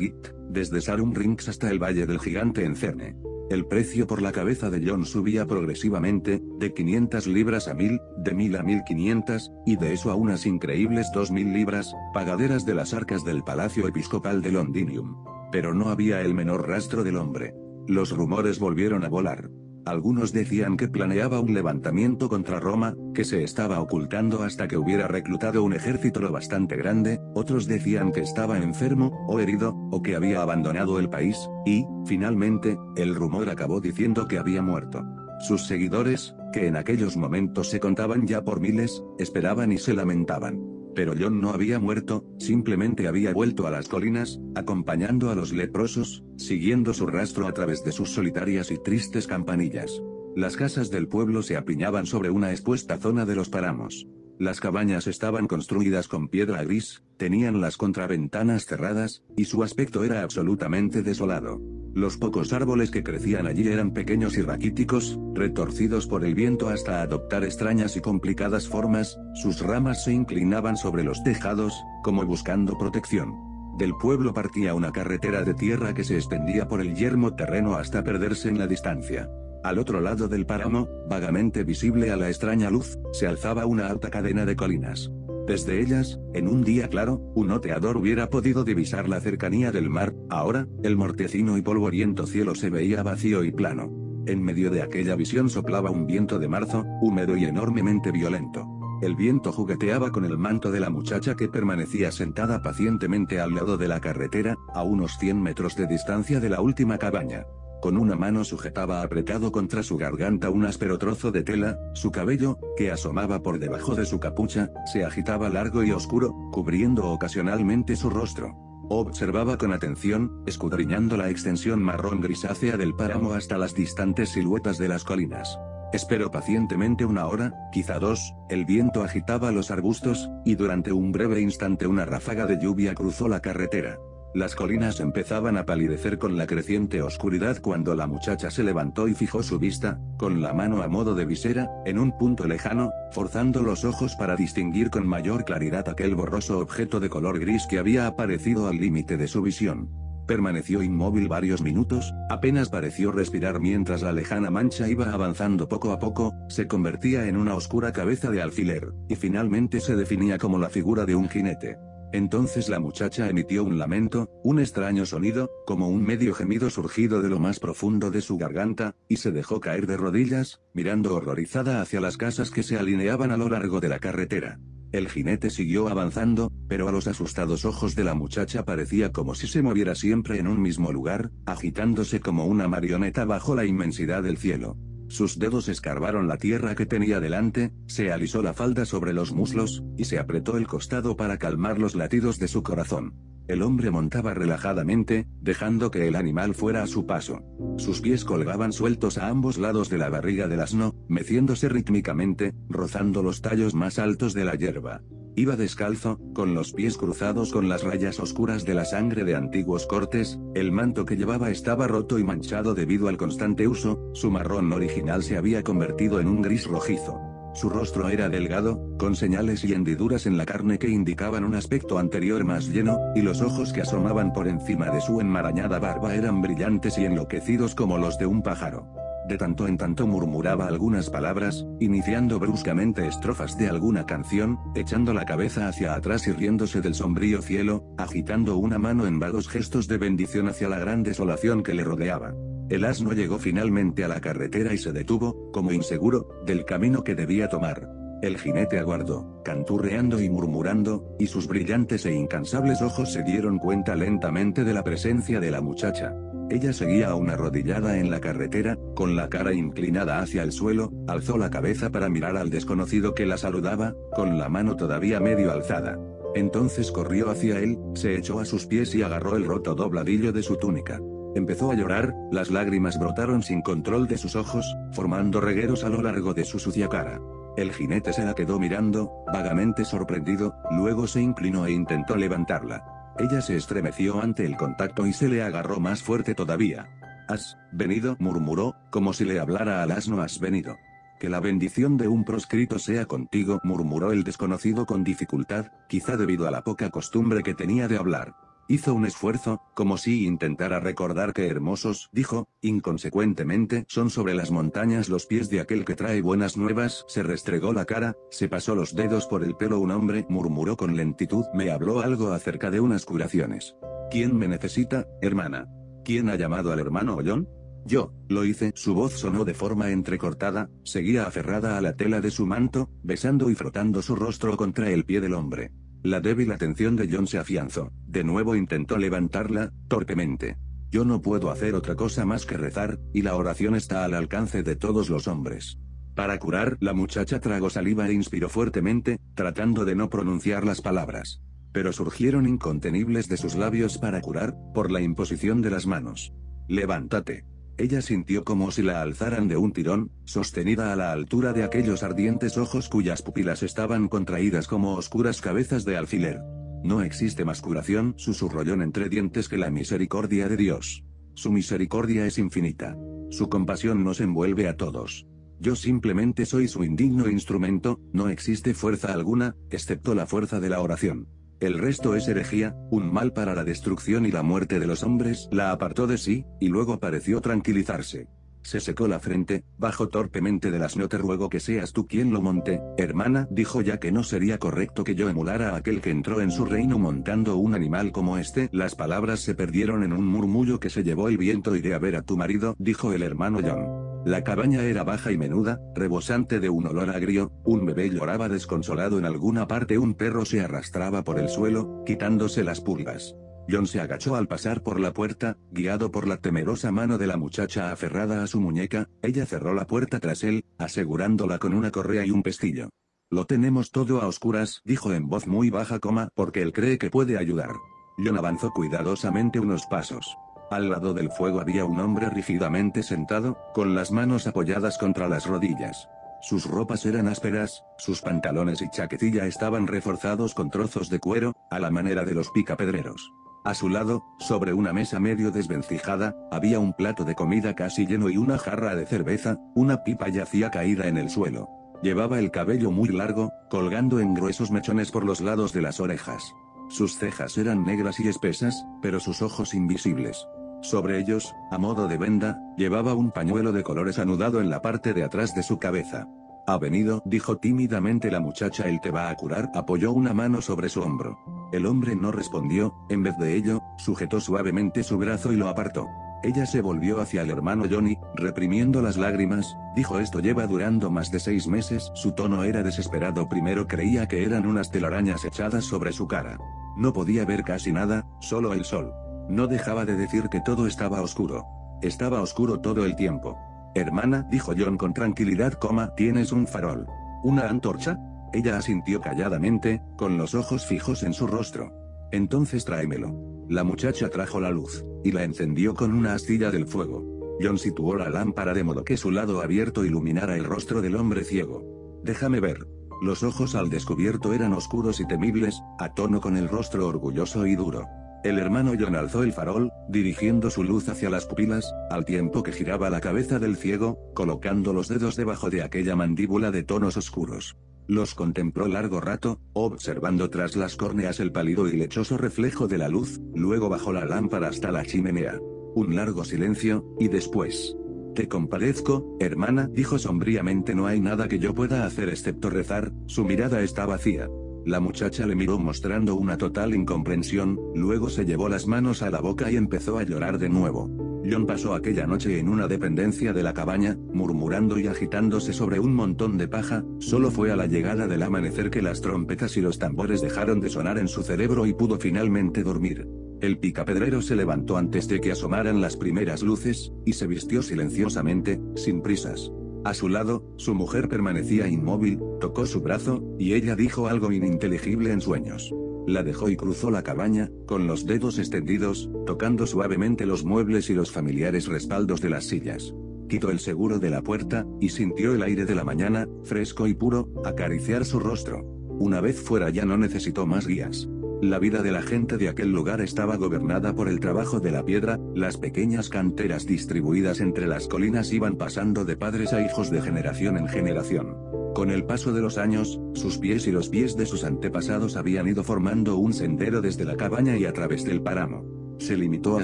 desde Sarum Rings hasta el Valle del Gigante en Cerne. El precio por la cabeza de John subía progresivamente, de 500 libras a 1000, de 1000 a 1500, y de eso a unas increíbles 2000 libras, pagaderas de las arcas del Palacio Episcopal de Londinium. Pero no había el menor rastro del hombre. Los rumores volvieron a volar. Algunos decían que planeaba un levantamiento contra Roma, que se estaba ocultando hasta que hubiera reclutado un ejército lo bastante grande, otros decían que estaba enfermo, o herido, o que había abandonado el país, y, finalmente, el rumor acabó diciendo que había muerto. Sus seguidores, que en aquellos momentos se contaban ya por miles, esperaban y se lamentaban. Pero John no había muerto, simplemente había vuelto a las colinas, acompañando a los leprosos, siguiendo su rastro a través de sus solitarias y tristes campanillas. Las casas del pueblo se apiñaban sobre una expuesta zona de los páramos. Las cabañas estaban construidas con piedra gris, tenían las contraventanas cerradas, y su aspecto era absolutamente desolado. Los pocos árboles que crecían allí eran pequeños y raquíticos, retorcidos por el viento hasta adoptar extrañas y complicadas formas, sus ramas se inclinaban sobre los tejados, como buscando protección. Del pueblo partía una carretera de tierra que se extendía por el yermo terreno hasta perderse en la distancia. Al otro lado del páramo, vagamente visible a la extraña luz, se alzaba una alta cadena de colinas. Desde ellas, en un día claro, un oteador hubiera podido divisar la cercanía del mar, ahora, el mortecino y polvoriento cielo se veía vacío y plano. En medio de aquella visión soplaba un viento de marzo, húmedo y enormemente violento. El viento jugueteaba con el manto de la muchacha que permanecía sentada pacientemente al lado de la carretera, a unos 100 metros de distancia de la última cabaña. Con una mano sujetaba apretado contra su garganta un áspero trozo de tela, su cabello, que asomaba por debajo de su capucha, se agitaba largo y oscuro, cubriendo ocasionalmente su rostro. Observaba con atención, escudriñando la extensión marrón grisácea del páramo hasta las distantes siluetas de las colinas. Esperó pacientemente una hora, quizá dos, el viento agitaba los arbustos, y durante un breve instante una ráfaga de lluvia cruzó la carretera. Las colinas empezaban a palidecer con la creciente oscuridad cuando la muchacha se levantó y fijó su vista, con la mano a modo de visera, en un punto lejano, forzando los ojos para distinguir con mayor claridad aquel borroso objeto de color gris que había aparecido al límite de su visión. Permaneció inmóvil varios minutos, apenas pareció respirar mientras la lejana mancha iba avanzando poco a poco, se convertía en una oscura cabeza de alfiler, y finalmente se definía como la figura de un jinete. Entonces la muchacha emitió un lamento, un extraño sonido, como un medio gemido surgido de lo más profundo de su garganta, y se dejó caer de rodillas, mirando horrorizada hacia las casas que se alineaban a lo largo de la carretera. El jinete siguió avanzando, pero a los asustados ojos de la muchacha parecía como si se moviera siempre en un mismo lugar, agitándose como una marioneta bajo la inmensidad del cielo. Sus dedos escarbaron la tierra que tenía delante, se alisó la falda sobre los muslos, y se apretó el costado para calmar los latidos de su corazón. El hombre montaba relajadamente, dejando que el animal fuera a su paso. Sus pies colgaban sueltos a ambos lados de la barriga del asno, meciéndose rítmicamente, rozando los tallos más altos de la hierba. Iba descalzo, con los pies cruzados con las rayas oscuras de la sangre de antiguos cortes, el manto que llevaba estaba roto y manchado debido al constante uso, su marrón original se había convertido en un gris rojizo. Su rostro era delgado, con señales y hendiduras en la carne que indicaban un aspecto anterior más lleno, y los ojos que asomaban por encima de su enmarañada barba eran brillantes y enloquecidos como los de un pájaro. De tanto en tanto murmuraba algunas palabras, iniciando bruscamente estrofas de alguna canción, echando la cabeza hacia atrás y riéndose del sombrío cielo, agitando una mano en vagos gestos de bendición hacia la gran desolación que le rodeaba. El asno llegó finalmente a la carretera y se detuvo, como inseguro, del camino que debía tomar. El jinete aguardó, canturreando y murmurando, y sus brillantes e incansables ojos se dieron cuenta lentamente de la presencia de la muchacha. Ella seguía aún arrodillada en la carretera, con la cara inclinada hacia el suelo, alzó la cabeza para mirar al desconocido que la saludaba, con la mano todavía medio alzada. Entonces corrió hacia él, se echó a sus pies y agarró el roto dobladillo de su túnica. Empezó a llorar, las lágrimas brotaron sin control de sus ojos, formando regueros a lo largo de su sucia cara. El jinete se la quedó mirando, vagamente sorprendido, luego se inclinó e intentó levantarla. Ella se estremeció ante el contacto y se le agarró más fuerte todavía. Has venido, murmuró, como si le hablara al asno has venido. Que la bendición de un proscrito sea contigo, murmuró el desconocido con dificultad, quizá debido a la poca costumbre que tenía de hablar. Hizo un esfuerzo, como si intentara recordar que hermosos, dijo, inconsecuentemente, son sobre las montañas los pies de aquel que trae buenas nuevas, se restregó la cara, se pasó los dedos por el pelo un hombre, murmuró con lentitud, me habló algo acerca de unas curaciones. ¿Quién me necesita, hermana? ¿Quién ha llamado al hermano Ollón? Yo, lo hice, su voz sonó de forma entrecortada, seguía aferrada a la tela de su manto, besando y frotando su rostro contra el pie del hombre. La débil atención de John se afianzó. De nuevo intentó levantarla, torpemente. Yo no puedo hacer otra cosa más que rezar, y la oración está al alcance de todos los hombres. Para curar, la muchacha tragó saliva e inspiró fuertemente, tratando de no pronunciar las palabras. Pero surgieron incontenibles de sus labios para curar, por la imposición de las manos. Levántate. Ella sintió como si la alzaran de un tirón, sostenida a la altura de aquellos ardientes ojos cuyas pupilas estaban contraídas como oscuras cabezas de alfiler. No existe más curación, susurró entre dientes que la misericordia de Dios. Su misericordia es infinita. Su compasión nos envuelve a todos. Yo simplemente soy su indigno instrumento, no existe fuerza alguna, excepto la fuerza de la oración. El resto es herejía, un mal para la destrucción y la muerte de los hombres, la apartó de sí, y luego pareció tranquilizarse. Se secó la frente, bajó torpemente del asno te ruego que seas tú quien lo monte, hermana, dijo ya que no sería correcto que yo emulara a aquel que entró en su reino montando un animal como este, las palabras se perdieron en un murmullo que se llevó el viento iré a ver a tu marido, dijo el hermano John. La cabaña era baja y menuda, rebosante de un olor agrio, un bebé lloraba desconsolado en alguna parte, un perro se arrastraba por el suelo, quitándose las pulgas. John se agachó al pasar por la puerta, guiado por la temerosa mano de la muchacha aferrada a su muñeca, ella cerró la puerta tras él, asegurándola con una correa y un pestillo. Lo tenemos todo a oscuras, dijo en voz muy baja, coma, porque él cree que puede ayudar. John avanzó cuidadosamente unos pasos. Al lado del fuego había un hombre rígidamente sentado, con las manos apoyadas contra las rodillas. Sus ropas eran ásperas, sus pantalones y chaquetilla estaban reforzados con trozos de cuero, a la manera de los picapedreros. A su lado, sobre una mesa medio desvencijada, había un plato de comida casi lleno y una jarra de cerveza, una pipa yacía caída en el suelo. Llevaba el cabello muy largo, colgando en gruesos mechones por los lados de las orejas. Sus cejas eran negras y espesas, pero sus ojos invisibles. Sobre ellos, a modo de venda, llevaba un pañuelo de colores anudado en la parte de atrás de su cabeza. Ha venido, dijo tímidamente la muchacha, él te va a curar, apoyó una mano sobre su hombro. El hombre no respondió, en vez de ello, sujetó suavemente su brazo y lo apartó. Ella se volvió hacia el hermano Johnny, reprimiendo las lágrimas, dijo esto lleva durando más de seis meses, su tono era desesperado primero creía que eran unas telarañas echadas sobre su cara. No podía ver casi nada, solo el sol. No dejaba de decir que todo estaba oscuro. Estaba oscuro todo el tiempo. Hermana, dijo John con tranquilidad, ¿tienes un farol? ¿Una antorcha? Ella asintió calladamente, con los ojos fijos en su rostro. Entonces tráemelo. La muchacha trajo la luz, y la encendió con una astilla del fuego. John situó la lámpara de modo que su lado abierto iluminara el rostro del hombre ciego. Déjame ver. Los ojos al descubierto eran oscuros y temibles, a tono con el rostro orgulloso y duro. El hermano John alzó el farol, dirigiendo su luz hacia las pupilas, al tiempo que giraba la cabeza del ciego, colocando los dedos debajo de aquella mandíbula de tonos oscuros. Los contempló largo rato, observando tras las córneas el pálido y lechoso reflejo de la luz, luego bajó la lámpara hasta la chimenea. Un largo silencio, y después. Te compadezco, hermana, dijo sombríamente no hay nada que yo pueda hacer excepto rezar, su mirada está vacía. La muchacha le miró mostrando una total incomprensión, luego se llevó las manos a la boca y empezó a llorar de nuevo. John pasó aquella noche en una dependencia de la cabaña, murmurando y agitándose sobre un montón de paja, solo fue a la llegada del amanecer que las trompetas y los tambores dejaron de sonar en su cerebro y pudo finalmente dormir. El picapedrero se levantó antes de que asomaran las primeras luces, y se vistió silenciosamente, sin prisas. A su lado, su mujer permanecía inmóvil, tocó su brazo, y ella dijo algo ininteligible en sueños. La dejó y cruzó la cabaña, con los dedos extendidos, tocando suavemente los muebles y los familiares respaldos de las sillas. Quitó el seguro de la puerta, y sintió el aire de la mañana, fresco y puro, acariciar su rostro. Una vez fuera ya no necesitó más guías. La vida de la gente de aquel lugar estaba gobernada por el trabajo de la piedra, las pequeñas canteras distribuidas entre las colinas iban pasando de padres a hijos de generación en generación. Con el paso de los años, sus pies y los pies de sus antepasados habían ido formando un sendero desde la cabaña y a través del páramo. Se limitó a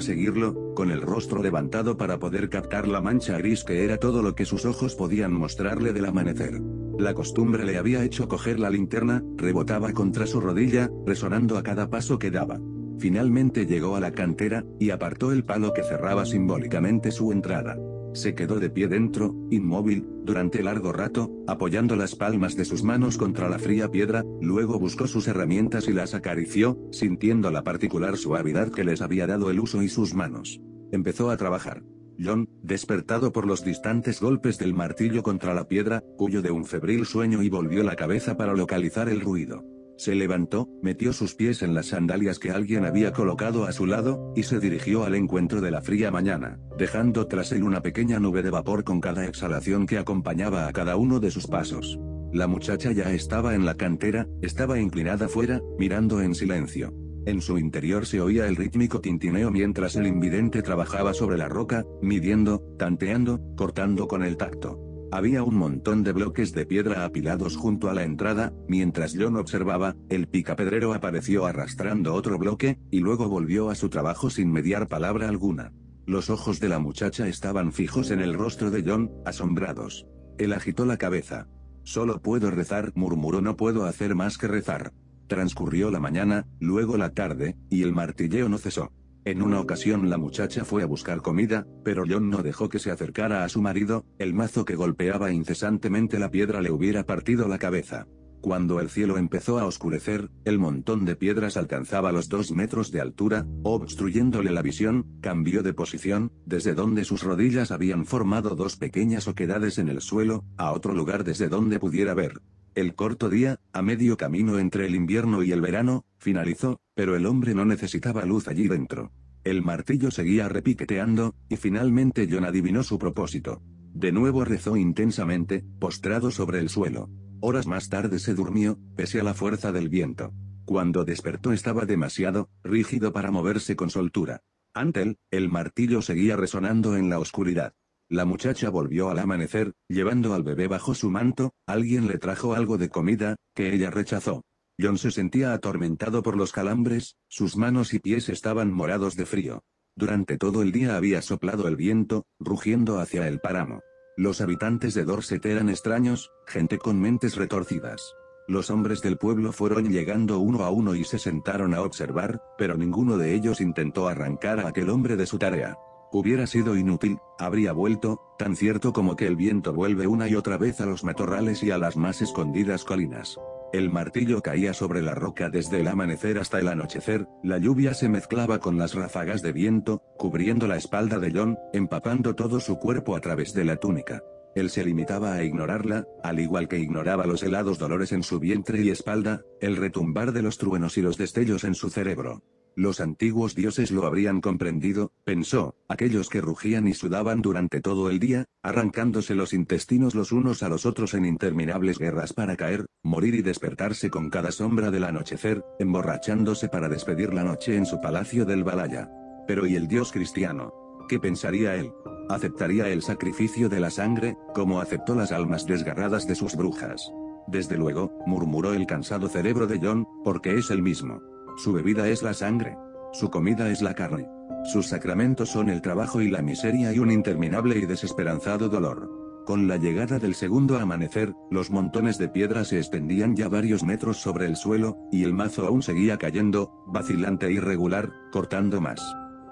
seguirlo, con el rostro levantado para poder captar la mancha gris que era todo lo que sus ojos podían mostrarle del amanecer. La costumbre le había hecho coger la linterna, rebotaba contra su rodilla, resonando a cada paso que daba. Finalmente llegó a la cantera, y apartó el palo que cerraba simbólicamente su entrada. Se quedó de pie dentro, inmóvil, durante largo rato, apoyando las palmas de sus manos contra la fría piedra, luego buscó sus herramientas y las acarició, sintiendo la particular suavidad que les había dado el uso y sus manos. Empezó a trabajar. John, despertado por los distantes golpes del martillo contra la piedra, huyó de un febril sueño y volvió la cabeza para localizar el ruido. Se levantó, metió sus pies en las sandalias que alguien había colocado a su lado, y se dirigió al encuentro de la fría mañana, dejando tras él una pequeña nube de vapor con cada exhalación que acompañaba a cada uno de sus pasos. La muchacha ya estaba en la cantera, estaba inclinada fuera, mirando en silencio. En su interior se oía el rítmico tintineo mientras el invidente trabajaba sobre la roca, midiendo, tanteando, cortando con el tacto. Había un montón de bloques de piedra apilados junto a la entrada, mientras John observaba, el picapedrero apareció arrastrando otro bloque, y luego volvió a su trabajo sin mediar palabra alguna. Los ojos de la muchacha estaban fijos en el rostro de John, asombrados. Él agitó la cabeza. Solo puedo rezar, murmuró, no puedo hacer más que rezar. Transcurrió la mañana, luego la tarde, y el martilleo no cesó. En una ocasión la muchacha fue a buscar comida, pero John no dejó que se acercara a su marido, el mazo que golpeaba incesantemente la piedra le hubiera partido la cabeza. Cuando el cielo empezó a oscurecer, el montón de piedras alcanzaba los dos metros de altura, obstruyéndole la visión, cambió de posición, desde donde sus rodillas habían formado dos pequeñas oquedades en el suelo, a otro lugar desde donde pudiera ver. El corto día, a medio camino entre el invierno y el verano, finalizó, pero el hombre no necesitaba luz allí dentro. El martillo seguía repiqueteando, y finalmente John adivinó su propósito. De nuevo rezó intensamente, postrado sobre el suelo. Horas más tarde se durmió, pese a la fuerza del viento. Cuando despertó estaba demasiado, rígido para moverse con soltura. Ante él, el martillo seguía resonando en la oscuridad. La muchacha volvió al amanecer, llevando al bebé bajo su manto, alguien le trajo algo de comida, que ella rechazó. John se sentía atormentado por los calambres, sus manos y pies estaban morados de frío. Durante todo el día había soplado el viento, rugiendo hacia el páramo. Los habitantes de Dorset eran extraños, gente con mentes retorcidas. Los hombres del pueblo fueron llegando uno a uno y se sentaron a observar, pero ninguno de ellos intentó arrancar a aquel hombre de su tarea. Hubiera sido inútil, habría vuelto, tan cierto como que el viento vuelve una y otra vez a los matorrales y a las más escondidas colinas. El martillo caía sobre la roca desde el amanecer hasta el anochecer, la lluvia se mezclaba con las ráfagas de viento, cubriendo la espalda de John, empapando todo su cuerpo a través de la túnica. Él se limitaba a ignorarla, al igual que ignoraba los helados dolores en su vientre y espalda, el retumbar de los truenos y los destellos en su cerebro. Los antiguos dioses lo habrían comprendido, pensó, aquellos que rugían y sudaban durante todo el día, arrancándose los intestinos los unos a los otros en interminables guerras para caer, morir y despertarse con cada sombra del anochecer, emborrachándose para despedir la noche en su palacio del Balaya. Pero ¿y el dios cristiano? ¿Qué pensaría él? ¿Aceptaría el sacrificio de la sangre, como aceptó las almas desgarradas de sus brujas? Desde luego, murmuró el cansado cerebro de John, porque es el mismo. Su bebida es la sangre. Su comida es la carne. Sus sacramentos son el trabajo y la miseria y un interminable y desesperanzado dolor. Con la llegada del segundo amanecer, los montones de piedra se extendían ya varios metros sobre el suelo, y el mazo aún seguía cayendo, vacilante e irregular, cortando más.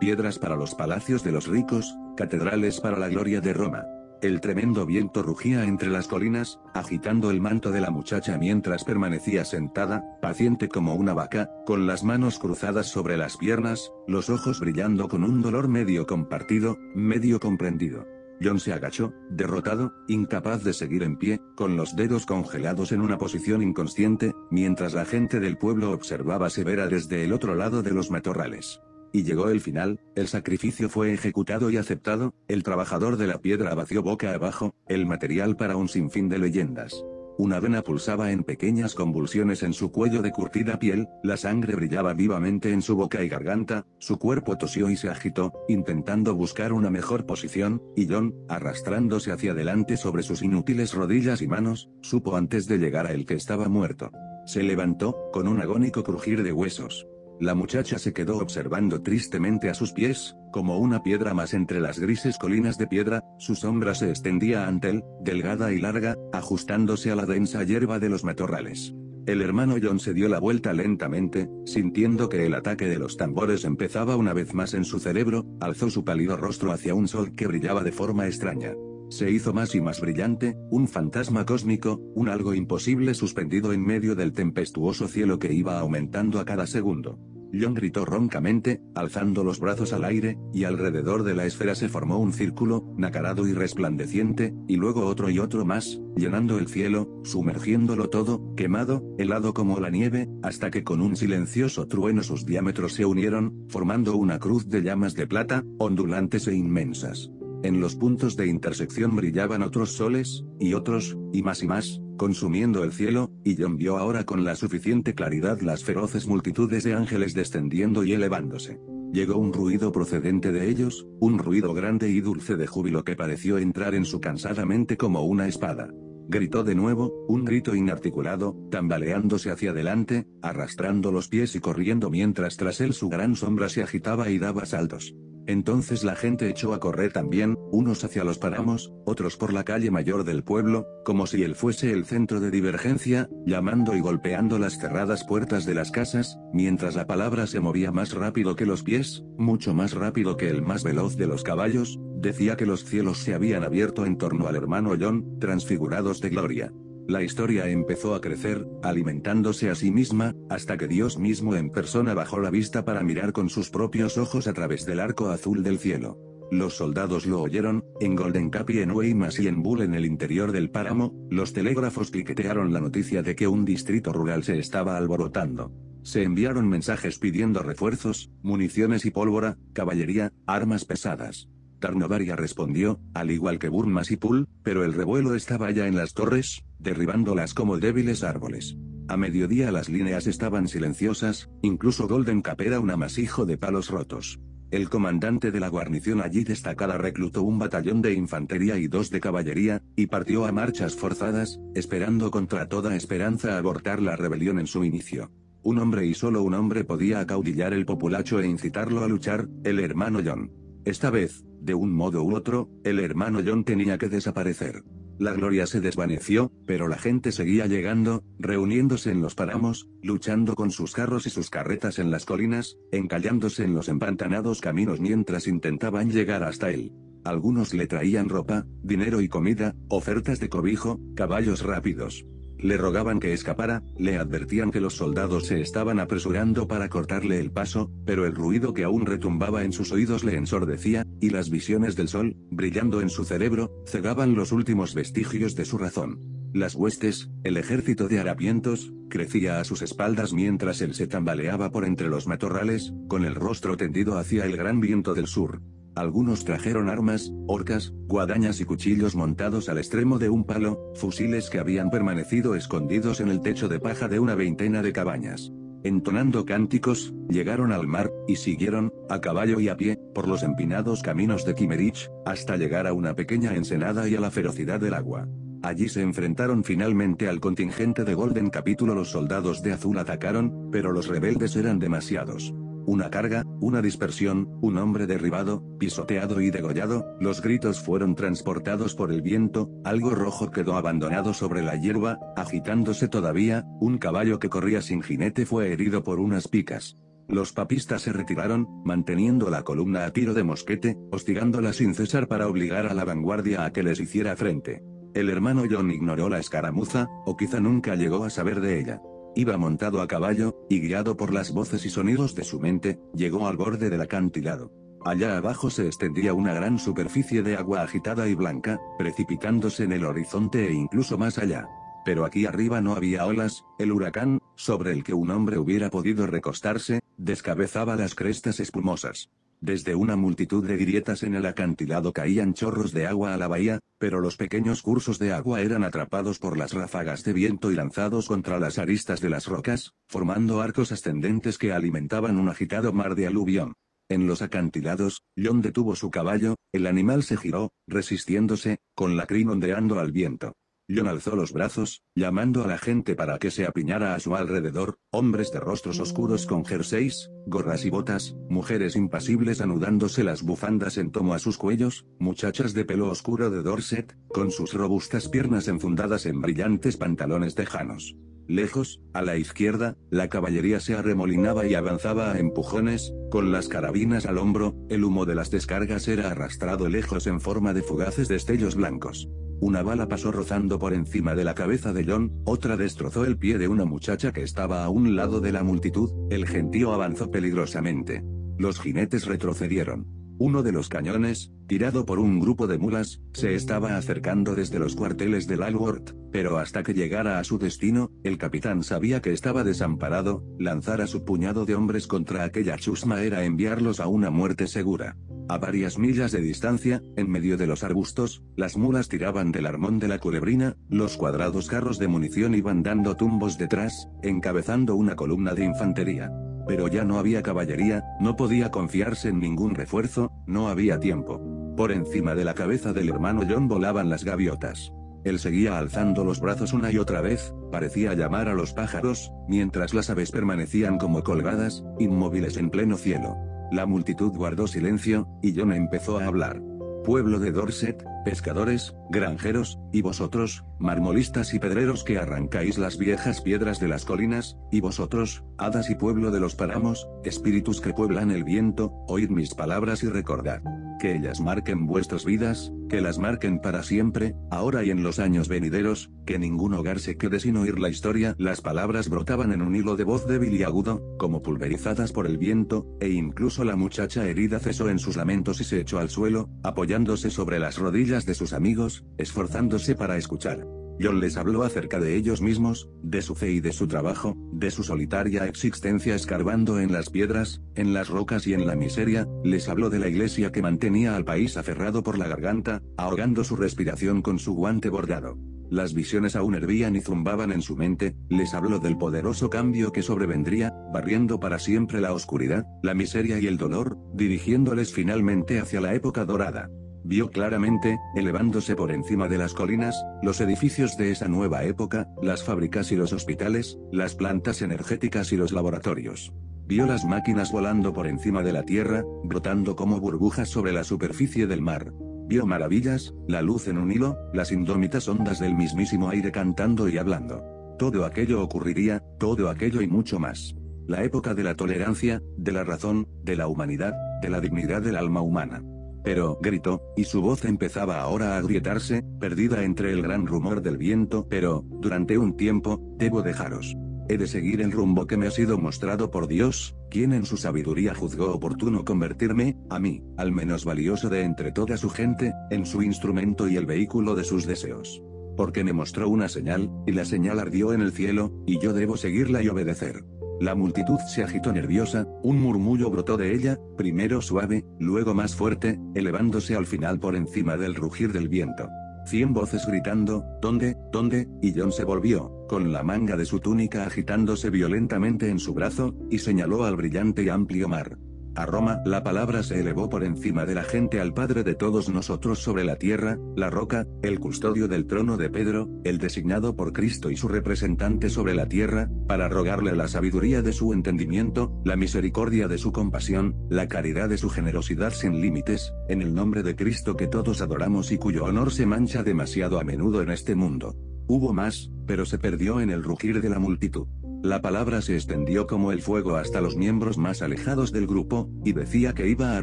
Piedras para los palacios de los ricos, catedrales para la gloria de Roma. El tremendo viento rugía entre las colinas, agitando el manto de la muchacha mientras permanecía sentada, paciente como una vaca, con las manos cruzadas sobre las piernas, los ojos brillando con un dolor medio compartido, medio comprendido. John se agachó, derrotado, incapaz de seguir en pie, con los dedos congelados en una posición inconsciente, mientras la gente del pueblo observaba severa desde el otro lado de los matorrales. Y llegó el final, el sacrificio fue ejecutado y aceptado, el trabajador de la piedra vació boca abajo, el material para un sinfín de leyendas. Una vena pulsaba en pequeñas convulsiones en su cuello de curtida piel, la sangre brillaba vivamente en su boca y garganta, su cuerpo tosió y se agitó, intentando buscar una mejor posición, y John, arrastrándose hacia adelante sobre sus inútiles rodillas y manos, supo antes de llegar a él que estaba muerto. Se levantó, con un agónico crujir de huesos. La muchacha se quedó observando tristemente a sus pies, como una piedra más entre las grises colinas de piedra, su sombra se extendía ante él, delgada y larga, ajustándose a la densa hierba de los matorrales. El hermano John se dio la vuelta lentamente, sintiendo que el ataque de los tambores empezaba una vez más en su cerebro, alzó su pálido rostro hacia un sol que brillaba de forma extraña. Se hizo más y más brillante, un fantasma cósmico, un algo imposible suspendido en medio del tempestuoso cielo que iba aumentando a cada segundo. John gritó roncamente, alzando los brazos al aire, y alrededor de la esfera se formó un círculo, nacarado y resplandeciente, y luego otro y otro más, llenando el cielo, sumergiéndolo todo, quemado, helado como la nieve, hasta que con un silencioso trueno sus diámetros se unieron, formando una cruz de llamas de plata, ondulantes e inmensas. En los puntos de intersección brillaban otros soles, y otros, y más y más, consumiendo el cielo, y John vio ahora con la suficiente claridad las feroces multitudes de ángeles descendiendo y elevándose. Llegó un ruido procedente de ellos, un ruido grande y dulce de júbilo que pareció entrar en su cansada mente como una espada. Gritó de nuevo, un grito inarticulado, tambaleándose hacia adelante, arrastrando los pies y corriendo mientras tras él su gran sombra se agitaba y daba saltos. Entonces la gente echó a correr también, unos hacia los páramos, otros por la calle mayor del pueblo, como si él fuese el centro de divergencia, llamando y golpeando las cerradas puertas de las casas, mientras la palabra se movía más rápido que los pies, mucho más rápido que el más veloz de los caballos, decía que los cielos se habían abierto en torno al hermano John, transfigurados de gloria. La historia empezó a crecer, alimentándose a sí misma, hasta que Dios mismo en persona bajó la vista para mirar con sus propios ojos a través del arco azul del cielo. Los soldados lo oyeron, en Golden Cap y en Weymouth y en Bull en el interior del páramo, los telégrafos piquetearon la noticia de que un distrito rural se estaba alborotando. Se enviaron mensajes pidiendo refuerzos, municiones y pólvora, caballería, armas pesadas. Tarnovaria respondió, al igual que Burmas y Pool, pero el revuelo estaba ya en las torres, derribándolas como débiles árboles. A mediodía las líneas estaban silenciosas, incluso Golden Cap era un amasijo de palos rotos. El comandante de la guarnición allí destacada reclutó un batallón de infantería y dos de caballería, y partió a marchas forzadas, esperando contra toda esperanza abortar la rebelión en su inicio. Un hombre y solo un hombre podía acaudillar el populacho e incitarlo a luchar, el hermano John. Esta vez, de un modo u otro, el hermano John tenía que desaparecer. La gloria se desvaneció, pero la gente seguía llegando, reuniéndose en los páramos, luchando con sus carros y sus carretas en las colinas, encallándose en los empantanados caminos mientras intentaban llegar hasta él. Algunos le traían ropa, dinero y comida, ofertas de cobijo, caballos rápidos. Le rogaban que escapara, le advertían que los soldados se estaban apresurando para cortarle el paso, pero el ruido que aún retumbaba en sus oídos le ensordecía, y las visiones del sol, brillando en su cerebro, cegaban los últimos vestigios de su razón. Las huestes, el ejército de harapientos, crecía a sus espaldas mientras él se tambaleaba por entre los matorrales, con el rostro tendido hacia el gran viento del sur. Algunos trajeron armas, horcas, guadañas y cuchillos montados al extremo de un palo, fusiles que habían permanecido escondidos en el techo de paja de una veintena de cabañas. Entonando cánticos, llegaron al mar, y siguieron, a caballo y a pie, por los empinados caminos de Kimerich, hasta llegar a una pequeña ensenada y a la ferocidad del agua. Allí se enfrentaron finalmente al contingente de Golden Capítulo. Los soldados de Azul atacaron, pero los rebeldes eran demasiados. Una carga, una dispersión, un hombre derribado, pisoteado y degollado, los gritos fueron transportados por el viento, algo rojo quedó abandonado sobre la hierba, agitándose todavía, un caballo que corría sin jinete fue herido por unas picas. Los papistas se retiraron, manteniendo la columna a tiro de mosquete, hostigándola sin cesar para obligar a la vanguardia a que les hiciera frente. El hermano John ignoró la escaramuza, o quizá nunca llegó a saber de ella. Iba montado a caballo, y guiado por las voces y sonidos de su mente, llegó al borde del acantilado. Allá abajo se extendía una gran superficie de agua agitada y blanca, precipitándose en el horizonte e incluso más allá. Pero aquí arriba no había olas, el huracán, sobre el que un hombre hubiera podido recostarse, descabezaba las crestas espumosas. Desde una multitud de grietas en el acantilado caían chorros de agua a la bahía, pero los pequeños cursos de agua eran atrapados por las ráfagas de viento y lanzados contra las aristas de las rocas, formando arcos ascendentes que alimentaban un agitado mar de aluvión. En los acantilados, John detuvo su caballo, el animal se giró, resistiéndose, con la crin ondeando al viento. John alzó los brazos, llamando a la gente para que se apiñara a su alrededor, hombres de rostros oscuros con jerseys, gorras y botas, mujeres impasibles anudándose las bufandas en tomo a sus cuellos, muchachas de pelo oscuro de Dorset, con sus robustas piernas enfundadas en brillantes pantalones tejanos. Lejos, a la izquierda, la caballería se arremolinaba y avanzaba a empujones, con las carabinas al hombro, el humo de las descargas era arrastrado lejos en forma de fugaces destellos blancos. Una bala pasó rozando por encima de la cabeza de John, otra destrozó el pie de una muchacha que estaba a un lado de la multitud, el gentío avanzó peligrosamente. Los jinetes retrocedieron. Uno de los cañones, tirado por un grupo de mulas, se estaba acercando desde los cuarteles del Alworth, pero hasta que llegara a su destino, el capitán sabía que estaba desamparado, lanzar a su puñado de hombres contra aquella chusma era enviarlos a una muerte segura. A varias millas de distancia, en medio de los arbustos, las mulas tiraban del armón de la culebrina, los cuadrados carros de munición iban dando tumbos detrás, encabezando una columna de infantería. Pero ya no había caballería, no podía confiarse en ningún refuerzo, no había tiempo. Por encima de la cabeza del hermano John volaban las gaviotas. Él seguía alzando los brazos una y otra vez, parecía llamar a los pájaros, mientras las aves permanecían como colgadas, inmóviles en pleno cielo. La multitud guardó silencio, y John empezó a hablar. Pueblo de Dorset, pescadores, granjeros, y vosotros, marmolistas y pedreros que arrancáis las viejas piedras de las colinas, y vosotros, hadas y pueblo de los páramos, espíritus que pueblan el viento, oíd mis palabras y recordad que ellas marquen vuestras vidas, que las marquen para siempre, ahora y en los años venideros, que ningún hogar se quede sin oír la historia. Las palabras brotaban en un hilo de voz débil y agudo, como pulverizadas por el viento, e incluso la muchacha herida cesó en sus lamentos y se echó al suelo, apoyándose sobre las rodillas de sus amigos, esforzándose para escuchar. John les habló acerca de ellos mismos, de su fe y de su trabajo, de su solitaria existencia escarbando en las piedras, en las rocas y en la miseria, les habló de la iglesia que mantenía al país aferrado por la garganta, ahogando su respiración con su guante bordado. Las visiones aún hervían y zumbaban en su mente, les habló del poderoso cambio que sobrevendría, barriendo para siempre la oscuridad, la miseria y el dolor, dirigiéndoles finalmente hacia la época dorada. Vio claramente, elevándose por encima de las colinas, los edificios de esa nueva época, las fábricas y los hospitales, las plantas energéticas y los laboratorios. Vio las máquinas volando por encima de la tierra, brotando como burbujas sobre la superficie del mar. Vio maravillas, la luz en un hilo, las indómitas ondas del mismísimo aire cantando y hablando. Todo aquello ocurriría, todo aquello y mucho más. La época de la tolerancia, de la razón, de la humanidad, de la dignidad del alma humana. Pero, gritó, y su voz empezaba ahora a agrietarse, perdida entre el gran rumor del viento, pero, durante un tiempo, debo dejaros. He de seguir el rumbo que me ha sido mostrado por Dios, quien en su sabiduría juzgó oportuno convertirme, a mí, al menos valioso de entre toda su gente, en su instrumento y el vehículo de sus deseos. Porque me mostró una señal, y la señal ardió en el cielo, y yo debo seguirla y obedecer. La multitud se agitó nerviosa, un murmullo brotó de ella, primero suave, luego más fuerte, elevándose al final por encima del rugir del viento. Cien voces gritando, ¿dónde, dónde? Y John se volvió, con la manga de su túnica agitándose violentamente en su brazo, y señaló al brillante y amplio mar. A Roma, la palabra se elevó por encima de la gente al Padre de todos nosotros sobre la tierra, la roca, el custodio del trono de Pedro, el designado por Cristo y su representante sobre la tierra, para rogarle la sabiduría de su entendimiento, la misericordia de su compasión, la caridad de su generosidad sin límites, en el nombre de Cristo que todos adoramos y cuyo honor se mancha demasiado a menudo en este mundo. Hubo más, pero se perdió en el rugir de la multitud. La palabra se extendió como el fuego hasta los miembros más alejados del grupo, y decía que iba a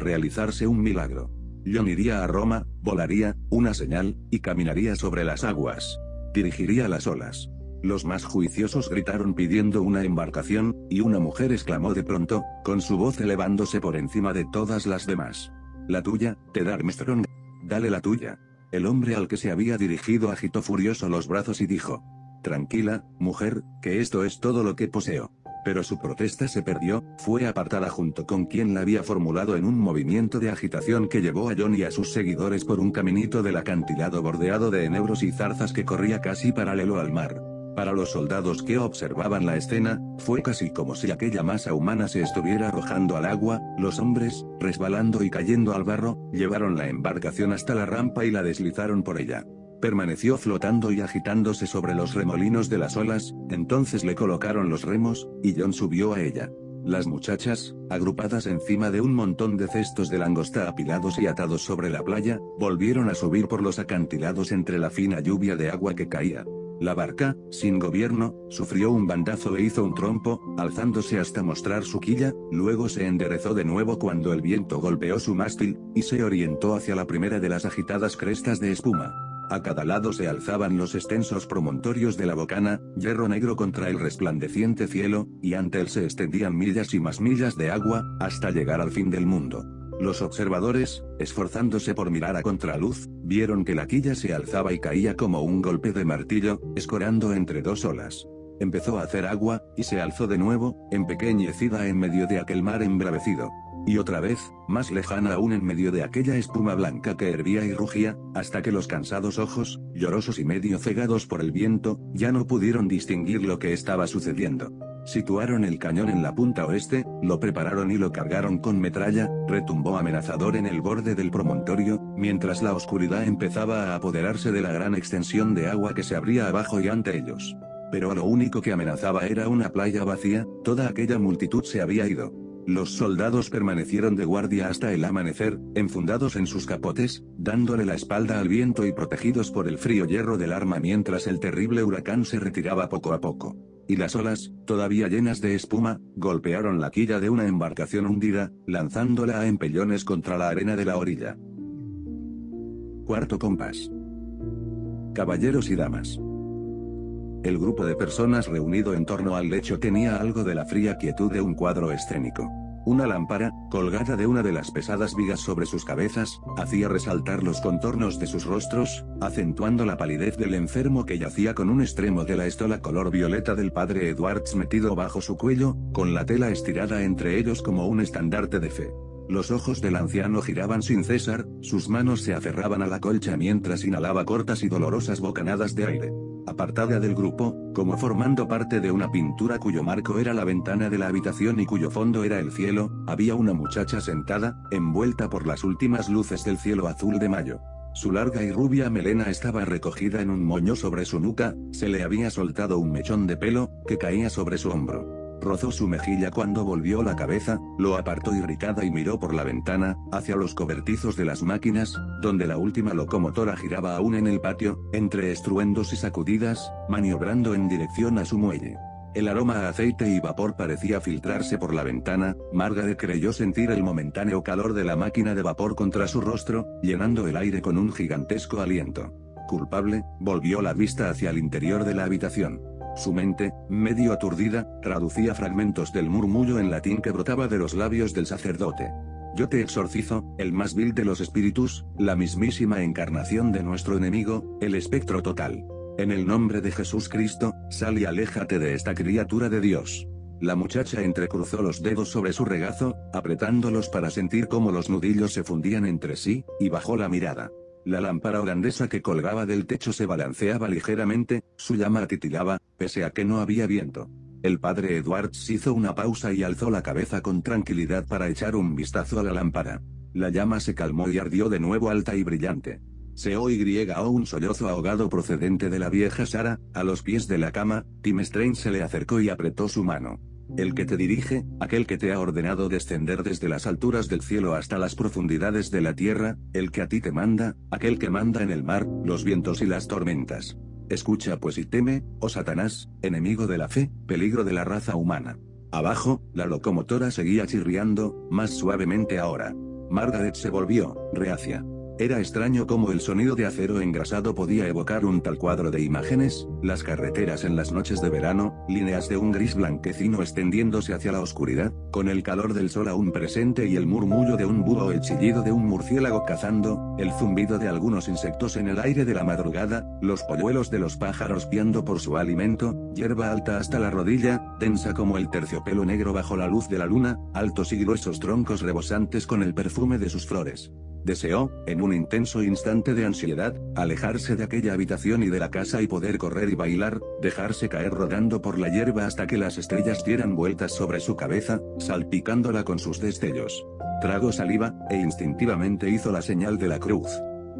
realizarse un milagro. John iría a Roma, volaría, una señal, y caminaría sobre las aguas. Dirigiría las olas. Los más juiciosos gritaron pidiendo una embarcación, y una mujer exclamó de pronto, con su voz elevándose por encima de todas las demás. La tuya, te Armstrong. Dale la tuya. El hombre al que se había dirigido agitó furioso los brazos y dijo, Tranquila, mujer, que esto es todo lo que poseo. Pero su protesta se perdió, fue apartada junto con quien la había formulado en un movimiento de agitación que llevó a John y a sus seguidores por un caminito del acantilado bordeado de enebros y zarzas que corría casi paralelo al mar. Para los soldados que observaban la escena, fue casi como si aquella masa humana se estuviera arrojando al agua, los hombres, resbalando y cayendo al barro, llevaron la embarcación hasta la rampa y la deslizaron por ella permaneció flotando y agitándose sobre los remolinos de las olas, entonces le colocaron los remos, y John subió a ella. Las muchachas, agrupadas encima de un montón de cestos de langosta apilados y atados sobre la playa, volvieron a subir por los acantilados entre la fina lluvia de agua que caía. La barca, sin gobierno, sufrió un bandazo e hizo un trompo, alzándose hasta mostrar su quilla, luego se enderezó de nuevo cuando el viento golpeó su mástil, y se orientó hacia la primera de las agitadas crestas de espuma. A cada lado se alzaban los extensos promontorios de la bocana, hierro negro contra el resplandeciente cielo, y ante él se extendían millas y más millas de agua, hasta llegar al fin del mundo. Los observadores, esforzándose por mirar a contraluz, vieron que la quilla se alzaba y caía como un golpe de martillo, escorando entre dos olas. Empezó a hacer agua, y se alzó de nuevo, empequeñecida en medio de aquel mar embravecido. Y otra vez, más lejana aún en medio de aquella espuma blanca que hervía y rugía, hasta que los cansados ojos, llorosos y medio cegados por el viento, ya no pudieron distinguir lo que estaba sucediendo. Situaron el cañón en la punta oeste, lo prepararon y lo cargaron con metralla, retumbó amenazador en el borde del promontorio, mientras la oscuridad empezaba a apoderarse de la gran extensión de agua que se abría abajo y ante ellos. Pero lo único que amenazaba era una playa vacía, toda aquella multitud se había ido. Los soldados permanecieron de guardia hasta el amanecer, enfundados en sus capotes, dándole la espalda al viento y protegidos por el frío hierro del arma mientras el terrible huracán se retiraba poco a poco. Y las olas, todavía llenas de espuma, golpearon la quilla de una embarcación hundida, lanzándola a empellones contra la arena de la orilla. Cuarto compás. Caballeros y damas. El grupo de personas reunido en torno al lecho tenía algo de la fría quietud de un cuadro escénico. Una lámpara, colgada de una de las pesadas vigas sobre sus cabezas, hacía resaltar los contornos de sus rostros, acentuando la palidez del enfermo que yacía con un extremo de la estola color violeta del padre Edwards metido bajo su cuello, con la tela estirada entre ellos como un estandarte de fe. Los ojos del anciano giraban sin cesar, sus manos se aferraban a la colcha mientras inhalaba cortas y dolorosas bocanadas de aire. Apartada del grupo, como formando parte de una pintura cuyo marco era la ventana de la habitación y cuyo fondo era el cielo, había una muchacha sentada, envuelta por las últimas luces del cielo azul de mayo. Su larga y rubia melena estaba recogida en un moño sobre su nuca, se le había soltado un mechón de pelo, que caía sobre su hombro rozó su mejilla cuando volvió la cabeza, lo apartó irritada y miró por la ventana, hacia los cobertizos de las máquinas, donde la última locomotora giraba aún en el patio, entre estruendos y sacudidas, maniobrando en dirección a su muelle. El aroma a aceite y vapor parecía filtrarse por la ventana, Margaret creyó sentir el momentáneo calor de la máquina de vapor contra su rostro, llenando el aire con un gigantesco aliento. Culpable, volvió la vista hacia el interior de la habitación. Su mente, medio aturdida, traducía fragmentos del murmullo en latín que brotaba de los labios del sacerdote. Yo te exorcizo, el más vil de los espíritus, la mismísima encarnación de nuestro enemigo, el espectro total. En el nombre de Jesús Cristo, sal y aléjate de esta criatura de Dios. La muchacha entrecruzó los dedos sobre su regazo, apretándolos para sentir cómo los nudillos se fundían entre sí, y bajó la mirada. La lámpara holandesa que colgaba del techo se balanceaba ligeramente, su llama titilaba, pese a que no había viento. El padre Edwards hizo una pausa y alzó la cabeza con tranquilidad para echar un vistazo a la lámpara. La llama se calmó y ardió de nuevo alta y brillante. Se oía un sollozo ahogado procedente de la vieja Sara, a los pies de la cama, Tim Strange se le acercó y apretó su mano. El que te dirige, aquel que te ha ordenado descender desde las alturas del cielo hasta las profundidades de la tierra, el que a ti te manda, aquel que manda en el mar, los vientos y las tormentas. Escucha pues y teme, oh Satanás, enemigo de la fe, peligro de la raza humana. Abajo, la locomotora seguía chirriando, más suavemente ahora. Margaret se volvió, reacia. Era extraño cómo el sonido de acero engrasado podía evocar un tal cuadro de imágenes, las carreteras en las noches de verano, líneas de un gris blanquecino extendiéndose hacia la oscuridad, con el calor del sol aún presente y el murmullo de un búho o el chillido de un murciélago cazando, el zumbido de algunos insectos en el aire de la madrugada, los polluelos de los pájaros piando por su alimento, hierba alta hasta la rodilla, densa como el terciopelo negro bajo la luz de la luna, altos y gruesos troncos rebosantes con el perfume de sus flores. Deseó, en un intenso instante de ansiedad, alejarse de aquella habitación y de la casa y poder correr y bailar, dejarse caer rodando por la hierba hasta que las estrellas dieran vueltas sobre su cabeza, salpicándola con sus destellos. Trago saliva, e instintivamente hizo la señal de la cruz.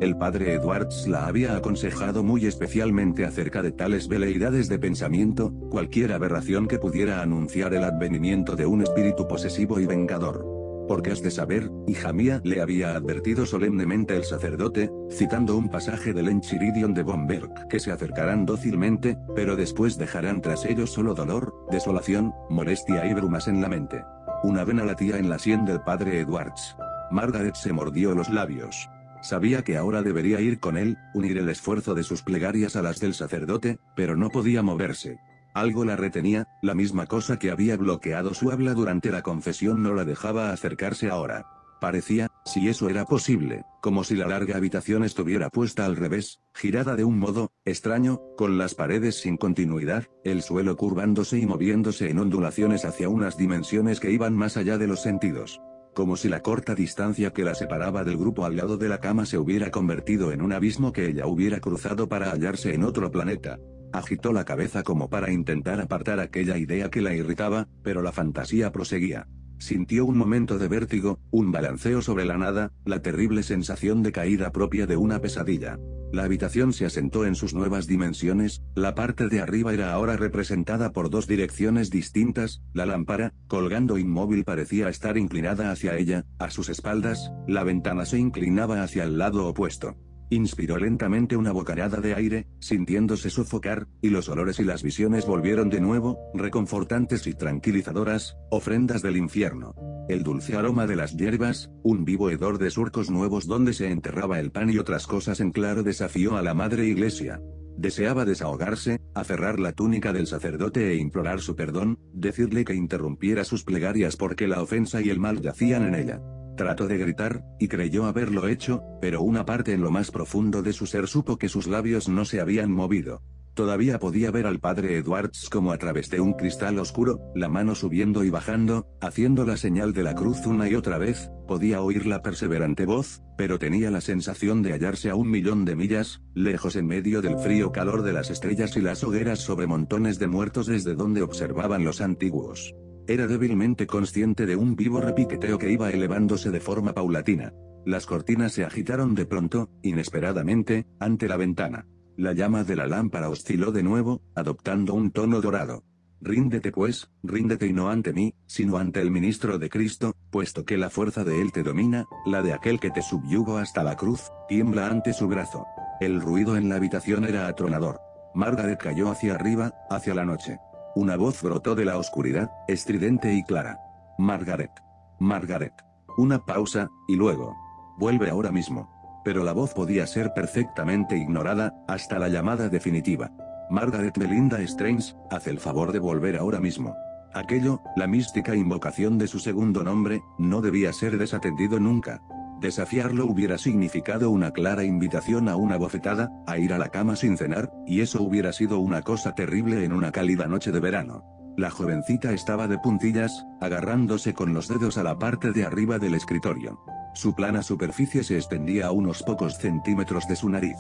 El padre Edwards la había aconsejado muy especialmente acerca de tales veleidades de pensamiento, cualquier aberración que pudiera anunciar el advenimiento de un espíritu posesivo y vengador. Porque has de saber, hija mía, le había advertido solemnemente el sacerdote, citando un pasaje del Enchiridion de Bomberg, que se acercarán dócilmente, pero después dejarán tras ellos solo dolor, desolación, molestia y brumas en la mente. Una vena latía en la sien del padre Edwards. Margaret se mordió los labios. Sabía que ahora debería ir con él, unir el esfuerzo de sus plegarias a las del sacerdote, pero no podía moverse. Algo la retenía, la misma cosa que había bloqueado su habla durante la confesión no la dejaba acercarse ahora. Parecía, si eso era posible, como si la larga habitación estuviera puesta al revés, girada de un modo, extraño, con las paredes sin continuidad, el suelo curvándose y moviéndose en ondulaciones hacia unas dimensiones que iban más allá de los sentidos. Como si la corta distancia que la separaba del grupo al lado de la cama se hubiera convertido en un abismo que ella hubiera cruzado para hallarse en otro planeta. Agitó la cabeza como para intentar apartar aquella idea que la irritaba, pero la fantasía proseguía. Sintió un momento de vértigo, un balanceo sobre la nada, la terrible sensación de caída propia de una pesadilla. La habitación se asentó en sus nuevas dimensiones, la parte de arriba era ahora representada por dos direcciones distintas, la lámpara, colgando inmóvil parecía estar inclinada hacia ella, a sus espaldas, la ventana se inclinaba hacia el lado opuesto. Inspiró lentamente una bocanada de aire, sintiéndose sofocar, y los olores y las visiones volvieron de nuevo, reconfortantes y tranquilizadoras, ofrendas del infierno. El dulce aroma de las hierbas, un vivo hedor de surcos nuevos donde se enterraba el pan y otras cosas en claro desafió a la madre iglesia. Deseaba desahogarse, aferrar la túnica del sacerdote e implorar su perdón, decirle que interrumpiera sus plegarias porque la ofensa y el mal yacían en ella. Trató de gritar, y creyó haberlo hecho, pero una parte en lo más profundo de su ser supo que sus labios no se habían movido. Todavía podía ver al padre Edwards como a través de un cristal oscuro, la mano subiendo y bajando, haciendo la señal de la cruz una y otra vez, podía oír la perseverante voz, pero tenía la sensación de hallarse a un millón de millas, lejos en medio del frío calor de las estrellas y las hogueras sobre montones de muertos desde donde observaban los antiguos. Era débilmente consciente de un vivo repiqueteo que iba elevándose de forma paulatina. Las cortinas se agitaron de pronto, inesperadamente, ante la ventana. La llama de la lámpara osciló de nuevo, adoptando un tono dorado. Ríndete pues, ríndete y no ante mí, sino ante el ministro de Cristo, puesto que la fuerza de él te domina, la de aquel que te subyugó hasta la cruz, tiembla ante su brazo. El ruido en la habitación era atronador. Margaret cayó hacia arriba, hacia la noche. Una voz brotó de la oscuridad, estridente y clara. Margaret. Margaret. Una pausa, y luego. Vuelve ahora mismo pero la voz podía ser perfectamente ignorada, hasta la llamada definitiva. Margaret Melinda Strange, haz el favor de volver ahora mismo. Aquello, la mística invocación de su segundo nombre, no debía ser desatendido nunca. Desafiarlo hubiera significado una clara invitación a una bofetada, a ir a la cama sin cenar, y eso hubiera sido una cosa terrible en una cálida noche de verano. La jovencita estaba de puntillas, agarrándose con los dedos a la parte de arriba del escritorio. Su plana superficie se extendía a unos pocos centímetros de su nariz.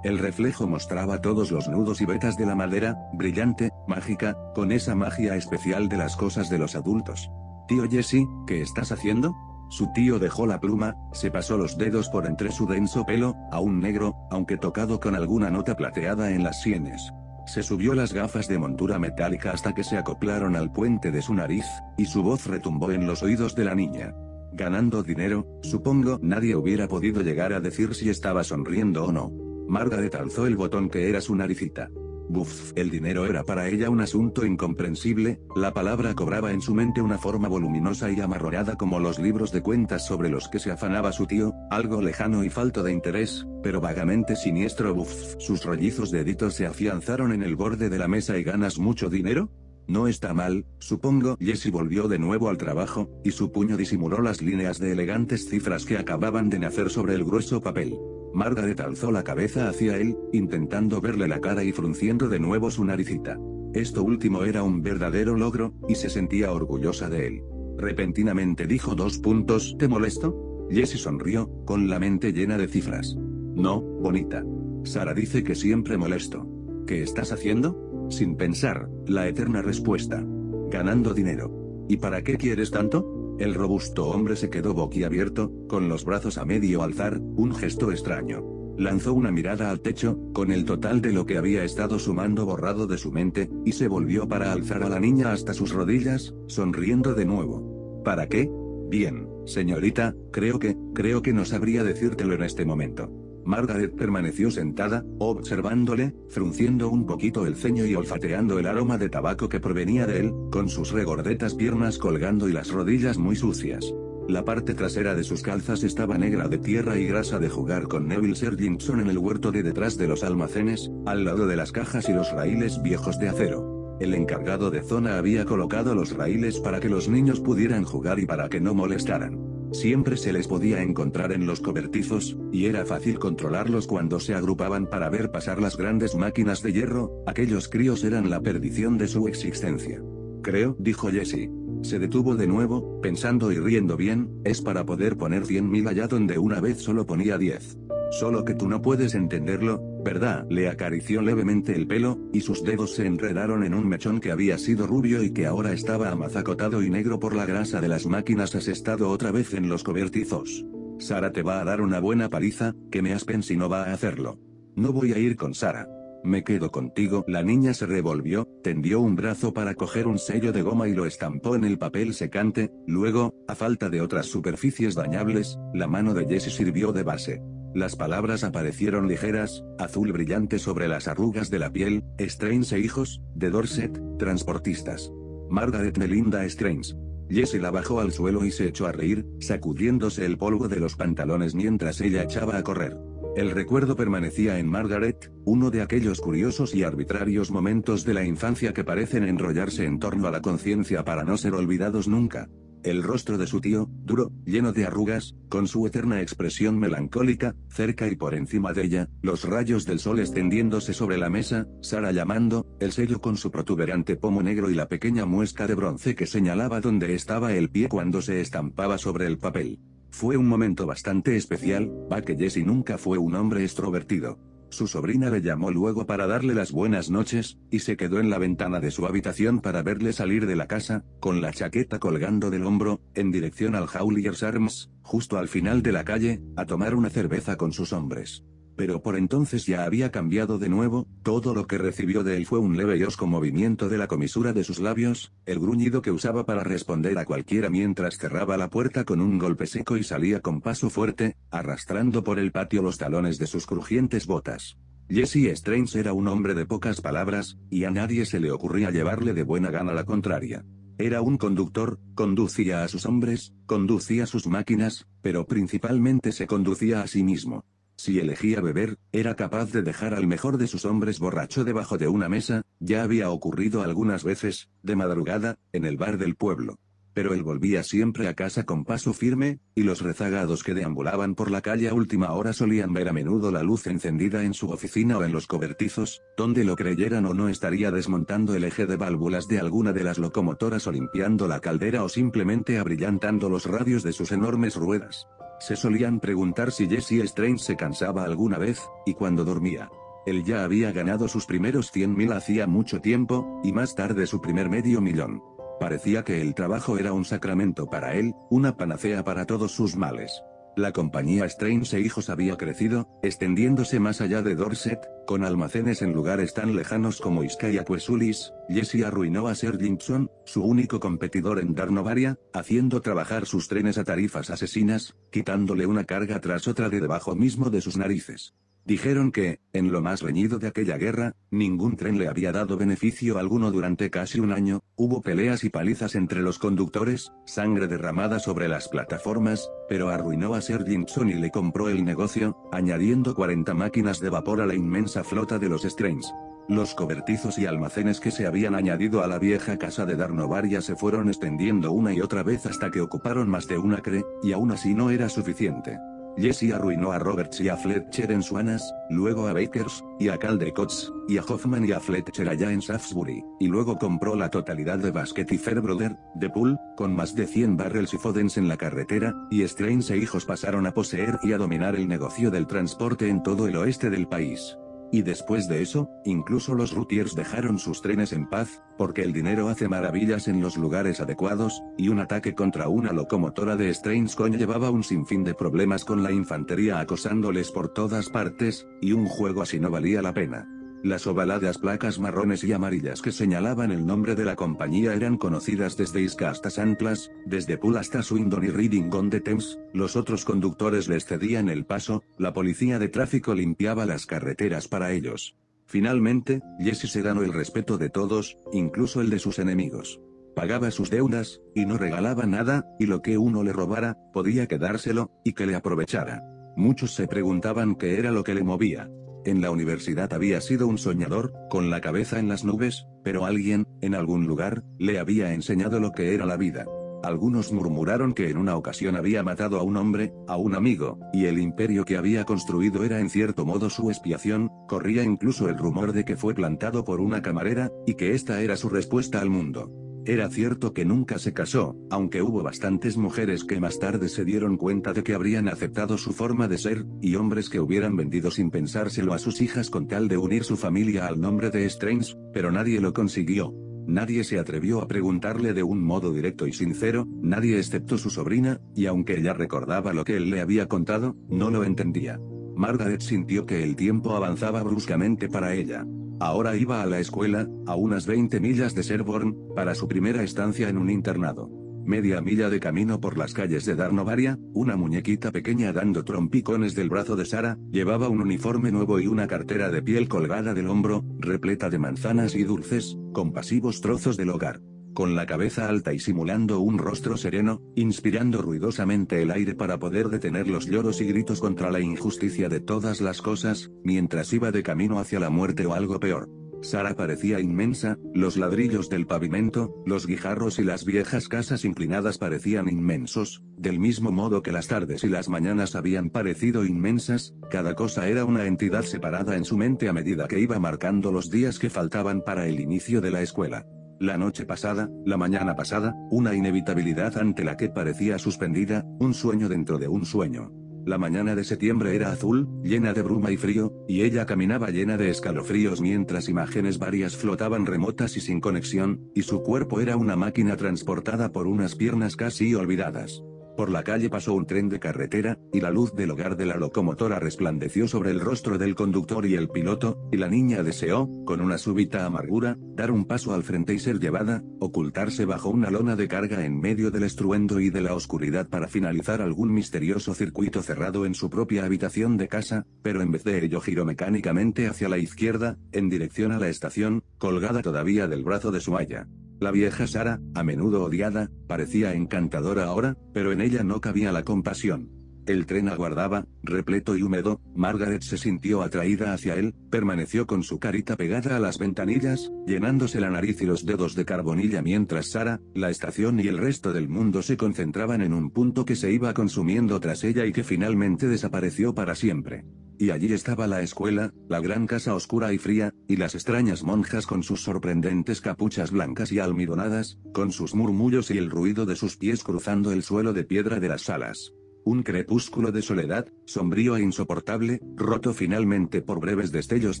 El reflejo mostraba todos los nudos y vetas de la madera, brillante, mágica, con esa magia especial de las cosas de los adultos. Tío Jesse, ¿qué estás haciendo? Su tío dejó la pluma, se pasó los dedos por entre su denso pelo, aún negro, aunque tocado con alguna nota plateada en las sienes. Se subió las gafas de montura metálica hasta que se acoplaron al puente de su nariz, y su voz retumbó en los oídos de la niña. Ganando dinero, supongo nadie hubiera podido llegar a decir si estaba sonriendo o no. Margaret alzó el botón que era su naricita. Buff, el dinero era para ella un asunto incomprensible, la palabra cobraba en su mente una forma voluminosa y amarrollada como los libros de cuentas sobre los que se afanaba su tío, algo lejano y falto de interés, pero vagamente siniestro. Buff, sus rollizos deditos se afianzaron en el borde de la mesa y ganas mucho dinero? No está mal, supongo. Jesse volvió de nuevo al trabajo, y su puño disimuló las líneas de elegantes cifras que acababan de nacer sobre el grueso papel. Margaret alzó la cabeza hacia él, intentando verle la cara y frunciendo de nuevo su naricita. Esto último era un verdadero logro, y se sentía orgullosa de él. Repentinamente dijo dos puntos, ¿te molesto? Jesse sonrió, con la mente llena de cifras. No, bonita. Sara dice que siempre molesto. ¿Qué estás haciendo? Sin pensar, la eterna respuesta. Ganando dinero. ¿Y para qué quieres tanto? El robusto hombre se quedó boquiabierto, con los brazos a medio alzar, un gesto extraño. Lanzó una mirada al techo, con el total de lo que había estado sumando borrado de su mente, y se volvió para alzar a la niña hasta sus rodillas, sonriendo de nuevo. ¿Para qué? Bien, señorita, creo que, creo que no sabría decírtelo en este momento. Margaret permaneció sentada, observándole, frunciendo un poquito el ceño y olfateando el aroma de tabaco que provenía de él, con sus regordetas piernas colgando y las rodillas muy sucias. La parte trasera de sus calzas estaba negra de tierra y grasa de jugar con Neville Sergingson en el huerto de detrás de los almacenes, al lado de las cajas y los raíles viejos de acero. El encargado de zona había colocado los raíles para que los niños pudieran jugar y para que no molestaran. Siempre se les podía encontrar en los cobertizos, y era fácil controlarlos cuando se agrupaban para ver pasar las grandes máquinas de hierro, aquellos críos eran la perdición de su existencia. Creo, dijo Jesse. Se detuvo de nuevo, pensando y riendo bien, es para poder poner cien mil allá donde una vez solo ponía diez. Solo que tú no puedes entenderlo, ¿verdad? Le acarició levemente el pelo, y sus dedos se enredaron en un mechón que había sido rubio y que ahora estaba amazacotado y negro por la grasa de las máquinas. Has estado otra vez en los cobertizos. Sara te va a dar una buena paliza, que me aspen si no va a hacerlo. No voy a ir con Sara. Me quedo contigo. La niña se revolvió, tendió un brazo para coger un sello de goma y lo estampó en el papel secante, luego, a falta de otras superficies dañables, la mano de Jesse sirvió de base. Las palabras aparecieron ligeras, azul brillante sobre las arrugas de la piel, Strange e hijos, de Dorset, transportistas. Margaret Melinda Strange. Jessie la bajó al suelo y se echó a reír, sacudiéndose el polvo de los pantalones mientras ella echaba a correr. El recuerdo permanecía en Margaret, uno de aquellos curiosos y arbitrarios momentos de la infancia que parecen enrollarse en torno a la conciencia para no ser olvidados nunca. El rostro de su tío, duro, lleno de arrugas, con su eterna expresión melancólica, cerca y por encima de ella, los rayos del sol extendiéndose sobre la mesa, Sara llamando, el sello con su protuberante pomo negro y la pequeña muesca de bronce que señalaba dónde estaba el pie cuando se estampaba sobre el papel. Fue un momento bastante especial, va que Jesse nunca fue un hombre extrovertido. Su sobrina le llamó luego para darle las buenas noches, y se quedó en la ventana de su habitación para verle salir de la casa, con la chaqueta colgando del hombro, en dirección al Howlier's Arms, justo al final de la calle, a tomar una cerveza con sus hombres pero por entonces ya había cambiado de nuevo, todo lo que recibió de él fue un leve y osco movimiento de la comisura de sus labios, el gruñido que usaba para responder a cualquiera mientras cerraba la puerta con un golpe seco y salía con paso fuerte, arrastrando por el patio los talones de sus crujientes botas. Jesse Strange era un hombre de pocas palabras, y a nadie se le ocurría llevarle de buena gana la contraria. Era un conductor, conducía a sus hombres, conducía sus máquinas, pero principalmente se conducía a sí mismo. Si elegía beber, era capaz de dejar al mejor de sus hombres borracho debajo de una mesa, ya había ocurrido algunas veces, de madrugada, en el bar del pueblo. Pero él volvía siempre a casa con paso firme, y los rezagados que deambulaban por la calle a última hora solían ver a menudo la luz encendida en su oficina o en los cobertizos, donde lo creyeran o no estaría desmontando el eje de válvulas de alguna de las locomotoras o limpiando la caldera o simplemente abrillantando los radios de sus enormes ruedas. Se solían preguntar si Jesse Strange se cansaba alguna vez, y cuando dormía. Él ya había ganado sus primeros 100.000 hacía mucho tiempo, y más tarde su primer medio millón. Parecía que el trabajo era un sacramento para él, una panacea para todos sus males. La compañía Strange e Hijos había crecido, extendiéndose más allá de Dorset, con almacenes en lugares tan lejanos como Iskay y Aquesulis, Jesse arruinó a Sir Jimpson, su único competidor en Darnovaria, haciendo trabajar sus trenes a tarifas asesinas, quitándole una carga tras otra de debajo mismo de sus narices. Dijeron que, en lo más reñido de aquella guerra, ningún tren le había dado beneficio alguno durante casi un año, hubo peleas y palizas entre los conductores, sangre derramada sobre las plataformas, pero arruinó a Sir Jimpson y le compró el negocio, añadiendo 40 máquinas de vapor a la inmensa flota de los Strange. Los cobertizos y almacenes que se habían añadido a la vieja casa de Darnovaria se fueron extendiendo una y otra vez hasta que ocuparon más de un acre, y aún así no era suficiente. Jesse arruinó a Roberts y a Fletcher en Suanas, luego a Bakers, y a Caldecotts, y a Hoffman y a Fletcher allá en Shaftesbury, y luego compró la totalidad de Basket y Fairbrother, de Pool, con más de 100 barrels y Fodens en la carretera, y Strange e hijos pasaron a poseer y a dominar el negocio del transporte en todo el oeste del país. Y después de eso, incluso los routiers dejaron sus trenes en paz, porque el dinero hace maravillas en los lugares adecuados, y un ataque contra una locomotora de Strange llevaba un sinfín de problemas con la infantería acosándoles por todas partes, y un juego así no valía la pena. Las ovaladas placas marrones y amarillas que señalaban el nombre de la compañía eran conocidas desde Isca hasta Sandplas, desde Pool hasta Swindon y Reading on the Thames, los otros conductores les cedían el paso, la policía de tráfico limpiaba las carreteras para ellos. Finalmente, Jesse se ganó el respeto de todos, incluso el de sus enemigos. Pagaba sus deudas, y no regalaba nada, y lo que uno le robara, podía quedárselo, y que le aprovechara. Muchos se preguntaban qué era lo que le movía. En la universidad había sido un soñador, con la cabeza en las nubes, pero alguien, en algún lugar, le había enseñado lo que era la vida. Algunos murmuraron que en una ocasión había matado a un hombre, a un amigo, y el imperio que había construido era en cierto modo su expiación, corría incluso el rumor de que fue plantado por una camarera, y que esta era su respuesta al mundo. Era cierto que nunca se casó, aunque hubo bastantes mujeres que más tarde se dieron cuenta de que habrían aceptado su forma de ser, y hombres que hubieran vendido sin pensárselo a sus hijas con tal de unir su familia al nombre de Strange, pero nadie lo consiguió. Nadie se atrevió a preguntarle de un modo directo y sincero, nadie excepto su sobrina, y aunque ella recordaba lo que él le había contado, no lo entendía. Margaret sintió que el tiempo avanzaba bruscamente para ella. Ahora iba a la escuela, a unas 20 millas de Sherborne, para su primera estancia en un internado. Media milla de camino por las calles de Darnovaria, una muñequita pequeña dando trompicones del brazo de Sara, llevaba un uniforme nuevo y una cartera de piel colgada del hombro, repleta de manzanas y dulces, compasivos trozos del hogar con la cabeza alta y simulando un rostro sereno, inspirando ruidosamente el aire para poder detener los lloros y gritos contra la injusticia de todas las cosas, mientras iba de camino hacia la muerte o algo peor. Sara parecía inmensa, los ladrillos del pavimento, los guijarros y las viejas casas inclinadas parecían inmensos, del mismo modo que las tardes y las mañanas habían parecido inmensas, cada cosa era una entidad separada en su mente a medida que iba marcando los días que faltaban para el inicio de la escuela. La noche pasada, la mañana pasada, una inevitabilidad ante la que parecía suspendida, un sueño dentro de un sueño. La mañana de septiembre era azul, llena de bruma y frío, y ella caminaba llena de escalofríos mientras imágenes varias flotaban remotas y sin conexión, y su cuerpo era una máquina transportada por unas piernas casi olvidadas. Por la calle pasó un tren de carretera, y la luz del hogar de la locomotora resplandeció sobre el rostro del conductor y el piloto, y la niña deseó, con una súbita amargura, dar un paso al frente y ser llevada, ocultarse bajo una lona de carga en medio del estruendo y de la oscuridad para finalizar algún misterioso circuito cerrado en su propia habitación de casa, pero en vez de ello giró mecánicamente hacia la izquierda, en dirección a la estación, colgada todavía del brazo de su haya. La vieja Sara, a menudo odiada, parecía encantadora ahora, pero en ella no cabía la compasión. El tren aguardaba, repleto y húmedo, Margaret se sintió atraída hacia él, permaneció con su carita pegada a las ventanillas, llenándose la nariz y los dedos de carbonilla mientras Sara, la estación y el resto del mundo se concentraban en un punto que se iba consumiendo tras ella y que finalmente desapareció para siempre. Y allí estaba la escuela, la gran casa oscura y fría, y las extrañas monjas con sus sorprendentes capuchas blancas y almidonadas, con sus murmullos y el ruido de sus pies cruzando el suelo de piedra de las salas. Un crepúsculo de soledad, sombrío e insoportable, roto finalmente por breves destellos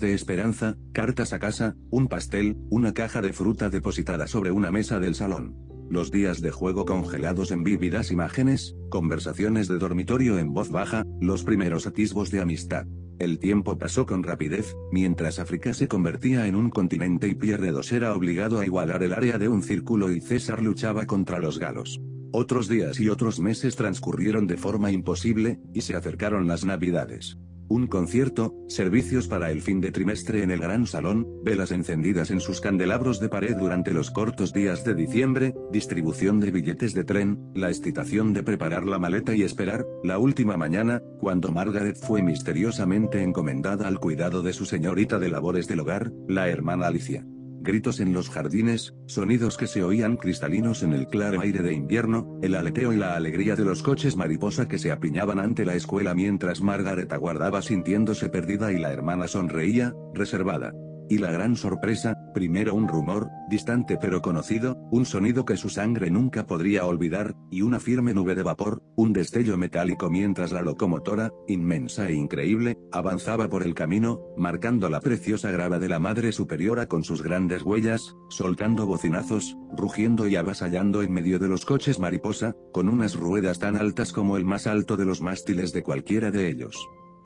de esperanza, cartas a casa, un pastel, una caja de fruta depositada sobre una mesa del salón los días de juego congelados en vívidas imágenes, conversaciones de dormitorio en voz baja, los primeros atisbos de amistad. El tiempo pasó con rapidez, mientras África se convertía en un continente y Pierre II era obligado a igualar el área de un círculo y César luchaba contra los galos. Otros días y otros meses transcurrieron de forma imposible, y se acercaron las navidades. Un concierto, servicios para el fin de trimestre en el gran salón, velas encendidas en sus candelabros de pared durante los cortos días de diciembre, distribución de billetes de tren, la excitación de preparar la maleta y esperar, la última mañana, cuando Margaret fue misteriosamente encomendada al cuidado de su señorita de labores del hogar, la hermana Alicia gritos en los jardines, sonidos que se oían cristalinos en el claro aire de invierno, el aleteo y la alegría de los coches mariposa que se apiñaban ante la escuela mientras Margaret aguardaba sintiéndose perdida y la hermana sonreía, reservada. Y la gran sorpresa, primero un rumor, distante pero conocido, un sonido que su sangre nunca podría olvidar, y una firme nube de vapor, un destello metálico mientras la locomotora, inmensa e increíble, avanzaba por el camino, marcando la preciosa grava de la Madre Superiora con sus grandes huellas, soltando bocinazos, rugiendo y avasallando en medio de los coches mariposa, con unas ruedas tan altas como el más alto de los mástiles de cualquiera de ellos.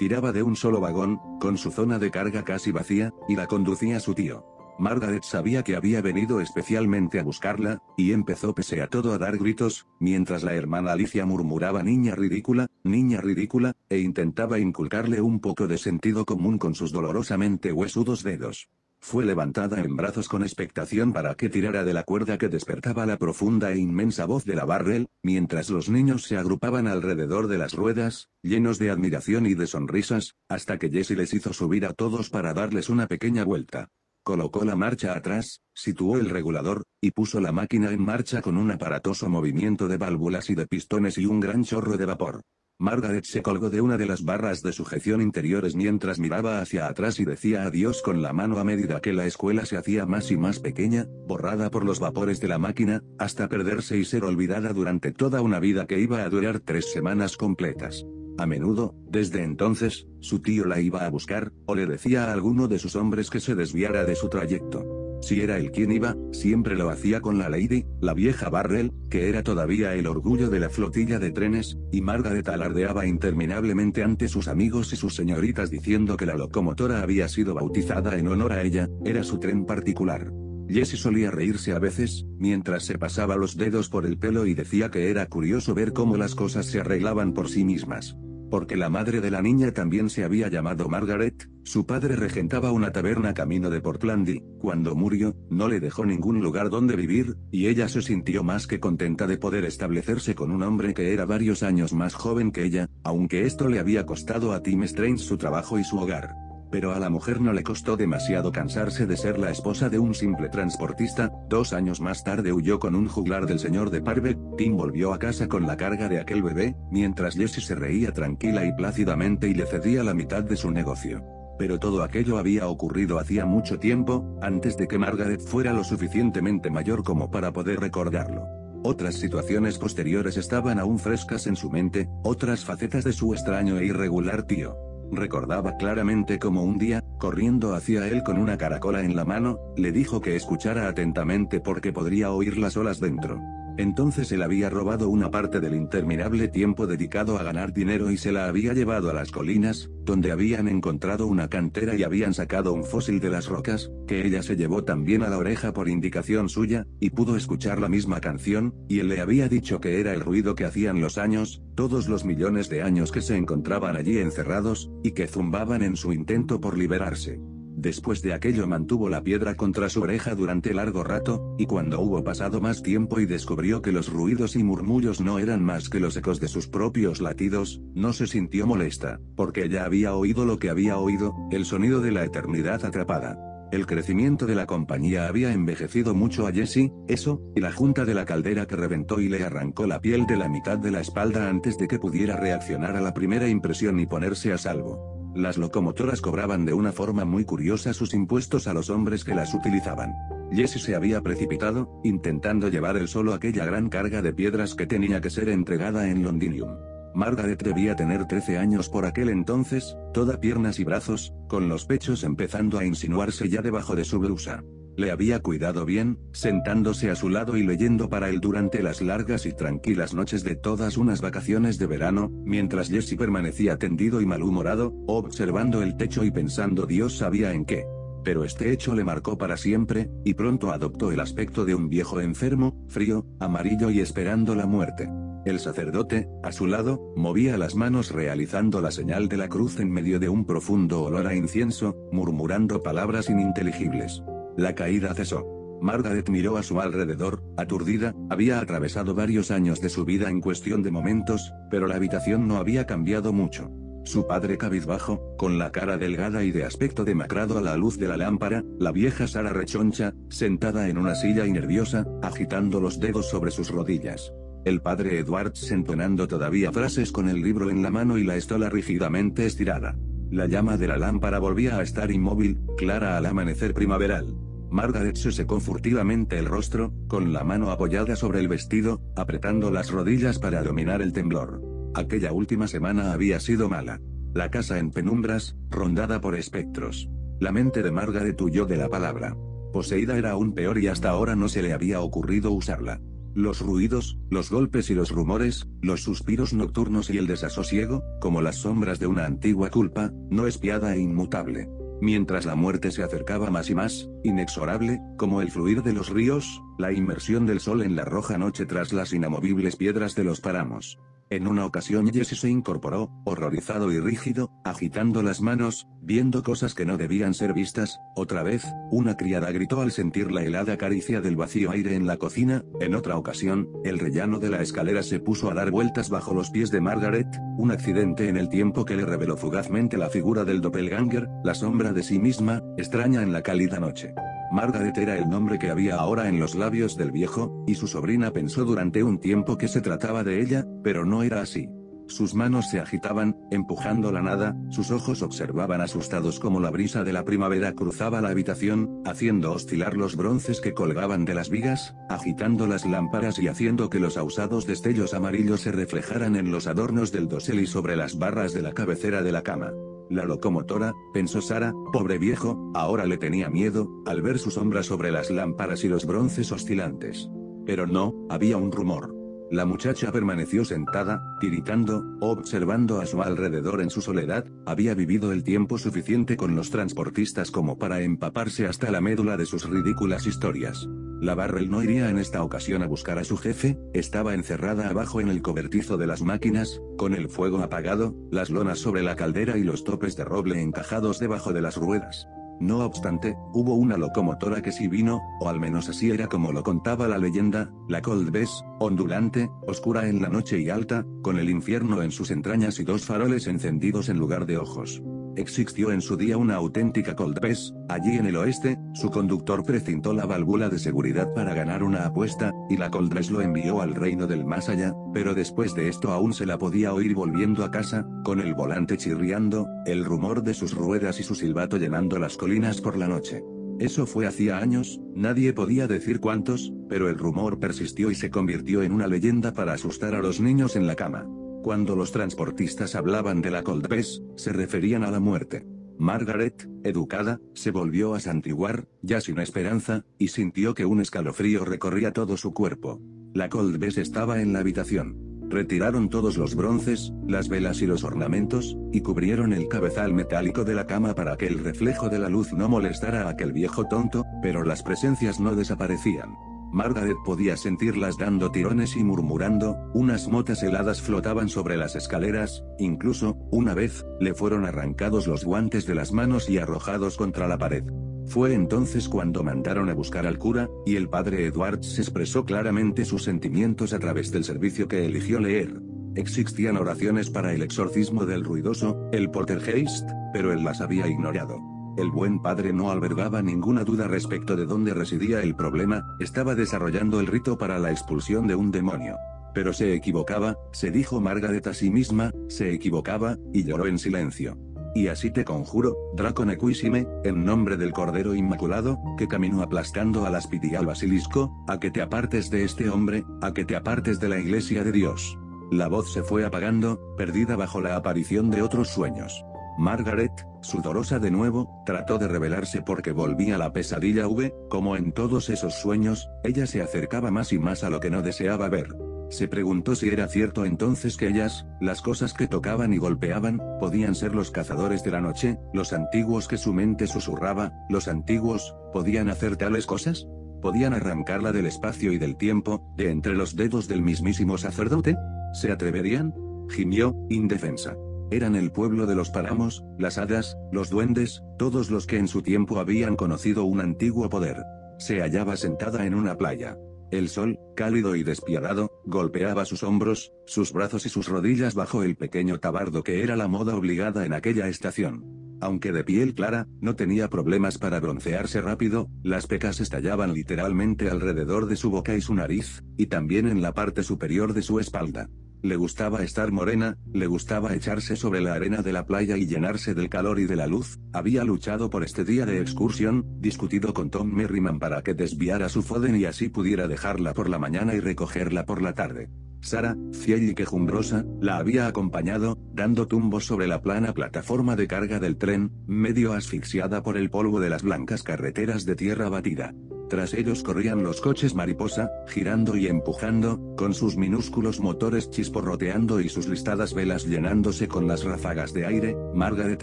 Tiraba de un solo vagón, con su zona de carga casi vacía, y la conducía su tío. Margaret sabía que había venido especialmente a buscarla, y empezó pese a todo a dar gritos, mientras la hermana Alicia murmuraba niña ridícula, niña ridícula, e intentaba inculcarle un poco de sentido común con sus dolorosamente huesudos dedos. Fue levantada en brazos con expectación para que tirara de la cuerda que despertaba la profunda e inmensa voz de la Barrel, mientras los niños se agrupaban alrededor de las ruedas, llenos de admiración y de sonrisas, hasta que Jessie les hizo subir a todos para darles una pequeña vuelta. Colocó la marcha atrás, situó el regulador, y puso la máquina en marcha con un aparatoso movimiento de válvulas y de pistones y un gran chorro de vapor. Margaret se colgó de una de las barras de sujeción interiores mientras miraba hacia atrás y decía adiós con la mano a medida que la escuela se hacía más y más pequeña, borrada por los vapores de la máquina, hasta perderse y ser olvidada durante toda una vida que iba a durar tres semanas completas. A menudo, desde entonces, su tío la iba a buscar, o le decía a alguno de sus hombres que se desviara de su trayecto. Si era él quien iba, siempre lo hacía con la Lady, la vieja Barrel, que era todavía el orgullo de la flotilla de trenes, y Margaret alardeaba interminablemente ante sus amigos y sus señoritas diciendo que la locomotora había sido bautizada en honor a ella, era su tren particular. Jessie solía reírse a veces, mientras se pasaba los dedos por el pelo y decía que era curioso ver cómo las cosas se arreglaban por sí mismas porque la madre de la niña también se había llamado Margaret, su padre regentaba una taberna camino de Portland y, cuando murió, no le dejó ningún lugar donde vivir, y ella se sintió más que contenta de poder establecerse con un hombre que era varios años más joven que ella, aunque esto le había costado a Tim Strange su trabajo y su hogar. Pero a la mujer no le costó demasiado cansarse de ser la esposa de un simple transportista, dos años más tarde huyó con un juglar del señor de Parve, Tim volvió a casa con la carga de aquel bebé, mientras Jessie se reía tranquila y plácidamente y le cedía la mitad de su negocio. Pero todo aquello había ocurrido hacía mucho tiempo, antes de que Margaret fuera lo suficientemente mayor como para poder recordarlo. Otras situaciones posteriores estaban aún frescas en su mente, otras facetas de su extraño e irregular tío. Recordaba claramente como un día, corriendo hacia él con una caracola en la mano, le dijo que escuchara atentamente porque podría oír las olas dentro. Entonces él había robado una parte del interminable tiempo dedicado a ganar dinero y se la había llevado a las colinas, donde habían encontrado una cantera y habían sacado un fósil de las rocas, que ella se llevó también a la oreja por indicación suya, y pudo escuchar la misma canción, y él le había dicho que era el ruido que hacían los años, todos los millones de años que se encontraban allí encerrados, y que zumbaban en su intento por liberarse. Después de aquello mantuvo la piedra contra su oreja durante largo rato, y cuando hubo pasado más tiempo y descubrió que los ruidos y murmullos no eran más que los ecos de sus propios latidos, no se sintió molesta, porque ya había oído lo que había oído, el sonido de la eternidad atrapada. El crecimiento de la compañía había envejecido mucho a Jesse, eso, y la junta de la caldera que reventó y le arrancó la piel de la mitad de la espalda antes de que pudiera reaccionar a la primera impresión y ponerse a salvo. Las locomotoras cobraban de una forma muy curiosa sus impuestos a los hombres que las utilizaban. Jesse se había precipitado, intentando llevar él solo aquella gran carga de piedras que tenía que ser entregada en Londinium. Margaret debía tener 13 años por aquel entonces, toda piernas y brazos, con los pechos empezando a insinuarse ya debajo de su blusa. Le había cuidado bien, sentándose a su lado y leyendo para él durante las largas y tranquilas noches de todas unas vacaciones de verano, mientras Jesse permanecía tendido y malhumorado, observando el techo y pensando Dios sabía en qué. Pero este hecho le marcó para siempre, y pronto adoptó el aspecto de un viejo enfermo, frío, amarillo y esperando la muerte. El sacerdote, a su lado, movía las manos realizando la señal de la cruz en medio de un profundo olor a incienso, murmurando palabras ininteligibles. La caída cesó. Margaret miró a su alrededor, aturdida, había atravesado varios años de su vida en cuestión de momentos, pero la habitación no había cambiado mucho. Su padre cabizbajo, con la cara delgada y de aspecto demacrado a la luz de la lámpara, la vieja Sara rechoncha, sentada en una silla y nerviosa, agitando los dedos sobre sus rodillas. El padre Edwards entonando todavía frases con el libro en la mano y la estola rígidamente estirada. La llama de la lámpara volvía a estar inmóvil, clara al amanecer primaveral. Margaret se secó furtivamente el rostro, con la mano apoyada sobre el vestido, apretando las rodillas para dominar el temblor. Aquella última semana había sido mala. La casa en penumbras, rondada por espectros. La mente de Margaret huyó de la palabra. Poseída era aún peor y hasta ahora no se le había ocurrido usarla. Los ruidos, los golpes y los rumores, los suspiros nocturnos y el desasosiego, como las sombras de una antigua culpa, no espiada e inmutable. Mientras la muerte se acercaba más y más, inexorable, como el fluir de los ríos, la inmersión del sol en la roja noche tras las inamovibles piedras de los páramos. En una ocasión Jesse se incorporó, horrorizado y rígido, agitando las manos, viendo cosas que no debían ser vistas, otra vez, una criada gritó al sentir la helada caricia del vacío aire en la cocina, en otra ocasión, el rellano de la escalera se puso a dar vueltas bajo los pies de Margaret, un accidente en el tiempo que le reveló fugazmente la figura del doppelganger, la sombra de sí misma, extraña en la cálida noche. Margaret era el nombre que había ahora en los labios del viejo, y su sobrina pensó durante un tiempo que se trataba de ella, pero no era así. Sus manos se agitaban, empujando la nada, sus ojos observaban asustados como la brisa de la primavera cruzaba la habitación, haciendo oscilar los bronces que colgaban de las vigas, agitando las lámparas y haciendo que los ausados destellos amarillos se reflejaran en los adornos del dosel y sobre las barras de la cabecera de la cama. La locomotora, pensó Sara, pobre viejo, ahora le tenía miedo, al ver su sombra sobre las lámparas y los bronces oscilantes. Pero no, había un rumor. La muchacha permaneció sentada, tiritando, observando a su alrededor en su soledad, había vivido el tiempo suficiente con los transportistas como para empaparse hasta la médula de sus ridículas historias. La Barrel no iría en esta ocasión a buscar a su jefe, estaba encerrada abajo en el cobertizo de las máquinas, con el fuego apagado, las lonas sobre la caldera y los topes de roble encajados debajo de las ruedas. No obstante, hubo una locomotora que sí vino, o al menos así era como lo contaba la leyenda, la Cold Bess, ondulante, oscura en la noche y alta, con el infierno en sus entrañas y dos faroles encendidos en lugar de ojos. Existió en su día una auténtica Cold Pass, allí en el oeste, su conductor precintó la válvula de seguridad para ganar una apuesta, y la Cold lo envió al reino del más allá, pero después de esto aún se la podía oír volviendo a casa, con el volante chirriando, el rumor de sus ruedas y su silbato llenando las colinas por la noche. Eso fue hacía años, nadie podía decir cuántos, pero el rumor persistió y se convirtió en una leyenda para asustar a los niños en la cama. Cuando los transportistas hablaban de la Cold se referían a la muerte. Margaret, educada, se volvió a santiguar, ya sin esperanza, y sintió que un escalofrío recorría todo su cuerpo. La Cold estaba en la habitación. Retiraron todos los bronces, las velas y los ornamentos, y cubrieron el cabezal metálico de la cama para que el reflejo de la luz no molestara a aquel viejo tonto, pero las presencias no desaparecían. Margaret podía sentirlas dando tirones y murmurando, unas motas heladas flotaban sobre las escaleras, incluso, una vez, le fueron arrancados los guantes de las manos y arrojados contra la pared. Fue entonces cuando mandaron a buscar al cura, y el padre Edwards expresó claramente sus sentimientos a través del servicio que eligió leer. Existían oraciones para el exorcismo del ruidoso, el poltergeist, pero él las había ignorado. El buen padre no albergaba ninguna duda respecto de dónde residía el problema, estaba desarrollando el rito para la expulsión de un demonio. Pero se equivocaba, se dijo Margaret a sí misma, se equivocaba, y lloró en silencio. Y así te conjuro, Dracon Equisime, en nombre del Cordero Inmaculado, que caminó aplastando al aspid al basilisco, a que te apartes de este hombre, a que te apartes de la iglesia de Dios. La voz se fue apagando, perdida bajo la aparición de otros sueños. Margaret, sudorosa de nuevo, trató de revelarse porque volvía la pesadilla V, como en todos esos sueños, ella se acercaba más y más a lo que no deseaba ver. Se preguntó si era cierto entonces que ellas, las cosas que tocaban y golpeaban, podían ser los cazadores de la noche, los antiguos que su mente susurraba, los antiguos, ¿podían hacer tales cosas? ¿Podían arrancarla del espacio y del tiempo, de entre los dedos del mismísimo sacerdote? ¿Se atreverían? Gimió, indefensa. Eran el pueblo de los páramos, las hadas, los duendes, todos los que en su tiempo habían conocido un antiguo poder. Se hallaba sentada en una playa. El sol, cálido y despiadado, golpeaba sus hombros, sus brazos y sus rodillas bajo el pequeño tabardo que era la moda obligada en aquella estación. Aunque de piel clara, no tenía problemas para broncearse rápido, las pecas estallaban literalmente alrededor de su boca y su nariz, y también en la parte superior de su espalda. Le gustaba estar morena, le gustaba echarse sobre la arena de la playa y llenarse del calor y de la luz, había luchado por este día de excursión, discutido con Tom Merriman para que desviara su Foden y así pudiera dejarla por la mañana y recogerla por la tarde. Sara, fiel y quejumbrosa, la había acompañado, dando tumbos sobre la plana plataforma de carga del tren, medio asfixiada por el polvo de las blancas carreteras de tierra batida. Tras ellos corrían los coches mariposa, girando y empujando, con sus minúsculos motores chisporroteando y sus listadas velas llenándose con las ráfagas de aire, Margaret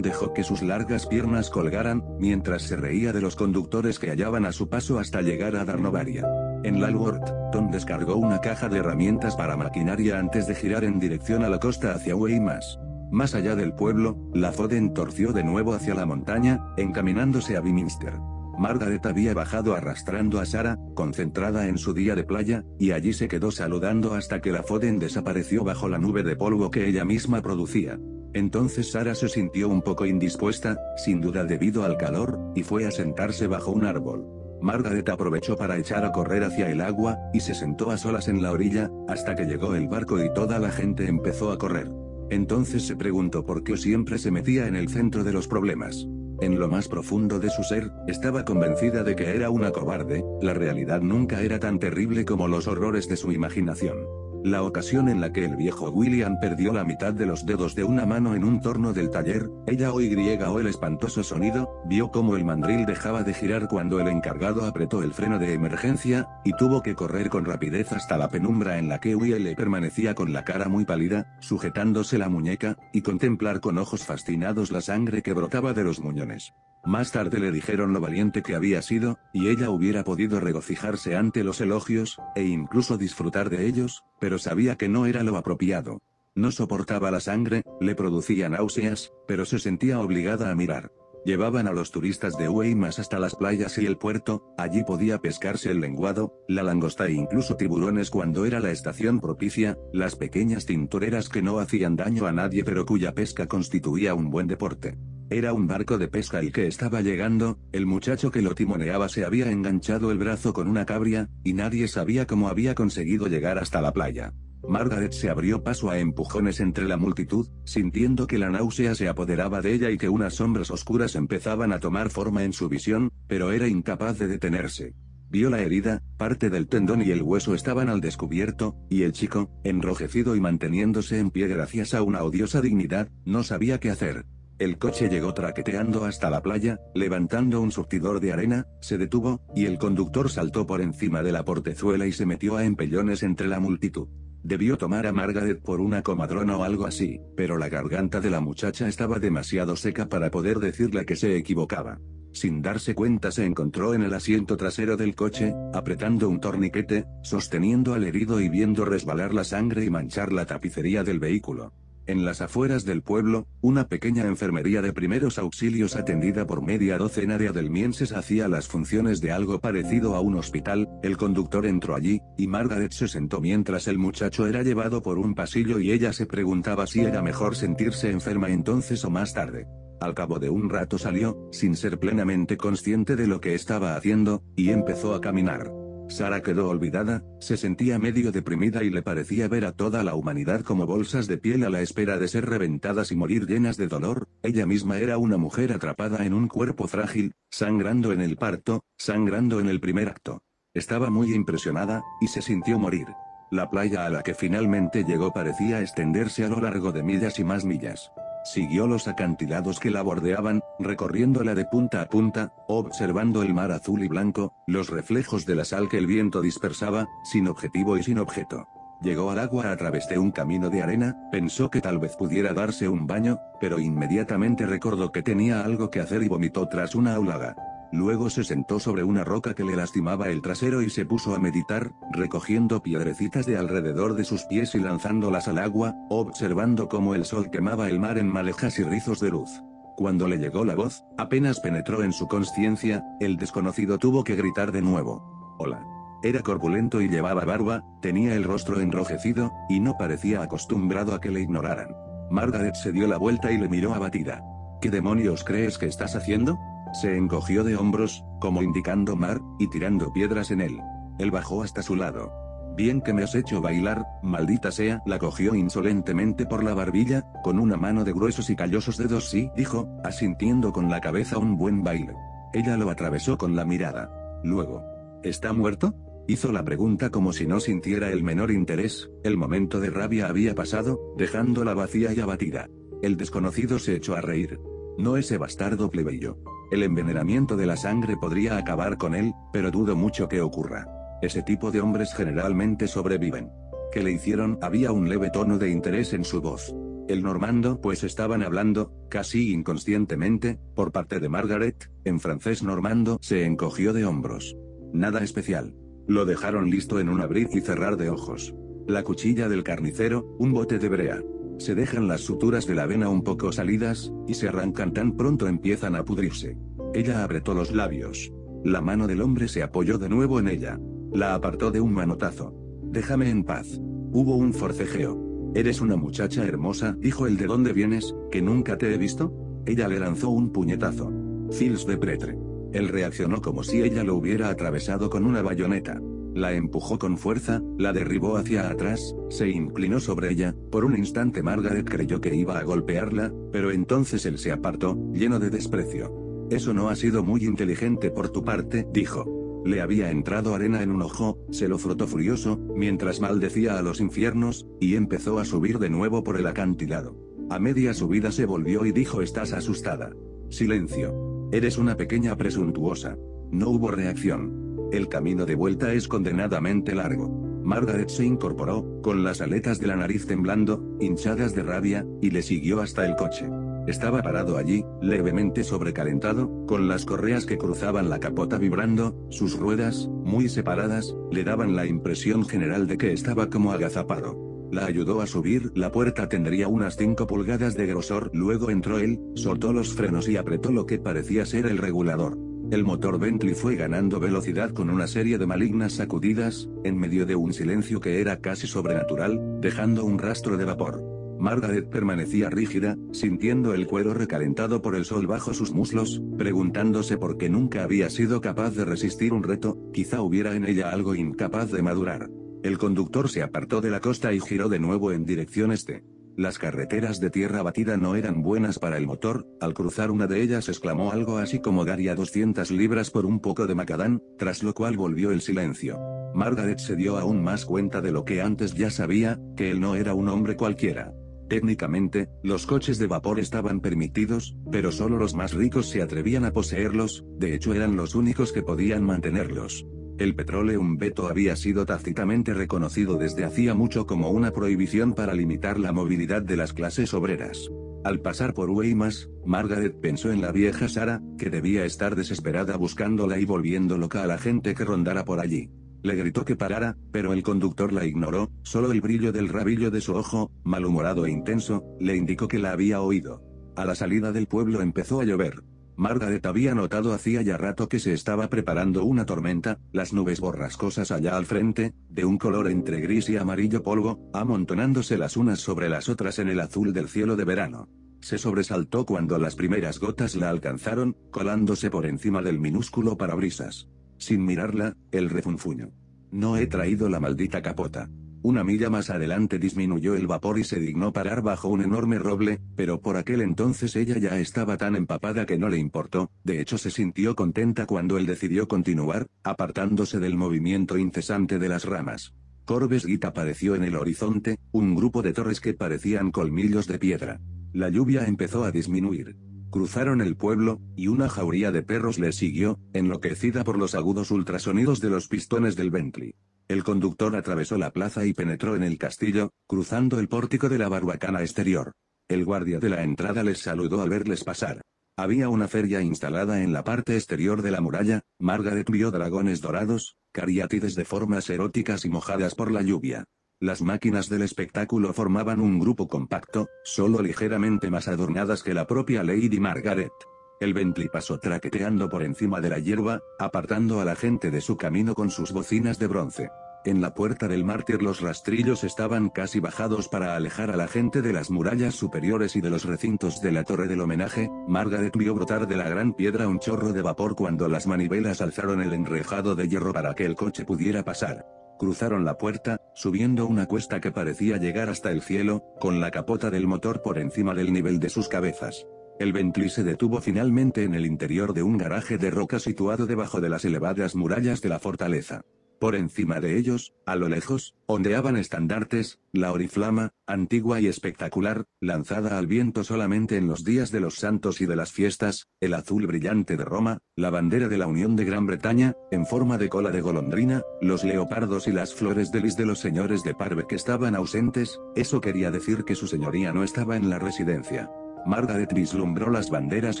dejó que sus largas piernas colgaran, mientras se reía de los conductores que hallaban a su paso hasta llegar a Darnovaria. En Lalworth, Tom descargó una caja de herramientas para maquinaria antes de girar en dirección a la costa hacia Weymouth. Más allá del pueblo, la Foden torció de nuevo hacia la montaña, encaminándose a Biminster. Margaret había bajado arrastrando a Sara, concentrada en su día de playa, y allí se quedó saludando hasta que la Foden desapareció bajo la nube de polvo que ella misma producía. Entonces Sara se sintió un poco indispuesta, sin duda debido al calor, y fue a sentarse bajo un árbol. Margaret aprovechó para echar a correr hacia el agua, y se sentó a solas en la orilla, hasta que llegó el barco y toda la gente empezó a correr. Entonces se preguntó por qué siempre se metía en el centro de los problemas. En lo más profundo de su ser, estaba convencida de que era una cobarde, la realidad nunca era tan terrible como los horrores de su imaginación. La ocasión en la que el viejo William perdió la mitad de los dedos de una mano en un torno del taller, ella o y o el espantoso sonido, vio cómo el mandril dejaba de girar cuando el encargado apretó el freno de emergencia, y tuvo que correr con rapidez hasta la penumbra en la que Will permanecía con la cara muy pálida, sujetándose la muñeca, y contemplar con ojos fascinados la sangre que brotaba de los muñones. Más tarde le dijeron lo valiente que había sido, y ella hubiera podido regocijarse ante los elogios, e incluso disfrutar de ellos, pero sabía que no era lo apropiado. No soportaba la sangre, le producía náuseas, pero se sentía obligada a mirar. Llevaban a los turistas de Weymouth hasta las playas y el puerto, allí podía pescarse el lenguado, la langosta e incluso tiburones cuando era la estación propicia, las pequeñas tintoreras que no hacían daño a nadie pero cuya pesca constituía un buen deporte. Era un barco de pesca el que estaba llegando, el muchacho que lo timoneaba se había enganchado el brazo con una cabria, y nadie sabía cómo había conseguido llegar hasta la playa. Margaret se abrió paso a empujones entre la multitud, sintiendo que la náusea se apoderaba de ella y que unas sombras oscuras empezaban a tomar forma en su visión, pero era incapaz de detenerse. Vio la herida, parte del tendón y el hueso estaban al descubierto, y el chico, enrojecido y manteniéndose en pie gracias a una odiosa dignidad, no sabía qué hacer. El coche llegó traqueteando hasta la playa, levantando un surtidor de arena, se detuvo, y el conductor saltó por encima de la portezuela y se metió a empellones entre la multitud. Debió tomar a Margaret por una comadrona o algo así, pero la garganta de la muchacha estaba demasiado seca para poder decirle que se equivocaba. Sin darse cuenta se encontró en el asiento trasero del coche, apretando un torniquete, sosteniendo al herido y viendo resbalar la sangre y manchar la tapicería del vehículo. En las afueras del pueblo, una pequeña enfermería de primeros auxilios atendida por media docena de adelmienses hacía las funciones de algo parecido a un hospital, el conductor entró allí, y Margaret se sentó mientras el muchacho era llevado por un pasillo y ella se preguntaba si era mejor sentirse enferma entonces o más tarde. Al cabo de un rato salió, sin ser plenamente consciente de lo que estaba haciendo, y empezó a caminar. Sara quedó olvidada, se sentía medio deprimida y le parecía ver a toda la humanidad como bolsas de piel a la espera de ser reventadas y morir llenas de dolor, ella misma era una mujer atrapada en un cuerpo frágil, sangrando en el parto, sangrando en el primer acto. Estaba muy impresionada, y se sintió morir. La playa a la que finalmente llegó parecía extenderse a lo largo de millas y más millas. Siguió los acantilados que la bordeaban, recorriéndola de punta a punta, observando el mar azul y blanco, los reflejos de la sal que el viento dispersaba, sin objetivo y sin objeto. Llegó al agua a través de un camino de arena, pensó que tal vez pudiera darse un baño, pero inmediatamente recordó que tenía algo que hacer y vomitó tras una aulada. Luego se sentó sobre una roca que le lastimaba el trasero y se puso a meditar, recogiendo piedrecitas de alrededor de sus pies y lanzándolas al agua, observando cómo el sol quemaba el mar en malejas y rizos de luz. Cuando le llegó la voz, apenas penetró en su conciencia, el desconocido tuvo que gritar de nuevo. Hola. Era corpulento y llevaba barba, tenía el rostro enrojecido, y no parecía acostumbrado a que le ignoraran. Margaret se dio la vuelta y le miró abatida. ¿Qué demonios crees que estás haciendo? Se encogió de hombros, como indicando mar, y tirando piedras en él. Él bajó hasta su lado. Bien que me has hecho bailar, maldita sea, la cogió insolentemente por la barbilla, con una mano de gruesos y callosos dedos sí, dijo, asintiendo con la cabeza un buen baile. Ella lo atravesó con la mirada. Luego, ¿está muerto? Hizo la pregunta como si no sintiera el menor interés, el momento de rabia había pasado, dejándola vacía y abatida. El desconocido se echó a reír. No ese bastardo plebeyo. El envenenamiento de la sangre podría acabar con él, pero dudo mucho que ocurra. Ese tipo de hombres generalmente sobreviven. ¿Qué le hicieron? Había un leve tono de interés en su voz. El normando, pues estaban hablando, casi inconscientemente, por parte de Margaret, en francés normando, se encogió de hombros. Nada especial. Lo dejaron listo en un abrir y cerrar de ojos. La cuchilla del carnicero, un bote de brea. Se dejan las suturas de la vena un poco salidas, y se arrancan tan pronto empiezan a pudrirse. Ella apretó los labios. La mano del hombre se apoyó de nuevo en ella. La apartó de un manotazo. Déjame en paz. Hubo un forcejeo. Eres una muchacha hermosa, dijo el de dónde vienes, que nunca te he visto. Ella le lanzó un puñetazo. Fils de Pretre. Él reaccionó como si ella lo hubiera atravesado con una bayoneta. La empujó con fuerza, la derribó hacia atrás, se inclinó sobre ella, por un instante Margaret creyó que iba a golpearla, pero entonces él se apartó, lleno de desprecio. Eso no ha sido muy inteligente por tu parte, dijo. Le había entrado arena en un ojo, se lo frotó furioso, mientras maldecía a los infiernos, y empezó a subir de nuevo por el acantilado. A media subida se volvió y dijo estás asustada. Silencio. Eres una pequeña presuntuosa. No hubo reacción. El camino de vuelta es condenadamente largo. Margaret se incorporó, con las aletas de la nariz temblando, hinchadas de rabia, y le siguió hasta el coche. Estaba parado allí, levemente sobrecalentado, con las correas que cruzaban la capota vibrando, sus ruedas, muy separadas, le daban la impresión general de que estaba como agazapado. La ayudó a subir, la puerta tendría unas 5 pulgadas de grosor, luego entró él, soltó los frenos y apretó lo que parecía ser el regulador. El motor Bentley fue ganando velocidad con una serie de malignas sacudidas, en medio de un silencio que era casi sobrenatural, dejando un rastro de vapor. Margaret permanecía rígida, sintiendo el cuero recalentado por el sol bajo sus muslos, preguntándose por qué nunca había sido capaz de resistir un reto, quizá hubiera en ella algo incapaz de madurar. El conductor se apartó de la costa y giró de nuevo en dirección este. Las carreteras de tierra batida no eran buenas para el motor, al cruzar una de ellas exclamó algo así como daría 200 libras por un poco de macadán, tras lo cual volvió el silencio. Margaret se dio aún más cuenta de lo que antes ya sabía, que él no era un hombre cualquiera. Técnicamente, los coches de vapor estaban permitidos, pero solo los más ricos se atrevían a poseerlos, de hecho eran los únicos que podían mantenerlos. El petroleum veto había sido tácitamente reconocido desde hacía mucho como una prohibición para limitar la movilidad de las clases obreras. Al pasar por Weymouth, Margaret pensó en la vieja Sara, que debía estar desesperada buscándola y volviendo loca a la gente que rondara por allí. Le gritó que parara, pero el conductor la ignoró, solo el brillo del rabillo de su ojo, malhumorado e intenso, le indicó que la había oído. A la salida del pueblo empezó a llover. Margaret había notado hacía ya rato que se estaba preparando una tormenta, las nubes borrascosas allá al frente, de un color entre gris y amarillo polvo, amontonándose las unas sobre las otras en el azul del cielo de verano. Se sobresaltó cuando las primeras gotas la alcanzaron, colándose por encima del minúsculo parabrisas. Sin mirarla, el refunfuño. No he traído la maldita capota. Una milla más adelante disminuyó el vapor y se dignó parar bajo un enorme roble, pero por aquel entonces ella ya estaba tan empapada que no le importó, de hecho se sintió contenta cuando él decidió continuar, apartándose del movimiento incesante de las ramas. Corbes Git apareció en el horizonte, un grupo de torres que parecían colmillos de piedra. La lluvia empezó a disminuir. Cruzaron el pueblo, y una jauría de perros les siguió, enloquecida por los agudos ultrasonidos de los pistones del Bentley. El conductor atravesó la plaza y penetró en el castillo, cruzando el pórtico de la barbacana exterior. El guardia de la entrada les saludó al verles pasar. Había una feria instalada en la parte exterior de la muralla, Margaret vio dragones dorados, cariátides de formas eróticas y mojadas por la lluvia. Las máquinas del espectáculo formaban un grupo compacto, solo ligeramente más adornadas que la propia Lady Margaret. El Bentley pasó traqueteando por encima de la hierba, apartando a la gente de su camino con sus bocinas de bronce. En la puerta del mártir los rastrillos estaban casi bajados para alejar a la gente de las murallas superiores y de los recintos de la torre del homenaje, Margaret vio brotar de la gran piedra un chorro de vapor cuando las manivelas alzaron el enrejado de hierro para que el coche pudiera pasar. Cruzaron la puerta, subiendo una cuesta que parecía llegar hasta el cielo, con la capota del motor por encima del nivel de sus cabezas. El Bentley se detuvo finalmente en el interior de un garaje de roca situado debajo de las elevadas murallas de la fortaleza. Por encima de ellos, a lo lejos, ondeaban estandartes, la oriflama, antigua y espectacular, lanzada al viento solamente en los días de los santos y de las fiestas, el azul brillante de Roma, la bandera de la Unión de Gran Bretaña, en forma de cola de golondrina, los leopardos y las flores de lis de los señores de Parve que estaban ausentes, eso quería decir que su señoría no estaba en la residencia. Margaret vislumbró las banderas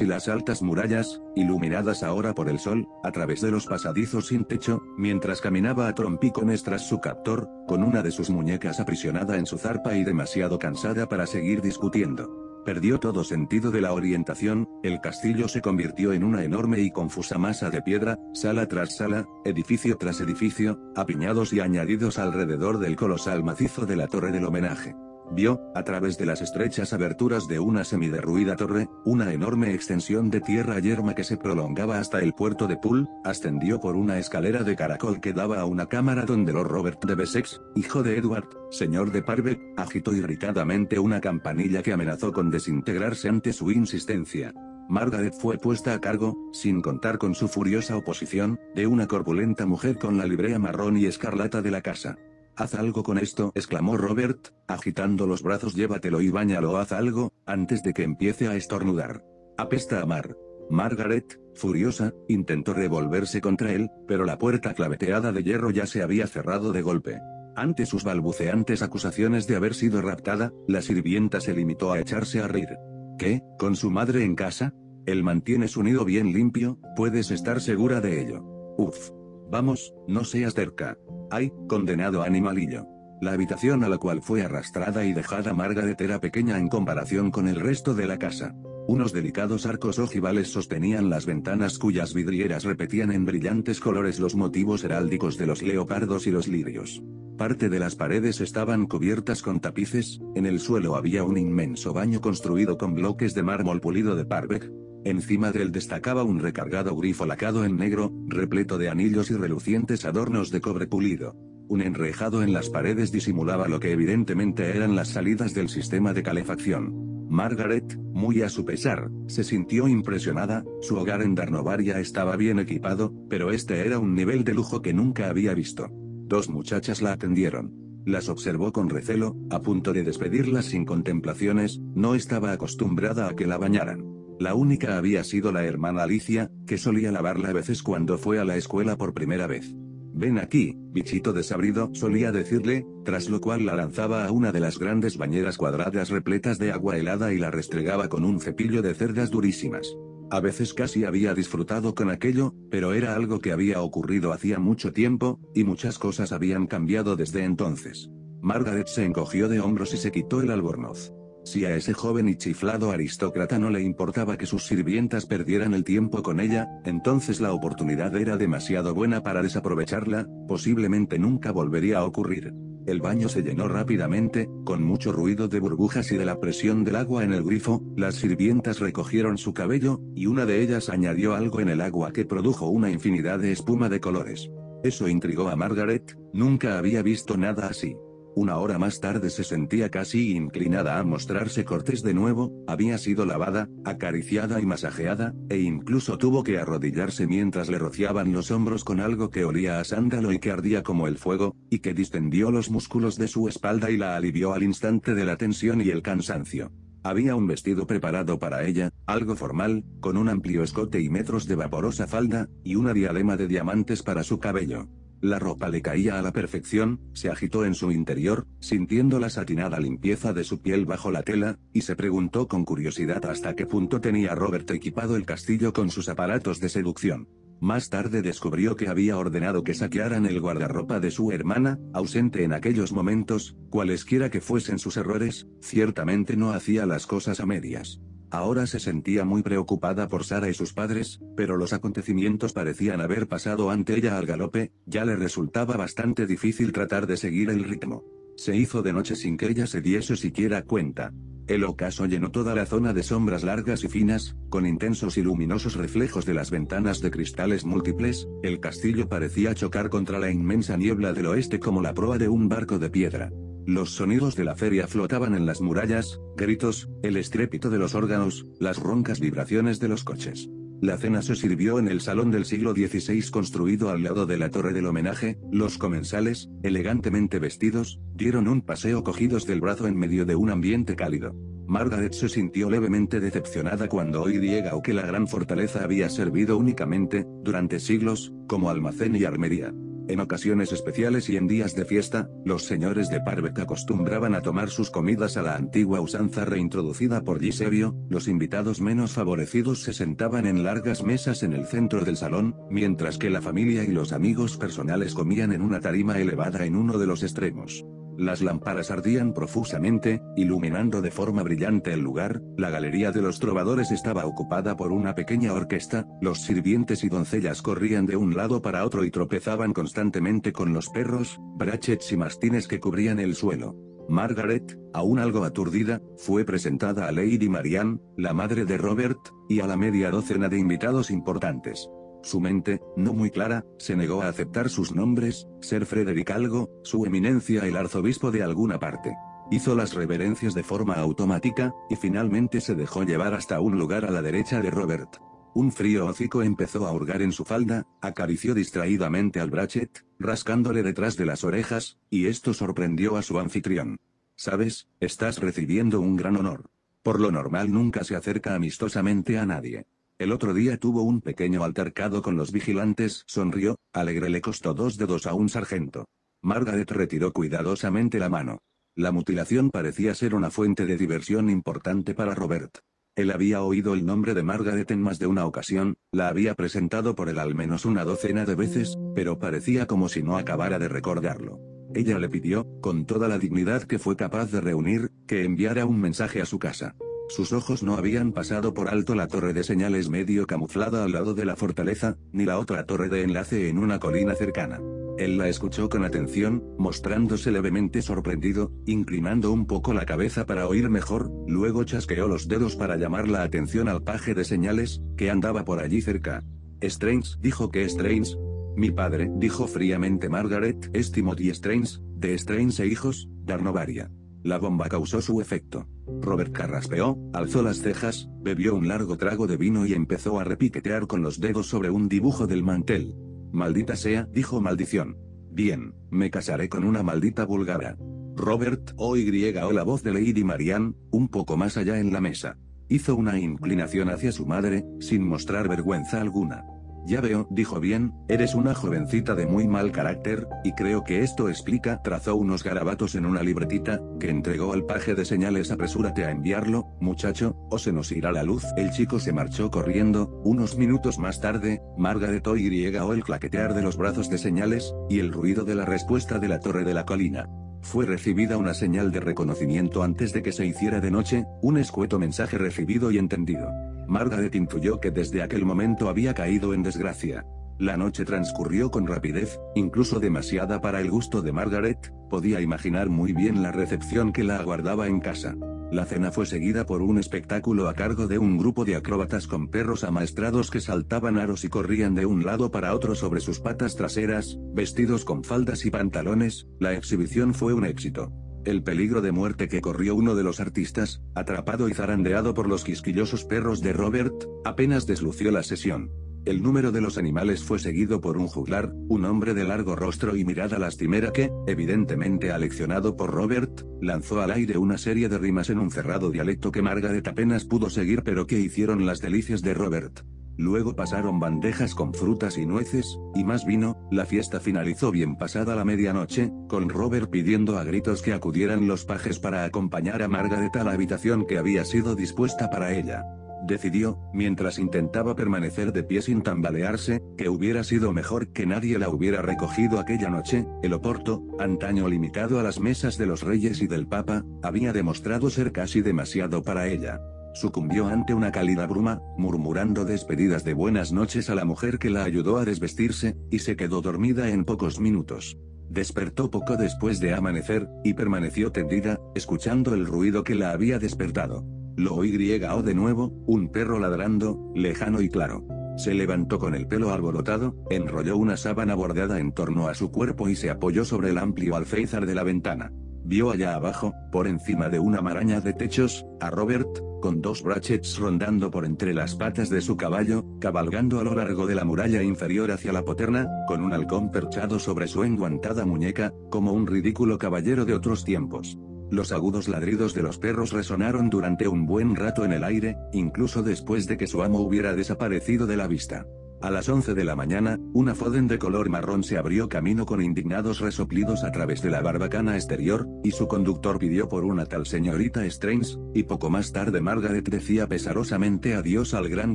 y las altas murallas, iluminadas ahora por el sol, a través de los pasadizos sin techo, mientras caminaba a trompicones tras su captor, con una de sus muñecas aprisionada en su zarpa y demasiado cansada para seguir discutiendo. Perdió todo sentido de la orientación, el castillo se convirtió en una enorme y confusa masa de piedra, sala tras sala, edificio tras edificio, apiñados y añadidos alrededor del colosal macizo de la torre del homenaje. Vio, a través de las estrechas aberturas de una semiderruida torre, una enorme extensión de tierra yerma que se prolongaba hasta el puerto de Poole, ascendió por una escalera de caracol que daba a una cámara donde Lord Robert de Bessex, hijo de Edward, señor de Parve, agitó irritadamente una campanilla que amenazó con desintegrarse ante su insistencia. Margaret fue puesta a cargo, sin contar con su furiosa oposición, de una corpulenta mujer con la librea marrón y escarlata de la casa. Haz algo con esto, exclamó Robert, agitando los brazos llévatelo y bañalo haz algo, antes de que empiece a estornudar. Apesta a mar. Margaret, furiosa, intentó revolverse contra él, pero la puerta claveteada de hierro ya se había cerrado de golpe. Ante sus balbuceantes acusaciones de haber sido raptada, la sirvienta se limitó a echarse a reír. ¿Qué? ¿Con su madre en casa? Él mantiene su nido bien limpio, puedes estar segura de ello. Uf. Vamos, no seas terca. Ay, condenado animalillo. La habitación a la cual fue arrastrada y dejada Margaret era pequeña en comparación con el resto de la casa. Unos delicados arcos ojivales sostenían las ventanas cuyas vidrieras repetían en brillantes colores los motivos heráldicos de los leopardos y los lirios. Parte de las paredes estaban cubiertas con tapices, en el suelo había un inmenso baño construido con bloques de mármol pulido de Parbeck. Encima de él destacaba un recargado grifo lacado en negro, repleto de anillos y relucientes adornos de cobre pulido. Un enrejado en las paredes disimulaba lo que evidentemente eran las salidas del sistema de calefacción. Margaret, muy a su pesar, se sintió impresionada, su hogar en Darnovaria estaba bien equipado, pero este era un nivel de lujo que nunca había visto. Dos muchachas la atendieron. Las observó con recelo, a punto de despedirlas sin contemplaciones, no estaba acostumbrada a que la bañaran. La única había sido la hermana Alicia, que solía lavarla a veces cuando fue a la escuela por primera vez. Ven aquí, bichito desabrido, solía decirle, tras lo cual la lanzaba a una de las grandes bañeras cuadradas repletas de agua helada y la restregaba con un cepillo de cerdas durísimas. A veces casi había disfrutado con aquello, pero era algo que había ocurrido hacía mucho tiempo, y muchas cosas habían cambiado desde entonces. Margaret se encogió de hombros y se quitó el albornoz. Si a ese joven y chiflado aristócrata no le importaba que sus sirvientas perdieran el tiempo con ella, entonces la oportunidad era demasiado buena para desaprovecharla, posiblemente nunca volvería a ocurrir. El baño se llenó rápidamente, con mucho ruido de burbujas y de la presión del agua en el grifo, las sirvientas recogieron su cabello, y una de ellas añadió algo en el agua que produjo una infinidad de espuma de colores. Eso intrigó a Margaret, nunca había visto nada así. Una hora más tarde se sentía casi inclinada a mostrarse cortés de nuevo, había sido lavada, acariciada y masajeada, e incluso tuvo que arrodillarse mientras le rociaban los hombros con algo que olía a sándalo y que ardía como el fuego, y que distendió los músculos de su espalda y la alivió al instante de la tensión y el cansancio. Había un vestido preparado para ella, algo formal, con un amplio escote y metros de vaporosa falda, y una diadema de diamantes para su cabello. La ropa le caía a la perfección, se agitó en su interior, sintiendo la satinada limpieza de su piel bajo la tela, y se preguntó con curiosidad hasta qué punto tenía Robert equipado el castillo con sus aparatos de seducción. Más tarde descubrió que había ordenado que saquearan el guardarropa de su hermana, ausente en aquellos momentos, cualesquiera que fuesen sus errores, ciertamente no hacía las cosas a medias. Ahora se sentía muy preocupada por Sara y sus padres, pero los acontecimientos parecían haber pasado ante ella al galope, ya le resultaba bastante difícil tratar de seguir el ritmo. Se hizo de noche sin que ella se diese siquiera cuenta. El ocaso llenó toda la zona de sombras largas y finas, con intensos y luminosos reflejos de las ventanas de cristales múltiples, el castillo parecía chocar contra la inmensa niebla del oeste como la proa de un barco de piedra. Los sonidos de la feria flotaban en las murallas, gritos, el estrépito de los órganos, las roncas vibraciones de los coches. La cena se sirvió en el salón del siglo XVI construido al lado de la torre del homenaje, los comensales, elegantemente vestidos, dieron un paseo cogidos del brazo en medio de un ambiente cálido. Margaret se sintió levemente decepcionada cuando oí Diego que la gran fortaleza había servido únicamente, durante siglos, como almacén y armería. En ocasiones especiales y en días de fiesta, los señores de Parbeck acostumbraban a tomar sus comidas a la antigua usanza reintroducida por Gisebio, los invitados menos favorecidos se sentaban en largas mesas en el centro del salón, mientras que la familia y los amigos personales comían en una tarima elevada en uno de los extremos. Las lámparas ardían profusamente, iluminando de forma brillante el lugar, la galería de los trovadores estaba ocupada por una pequeña orquesta, los sirvientes y doncellas corrían de un lado para otro y tropezaban constantemente con los perros, brachets y mastines que cubrían el suelo. Margaret, aún algo aturdida, fue presentada a Lady Marianne, la madre de Robert, y a la media docena de invitados importantes. Su mente, no muy clara, se negó a aceptar sus nombres, ser Frederick algo, su eminencia el arzobispo de alguna parte. Hizo las reverencias de forma automática, y finalmente se dejó llevar hasta un lugar a la derecha de Robert. Un frío hocico empezó a hurgar en su falda, acarició distraídamente al Brachet, rascándole detrás de las orejas, y esto sorprendió a su anfitrión. Sabes, estás recibiendo un gran honor. Por lo normal nunca se acerca amistosamente a nadie. El otro día tuvo un pequeño altercado con los vigilantes, sonrió, alegre le costó dos dedos a un sargento. Margaret retiró cuidadosamente la mano. La mutilación parecía ser una fuente de diversión importante para Robert. Él había oído el nombre de Margaret en más de una ocasión, la había presentado por él al menos una docena de veces, pero parecía como si no acabara de recordarlo. Ella le pidió, con toda la dignidad que fue capaz de reunir, que enviara un mensaje a su casa. Sus ojos no habían pasado por alto la torre de señales medio camuflada al lado de la fortaleza, ni la otra torre de enlace en una colina cercana. Él la escuchó con atención, mostrándose levemente sorprendido, inclinando un poco la cabeza para oír mejor, luego chasqueó los dedos para llamar la atención al paje de señales, que andaba por allí cerca. Strange, dijo que Strange. Mi padre, dijo fríamente Margaret, es Timothy Strange, de Strange e hijos, Darnovaria. La bomba causó su efecto. Robert carraspeó, alzó las cejas, bebió un largo trago de vino y empezó a repiquetear con los dedos sobre un dibujo del mantel. Maldita sea, dijo maldición. Bien, me casaré con una maldita búlgara. Robert o Y o la voz de Lady Marianne, un poco más allá en la mesa. Hizo una inclinación hacia su madre, sin mostrar vergüenza alguna. Ya veo, dijo bien, eres una jovencita de muy mal carácter, y creo que esto explica, trazó unos garabatos en una libretita, que entregó al paje de señales apresúrate a enviarlo, muchacho, o se nos irá la luz. El chico se marchó corriendo, unos minutos más tarde, Margaret o el claquetear de los brazos de señales, y el ruido de la respuesta de la torre de la colina. Fue recibida una señal de reconocimiento antes de que se hiciera de noche, un escueto mensaje recibido y entendido. Margaret intuyó que desde aquel momento había caído en desgracia. La noche transcurrió con rapidez, incluso demasiada para el gusto de Margaret, podía imaginar muy bien la recepción que la aguardaba en casa. La cena fue seguida por un espectáculo a cargo de un grupo de acróbatas con perros amaestrados que saltaban aros y corrían de un lado para otro sobre sus patas traseras, vestidos con faldas y pantalones, la exhibición fue un éxito. El peligro de muerte que corrió uno de los artistas, atrapado y zarandeado por los quisquillosos perros de Robert, apenas deslució la sesión. El número de los animales fue seguido por un juglar, un hombre de largo rostro y mirada lastimera que, evidentemente aleccionado por Robert, lanzó al aire una serie de rimas en un cerrado dialecto que Margaret apenas pudo seguir pero que hicieron las delicias de Robert. Luego pasaron bandejas con frutas y nueces, y más vino, la fiesta finalizó bien pasada la medianoche, con Robert pidiendo a gritos que acudieran los pajes para acompañar a Margaret a la habitación que había sido dispuesta para ella. Decidió, mientras intentaba permanecer de pie sin tambalearse, que hubiera sido mejor que nadie la hubiera recogido aquella noche, el Oporto, antaño limitado a las mesas de los reyes y del papa, había demostrado ser casi demasiado para ella. Sucumbió ante una cálida bruma, murmurando despedidas de buenas noches a la mujer que la ayudó a desvestirse, y se quedó dormida en pocos minutos. Despertó poco después de amanecer, y permaneció tendida, escuchando el ruido que la había despertado. Lo oí o de nuevo, un perro ladrando, lejano y claro. Se levantó con el pelo alborotado, enrolló una sábana bordada en torno a su cuerpo y se apoyó sobre el amplio alféizar de la ventana. Vio allá abajo, por encima de una maraña de techos, a Robert, con dos brachets rondando por entre las patas de su caballo, cabalgando a lo largo de la muralla inferior hacia la poterna, con un halcón perchado sobre su enguantada muñeca, como un ridículo caballero de otros tiempos. Los agudos ladridos de los perros resonaron durante un buen rato en el aire, incluso después de que su amo hubiera desaparecido de la vista. A las 11 de la mañana, una Foden de color marrón se abrió camino con indignados resoplidos a través de la barbacana exterior, y su conductor pidió por una tal señorita Strange, y poco más tarde Margaret decía pesarosamente adiós al gran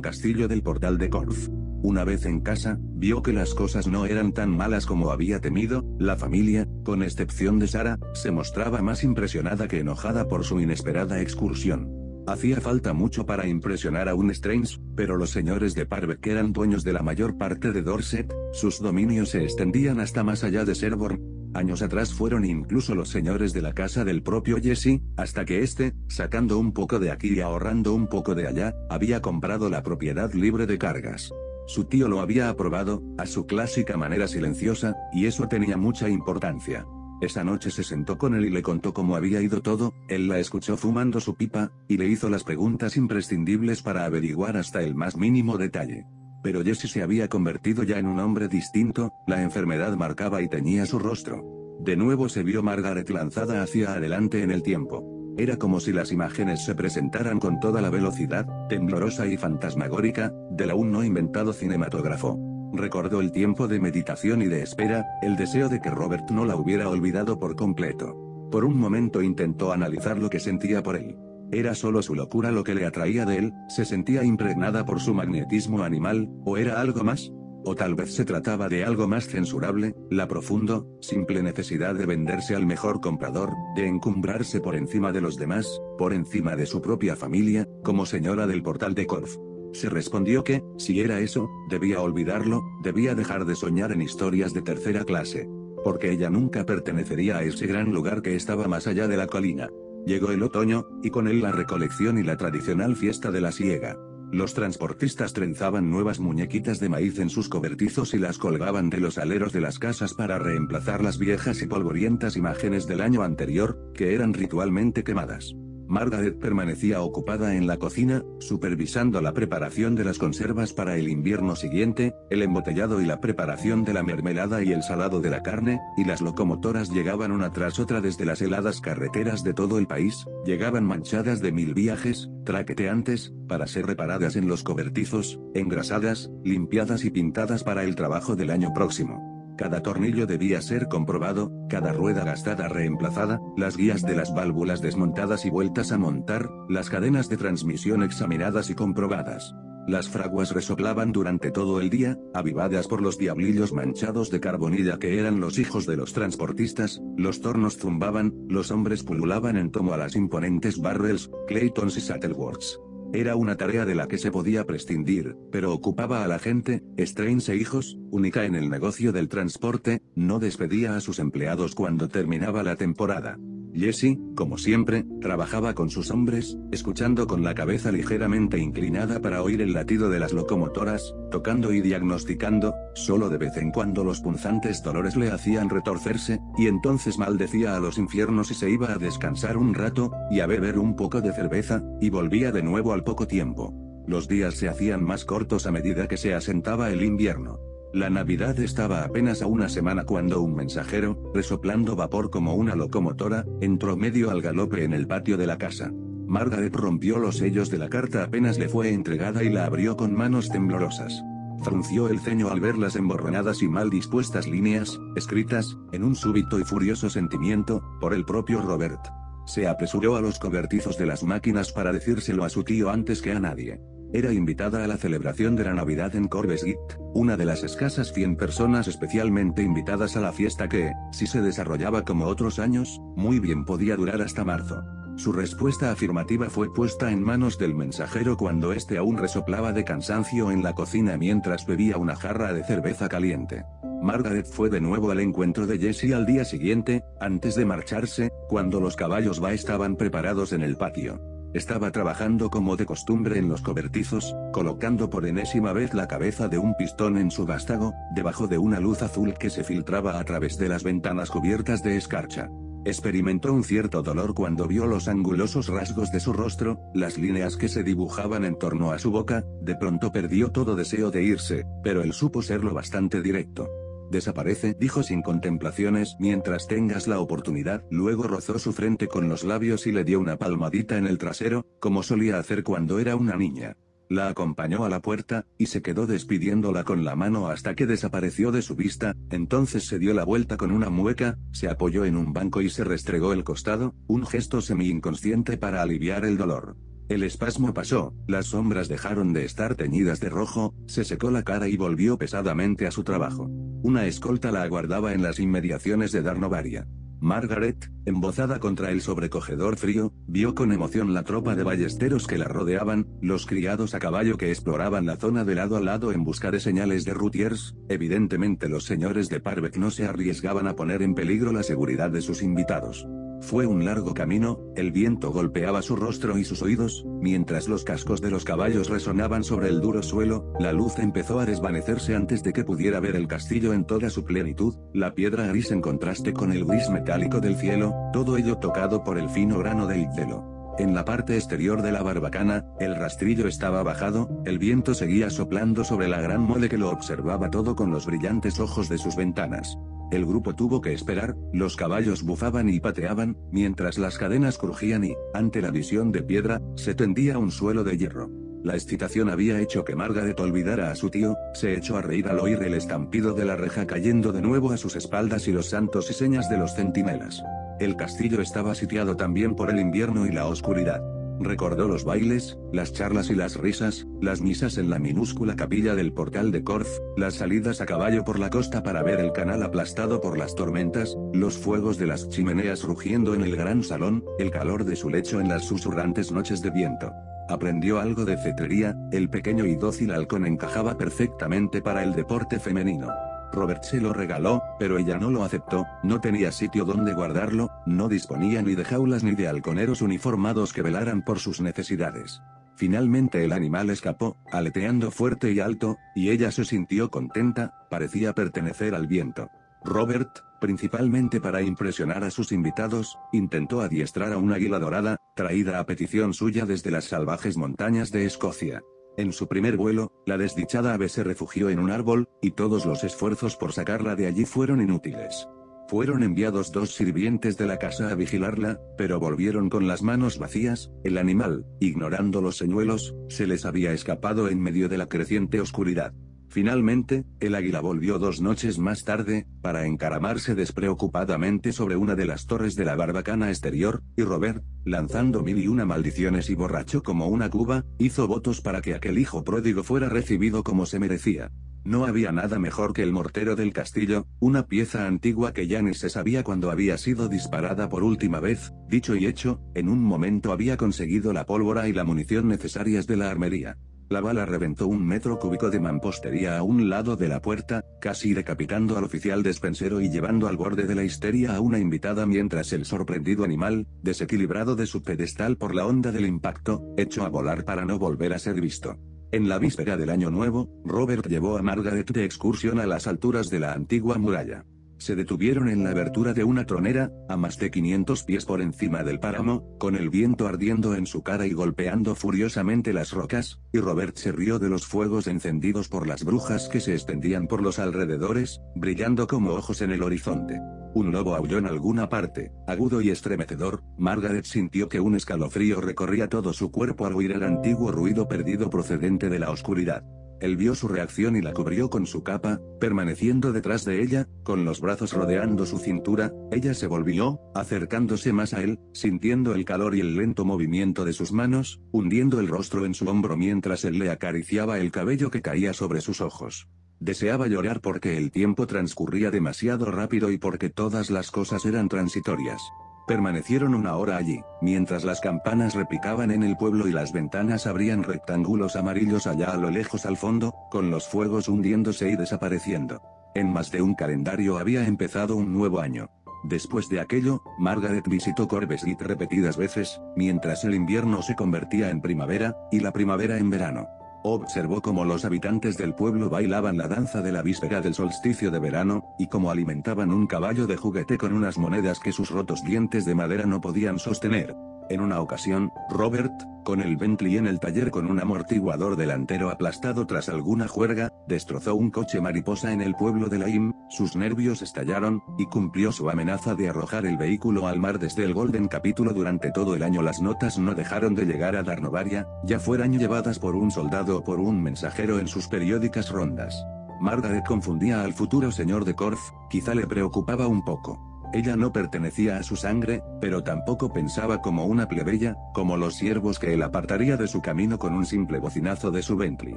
castillo del portal de Corf. Una vez en casa, vio que las cosas no eran tan malas como había temido, la familia, con excepción de Sara, se mostraba más impresionada que enojada por su inesperada excursión. Hacía falta mucho para impresionar a un Strange, pero los señores de Parbeck eran dueños de la mayor parte de Dorset, sus dominios se extendían hasta más allá de Sherborne. Años atrás fueron incluso los señores de la casa del propio Jesse, hasta que éste, sacando un poco de aquí y ahorrando un poco de allá, había comprado la propiedad libre de cargas. Su tío lo había aprobado, a su clásica manera silenciosa, y eso tenía mucha importancia. Esa noche se sentó con él y le contó cómo había ido todo, él la escuchó fumando su pipa, y le hizo las preguntas imprescindibles para averiguar hasta el más mínimo detalle. Pero Jesse se había convertido ya en un hombre distinto, la enfermedad marcaba y teñía su rostro. De nuevo se vio Margaret lanzada hacia adelante en el tiempo. Era como si las imágenes se presentaran con toda la velocidad, temblorosa y fantasmagórica, del aún no inventado cinematógrafo. Recordó el tiempo de meditación y de espera, el deseo de que Robert no la hubiera olvidado por completo. Por un momento intentó analizar lo que sentía por él. ¿Era solo su locura lo que le atraía de él? ¿Se sentía impregnada por su magnetismo animal, o era algo más? O tal vez se trataba de algo más censurable, la profundo, simple necesidad de venderse al mejor comprador, de encumbrarse por encima de los demás, por encima de su propia familia, como señora del portal de Corf. Se respondió que, si era eso, debía olvidarlo, debía dejar de soñar en historias de tercera clase. porque ella nunca pertenecería a ese gran lugar que estaba más allá de la colina. Llegó el otoño, y con él la recolección y la tradicional fiesta de la siega. Los transportistas trenzaban nuevas muñequitas de maíz en sus cobertizos y las colgaban de los aleros de las casas para reemplazar las viejas y polvorientas imágenes del año anterior, que eran ritualmente quemadas. Margaret permanecía ocupada en la cocina, supervisando la preparación de las conservas para el invierno siguiente, el embotellado y la preparación de la mermelada y el salado de la carne, y las locomotoras llegaban una tras otra desde las heladas carreteras de todo el país, llegaban manchadas de mil viajes, traqueteantes, para ser reparadas en los cobertizos, engrasadas, limpiadas y pintadas para el trabajo del año próximo. Cada tornillo debía ser comprobado, cada rueda gastada reemplazada, las guías de las válvulas desmontadas y vueltas a montar, las cadenas de transmisión examinadas y comprobadas. Las fraguas resoplaban durante todo el día, avivadas por los diablillos manchados de carbonilla que eran los hijos de los transportistas, los tornos zumbaban, los hombres pululaban en tomo a las imponentes barrels, Claytons y Sattleworths. Era una tarea de la que se podía prescindir, pero ocupaba a la gente, Strange e hijos, única en el negocio del transporte, no despedía a sus empleados cuando terminaba la temporada. Jesse, como siempre, trabajaba con sus hombres, escuchando con la cabeza ligeramente inclinada para oír el latido de las locomotoras, tocando y diagnosticando, solo de vez en cuando los punzantes dolores le hacían retorcerse, y entonces maldecía a los infiernos y se iba a descansar un rato, y a beber un poco de cerveza, y volvía de nuevo al poco tiempo. Los días se hacían más cortos a medida que se asentaba el invierno. La Navidad estaba apenas a una semana cuando un mensajero, resoplando vapor como una locomotora, entró medio al galope en el patio de la casa. Margaret rompió los sellos de la carta apenas le fue entregada y la abrió con manos temblorosas. Frunció el ceño al ver las emborronadas y mal dispuestas líneas, escritas, en un súbito y furioso sentimiento, por el propio Robert. Se apresuró a los cobertizos de las máquinas para decírselo a su tío antes que a nadie. Era invitada a la celebración de la Navidad en Corbesgit, una de las escasas 100 personas especialmente invitadas a la fiesta que, si se desarrollaba como otros años, muy bien podía durar hasta marzo. Su respuesta afirmativa fue puesta en manos del mensajero cuando éste aún resoplaba de cansancio en la cocina mientras bebía una jarra de cerveza caliente. Margaret fue de nuevo al encuentro de Jesse al día siguiente, antes de marcharse, cuando los caballos va estaban preparados en el patio. Estaba trabajando como de costumbre en los cobertizos, colocando por enésima vez la cabeza de un pistón en su vástago, debajo de una luz azul que se filtraba a través de las ventanas cubiertas de escarcha. Experimentó un cierto dolor cuando vio los angulosos rasgos de su rostro, las líneas que se dibujaban en torno a su boca, de pronto perdió todo deseo de irse, pero él supo serlo bastante directo. Desaparece, dijo sin contemplaciones, mientras tengas la oportunidad. Luego rozó su frente con los labios y le dio una palmadita en el trasero, como solía hacer cuando era una niña. La acompañó a la puerta, y se quedó despidiéndola con la mano hasta que desapareció de su vista, entonces se dio la vuelta con una mueca, se apoyó en un banco y se restregó el costado, un gesto semi-inconsciente para aliviar el dolor. El espasmo pasó, las sombras dejaron de estar teñidas de rojo, se secó la cara y volvió pesadamente a su trabajo. Una escolta la aguardaba en las inmediaciones de Darnovaria. Margaret, embozada contra el sobrecogedor frío, vio con emoción la tropa de ballesteros que la rodeaban, los criados a caballo que exploraban la zona de lado a lado en busca de señales de routiers, evidentemente los señores de Parbeck no se arriesgaban a poner en peligro la seguridad de sus invitados. Fue un largo camino, el viento golpeaba su rostro y sus oídos, mientras los cascos de los caballos resonaban sobre el duro suelo, la luz empezó a desvanecerse antes de que pudiera ver el castillo en toda su plenitud, la piedra gris en contraste con el gris metálico del cielo, todo ello tocado por el fino grano del cielo. En la parte exterior de la barbacana, el rastrillo estaba bajado, el viento seguía soplando sobre la gran mole que lo observaba todo con los brillantes ojos de sus ventanas. El grupo tuvo que esperar, los caballos bufaban y pateaban, mientras las cadenas crujían y, ante la visión de piedra, se tendía un suelo de hierro. La excitación había hecho que Margaret olvidara a su tío, se echó a reír al oír el estampido de la reja cayendo de nuevo a sus espaldas y los santos y señas de los centinelas. El castillo estaba sitiado también por el invierno y la oscuridad. Recordó los bailes, las charlas y las risas, las misas en la minúscula capilla del portal de Corf, las salidas a caballo por la costa para ver el canal aplastado por las tormentas, los fuegos de las chimeneas rugiendo en el gran salón, el calor de su lecho en las susurrantes noches de viento. Aprendió algo de cetrería, el pequeño y dócil halcón encajaba perfectamente para el deporte femenino. Robert se lo regaló, pero ella no lo aceptó, no tenía sitio donde guardarlo, no disponía ni de jaulas ni de halconeros uniformados que velaran por sus necesidades. Finalmente el animal escapó, aleteando fuerte y alto, y ella se sintió contenta, parecía pertenecer al viento. Robert, principalmente para impresionar a sus invitados, intentó adiestrar a un águila dorada, traída a petición suya desde las salvajes montañas de Escocia. En su primer vuelo, la desdichada ave se refugió en un árbol, y todos los esfuerzos por sacarla de allí fueron inútiles. Fueron enviados dos sirvientes de la casa a vigilarla, pero volvieron con las manos vacías, el animal, ignorando los señuelos, se les había escapado en medio de la creciente oscuridad. Finalmente, el águila volvió dos noches más tarde, para encaramarse despreocupadamente sobre una de las torres de la barbacana exterior, y Robert, lanzando mil y una maldiciones y borracho como una cuba, hizo votos para que aquel hijo pródigo fuera recibido como se merecía. No había nada mejor que el mortero del castillo, una pieza antigua que ya ni se sabía cuándo había sido disparada por última vez, dicho y hecho, en un momento había conseguido la pólvora y la munición necesarias de la armería. La bala reventó un metro cúbico de mampostería a un lado de la puerta, casi decapitando al oficial despensero y llevando al borde de la histeria a una invitada mientras el sorprendido animal, desequilibrado de su pedestal por la onda del impacto, echó a volar para no volver a ser visto. En la víspera del año nuevo, Robert llevó a Margaret de excursión a las alturas de la antigua muralla. Se detuvieron en la abertura de una tronera, a más de 500 pies por encima del páramo, con el viento ardiendo en su cara y golpeando furiosamente las rocas, y Robert se rió de los fuegos encendidos por las brujas que se extendían por los alrededores, brillando como ojos en el horizonte. Un lobo aulló en alguna parte, agudo y estremecedor, Margaret sintió que un escalofrío recorría todo su cuerpo al oír el antiguo ruido perdido procedente de la oscuridad. Él vio su reacción y la cubrió con su capa, permaneciendo detrás de ella, con los brazos rodeando su cintura, ella se volvió, acercándose más a él, sintiendo el calor y el lento movimiento de sus manos, hundiendo el rostro en su hombro mientras él le acariciaba el cabello que caía sobre sus ojos. Deseaba llorar porque el tiempo transcurría demasiado rápido y porque todas las cosas eran transitorias. Permanecieron una hora allí, mientras las campanas repicaban en el pueblo y las ventanas abrían rectángulos amarillos allá a lo lejos al fondo, con los fuegos hundiéndose y desapareciendo. En más de un calendario había empezado un nuevo año. Después de aquello, Margaret visitó Corbesgate repetidas veces, mientras el invierno se convertía en primavera, y la primavera en verano. Observó cómo los habitantes del pueblo bailaban la danza de la víspera del solsticio de verano, y cómo alimentaban un caballo de juguete con unas monedas que sus rotos dientes de madera no podían sostener. En una ocasión, Robert, con el Bentley en el taller con un amortiguador delantero aplastado tras alguna juerga, destrozó un coche mariposa en el pueblo de Laim, sus nervios estallaron, y cumplió su amenaza de arrojar el vehículo al mar desde el Golden Capítulo durante todo el año las notas no dejaron de llegar a Darnovaria, ya fueran llevadas por un soldado o por un mensajero en sus periódicas rondas. Margaret confundía al futuro señor de Corf, quizá le preocupaba un poco. Ella no pertenecía a su sangre, pero tampoco pensaba como una plebeya, como los siervos que él apartaría de su camino con un simple bocinazo de su Bentley.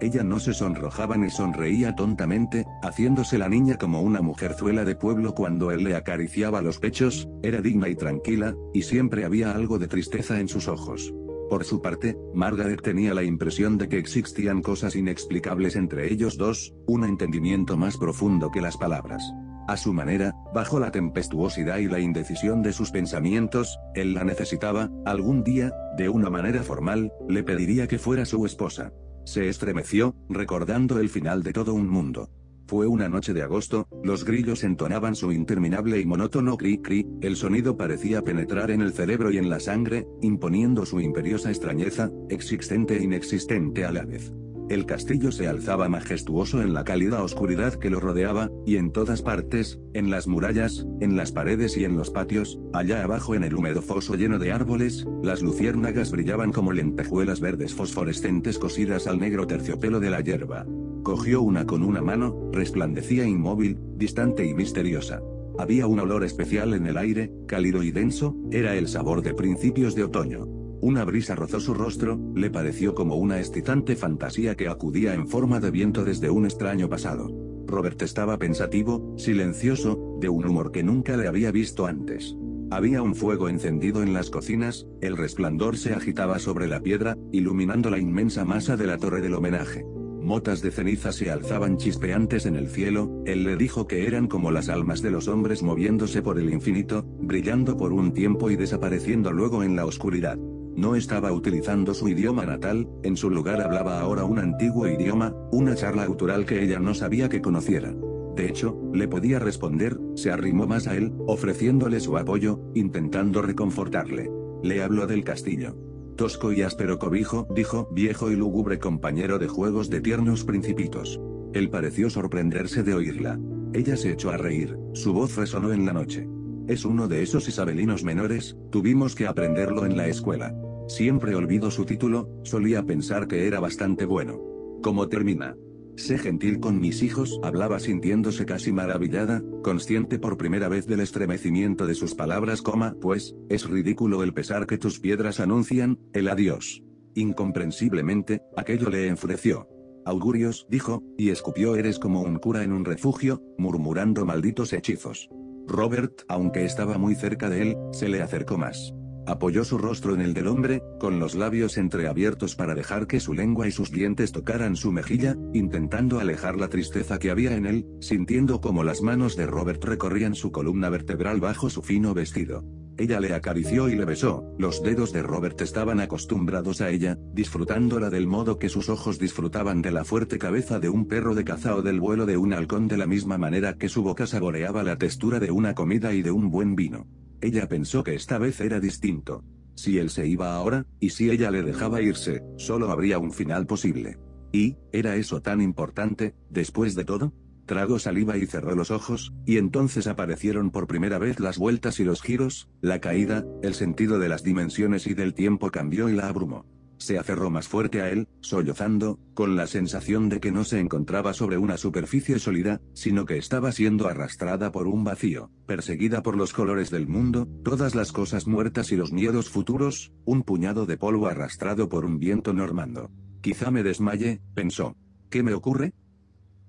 Ella no se sonrojaba ni sonreía tontamente, haciéndose la niña como una mujerzuela de pueblo cuando él le acariciaba los pechos, era digna y tranquila, y siempre había algo de tristeza en sus ojos. Por su parte, Margaret tenía la impresión de que existían cosas inexplicables entre ellos dos, un entendimiento más profundo que las palabras. A su manera, bajo la tempestuosidad y la indecisión de sus pensamientos, él la necesitaba, algún día, de una manera formal, le pediría que fuera su esposa. Se estremeció, recordando el final de todo un mundo. Fue una noche de agosto, los grillos entonaban su interminable y monótono cri-cri, el sonido parecía penetrar en el cerebro y en la sangre, imponiendo su imperiosa extrañeza, existente e inexistente a la vez. El castillo se alzaba majestuoso en la cálida oscuridad que lo rodeaba, y en todas partes, en las murallas, en las paredes y en los patios, allá abajo en el húmedo foso lleno de árboles, las luciérnagas brillaban como lentejuelas verdes fosforescentes cosidas al negro terciopelo de la hierba. Cogió una con una mano, resplandecía inmóvil, distante y misteriosa. Había un olor especial en el aire, cálido y denso, era el sabor de principios de otoño. Una brisa rozó su rostro, le pareció como una excitante fantasía que acudía en forma de viento desde un extraño pasado. Robert estaba pensativo, silencioso, de un humor que nunca le había visto antes. Había un fuego encendido en las cocinas, el resplandor se agitaba sobre la piedra, iluminando la inmensa masa de la torre del homenaje. Motas de ceniza se alzaban chispeantes en el cielo, él le dijo que eran como las almas de los hombres moviéndose por el infinito, brillando por un tiempo y desapareciendo luego en la oscuridad. No estaba utilizando su idioma natal, en su lugar hablaba ahora un antiguo idioma, una charla autoral que ella no sabía que conociera. De hecho, le podía responder, se arrimó más a él, ofreciéndole su apoyo, intentando reconfortarle. Le habló del castillo. Tosco y áspero cobijo, dijo, viejo y lúgubre compañero de juegos de tiernos principitos. Él pareció sorprenderse de oírla. Ella se echó a reír, su voz resonó en la noche. Es uno de esos isabelinos menores, tuvimos que aprenderlo en la escuela. Siempre olvido su título, solía pensar que era bastante bueno. ¿Cómo termina? Sé gentil con mis hijos, hablaba sintiéndose casi maravillada, consciente por primera vez del estremecimiento de sus palabras, pues, es ridículo el pesar que tus piedras anuncian, el adiós. Incomprensiblemente, aquello le enfureció. Augurios, dijo, y escupió eres como un cura en un refugio, murmurando malditos hechizos. Robert, aunque estaba muy cerca de él, se le acercó más. Apoyó su rostro en el del hombre, con los labios entreabiertos para dejar que su lengua y sus dientes tocaran su mejilla, intentando alejar la tristeza que había en él, sintiendo como las manos de Robert recorrían su columna vertebral bajo su fino vestido. Ella le acarició y le besó, los dedos de Robert estaban acostumbrados a ella, disfrutándola del modo que sus ojos disfrutaban de la fuerte cabeza de un perro de caza o del vuelo de un halcón de la misma manera que su boca saboreaba la textura de una comida y de un buen vino. Ella pensó que esta vez era distinto. Si él se iba ahora, y si ella le dejaba irse, solo habría un final posible. ¿Y, era eso tan importante, después de todo? Tragó saliva y cerró los ojos, y entonces aparecieron por primera vez las vueltas y los giros, la caída, el sentido de las dimensiones y del tiempo cambió y la abrumó se aferró más fuerte a él, sollozando, con la sensación de que no se encontraba sobre una superficie sólida, sino que estaba siendo arrastrada por un vacío, perseguida por los colores del mundo, todas las cosas muertas y los miedos futuros, un puñado de polvo arrastrado por un viento normando. Quizá me desmaye, pensó. ¿Qué me ocurre?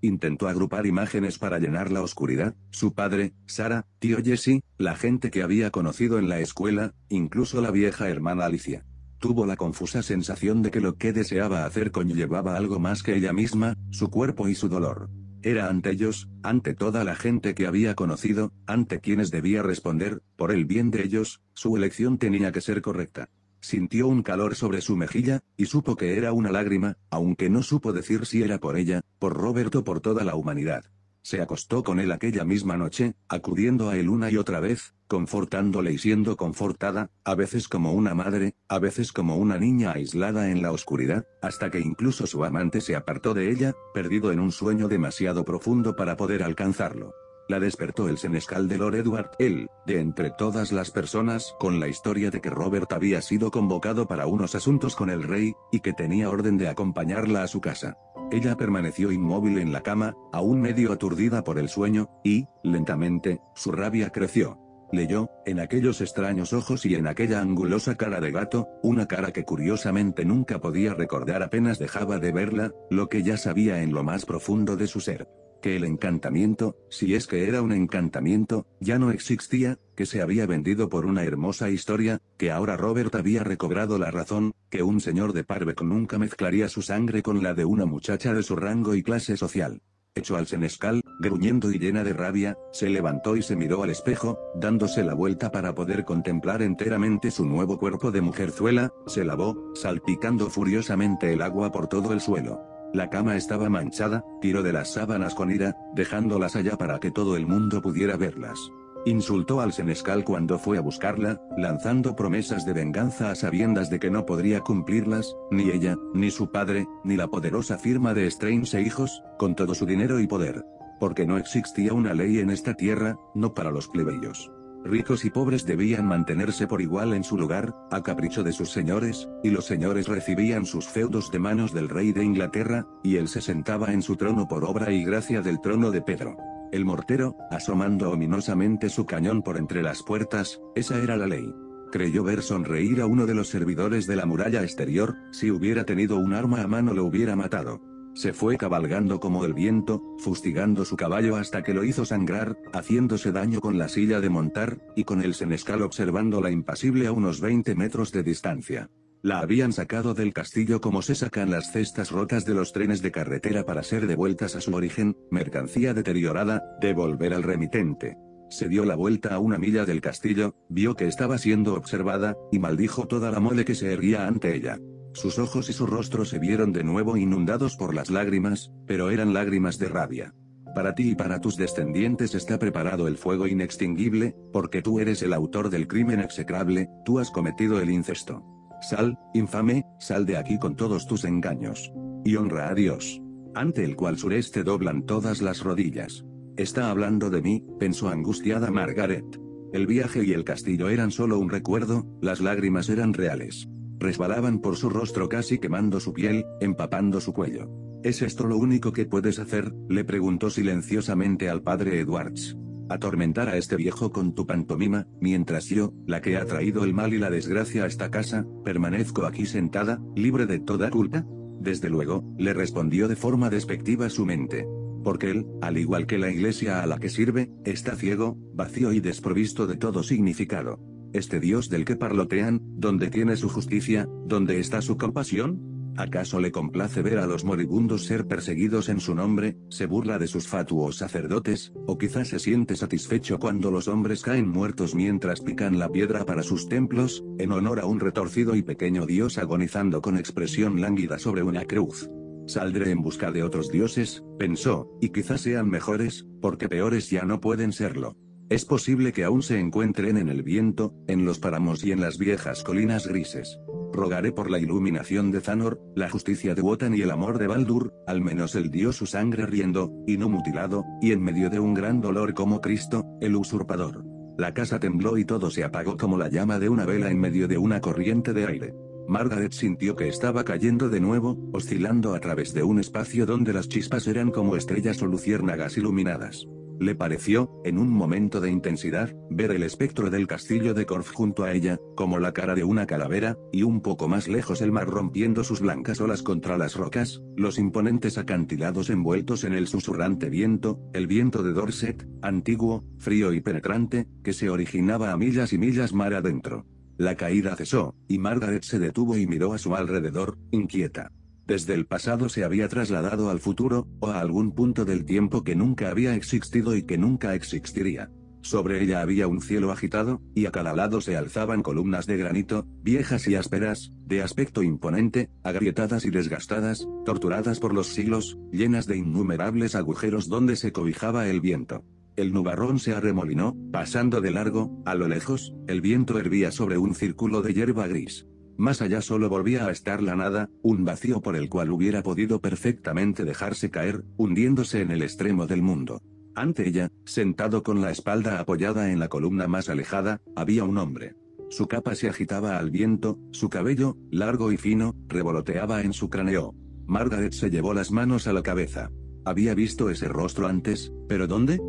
Intentó agrupar imágenes para llenar la oscuridad, su padre, Sara, tío Jesse, la gente que había conocido en la escuela, incluso la vieja hermana Alicia. Tuvo la confusa sensación de que lo que deseaba hacer conllevaba algo más que ella misma, su cuerpo y su dolor. Era ante ellos, ante toda la gente que había conocido, ante quienes debía responder, por el bien de ellos, su elección tenía que ser correcta. Sintió un calor sobre su mejilla, y supo que era una lágrima, aunque no supo decir si era por ella, por Roberto, por toda la humanidad. Se acostó con él aquella misma noche, acudiendo a él una y otra vez, confortándole y siendo confortada, a veces como una madre, a veces como una niña aislada en la oscuridad, hasta que incluso su amante se apartó de ella, perdido en un sueño demasiado profundo para poder alcanzarlo. La despertó el senescal de Lord Edward, él, de entre todas las personas, con la historia de que Robert había sido convocado para unos asuntos con el rey, y que tenía orden de acompañarla a su casa. Ella permaneció inmóvil en la cama, aún medio aturdida por el sueño, y, lentamente, su rabia creció. Leyó, en aquellos extraños ojos y en aquella angulosa cara de gato, una cara que curiosamente nunca podía recordar apenas dejaba de verla, lo que ya sabía en lo más profundo de su ser que el encantamiento, si es que era un encantamiento, ya no existía, que se había vendido por una hermosa historia, que ahora Robert había recobrado la razón, que un señor de Parbeck nunca mezclaría su sangre con la de una muchacha de su rango y clase social. Hecho al senescal, gruñendo y llena de rabia, se levantó y se miró al espejo, dándose la vuelta para poder contemplar enteramente su nuevo cuerpo de mujerzuela, se lavó, salpicando furiosamente el agua por todo el suelo. La cama estaba manchada, tiró de las sábanas con ira, dejándolas allá para que todo el mundo pudiera verlas. Insultó al senescal cuando fue a buscarla, lanzando promesas de venganza a sabiendas de que no podría cumplirlas, ni ella, ni su padre, ni la poderosa firma de Strange e hijos, con todo su dinero y poder. Porque no existía una ley en esta tierra, no para los plebeyos. Ricos y pobres debían mantenerse por igual en su lugar, a capricho de sus señores, y los señores recibían sus feudos de manos del rey de Inglaterra, y él se sentaba en su trono por obra y gracia del trono de Pedro. El mortero, asomando ominosamente su cañón por entre las puertas, esa era la ley. Creyó ver sonreír a uno de los servidores de la muralla exterior, si hubiera tenido un arma a mano lo hubiera matado. Se fue cabalgando como el viento, fustigando su caballo hasta que lo hizo sangrar, haciéndose daño con la silla de montar, y con el senescal observándola impasible a unos 20 metros de distancia. La habían sacado del castillo como se sacan las cestas rotas de los trenes de carretera para ser devueltas a su origen, mercancía deteriorada, devolver al remitente. Se dio la vuelta a una milla del castillo, vio que estaba siendo observada, y maldijo toda la mole que se erguía ante ella. Sus ojos y su rostro se vieron de nuevo inundados por las lágrimas, pero eran lágrimas de rabia. Para ti y para tus descendientes está preparado el fuego inextinguible, porque tú eres el autor del crimen execrable, tú has cometido el incesto. Sal, infame, sal de aquí con todos tus engaños. Y honra a Dios. Ante el cual sureste doblan todas las rodillas. Está hablando de mí, pensó angustiada Margaret. El viaje y el castillo eran solo un recuerdo, las lágrimas eran reales. Resbalaban por su rostro casi quemando su piel, empapando su cuello. ¿Es esto lo único que puedes hacer? le preguntó silenciosamente al padre Edwards. Atormentar a este viejo con tu pantomima, mientras yo, la que ha traído el mal y la desgracia a esta casa, permanezco aquí sentada, libre de toda culpa? Desde luego, le respondió de forma despectiva su mente. Porque él, al igual que la iglesia a la que sirve, está ciego, vacío y desprovisto de todo significado. Este Dios del que parlotean, ¿dónde tiene su justicia? ¿Dónde está su compasión? ¿Acaso le complace ver a los moribundos ser perseguidos en su nombre, se burla de sus fatuos sacerdotes, o quizás se siente satisfecho cuando los hombres caen muertos mientras pican la piedra para sus templos, en honor a un retorcido y pequeño dios agonizando con expresión lánguida sobre una cruz? Saldré en busca de otros dioses, pensó, y quizás sean mejores, porque peores ya no pueden serlo. Es posible que aún se encuentren en el viento, en los páramos y en las viejas colinas grises. Rogaré por la iluminación de Zanor, la justicia de Wotan y el amor de Baldur, al menos él dio su sangre riendo, y no mutilado, y en medio de un gran dolor como Cristo, el usurpador. La casa tembló y todo se apagó como la llama de una vela en medio de una corriente de aire. Margaret sintió que estaba cayendo de nuevo, oscilando a través de un espacio donde las chispas eran como estrellas o luciérnagas iluminadas. Le pareció, en un momento de intensidad, ver el espectro del castillo de Corf junto a ella, como la cara de una calavera, y un poco más lejos el mar rompiendo sus blancas olas contra las rocas, los imponentes acantilados envueltos en el susurrante viento, el viento de Dorset, antiguo, frío y penetrante, que se originaba a millas y millas mar adentro. La caída cesó, y Margaret se detuvo y miró a su alrededor, inquieta. Desde el pasado se había trasladado al futuro, o a algún punto del tiempo que nunca había existido y que nunca existiría. Sobre ella había un cielo agitado, y a cada lado se alzaban columnas de granito, viejas y ásperas, de aspecto imponente, agrietadas y desgastadas, torturadas por los siglos, llenas de innumerables agujeros donde se cobijaba el viento. El nubarrón se arremolinó, pasando de largo, a lo lejos, el viento hervía sobre un círculo de hierba gris. Más allá solo volvía a estar la nada, un vacío por el cual hubiera podido perfectamente dejarse caer, hundiéndose en el extremo del mundo. Ante ella, sentado con la espalda apoyada en la columna más alejada, había un hombre. Su capa se agitaba al viento, su cabello, largo y fino, revoloteaba en su cráneo. Margaret se llevó las manos a la cabeza. Había visto ese rostro antes, pero ¿dónde?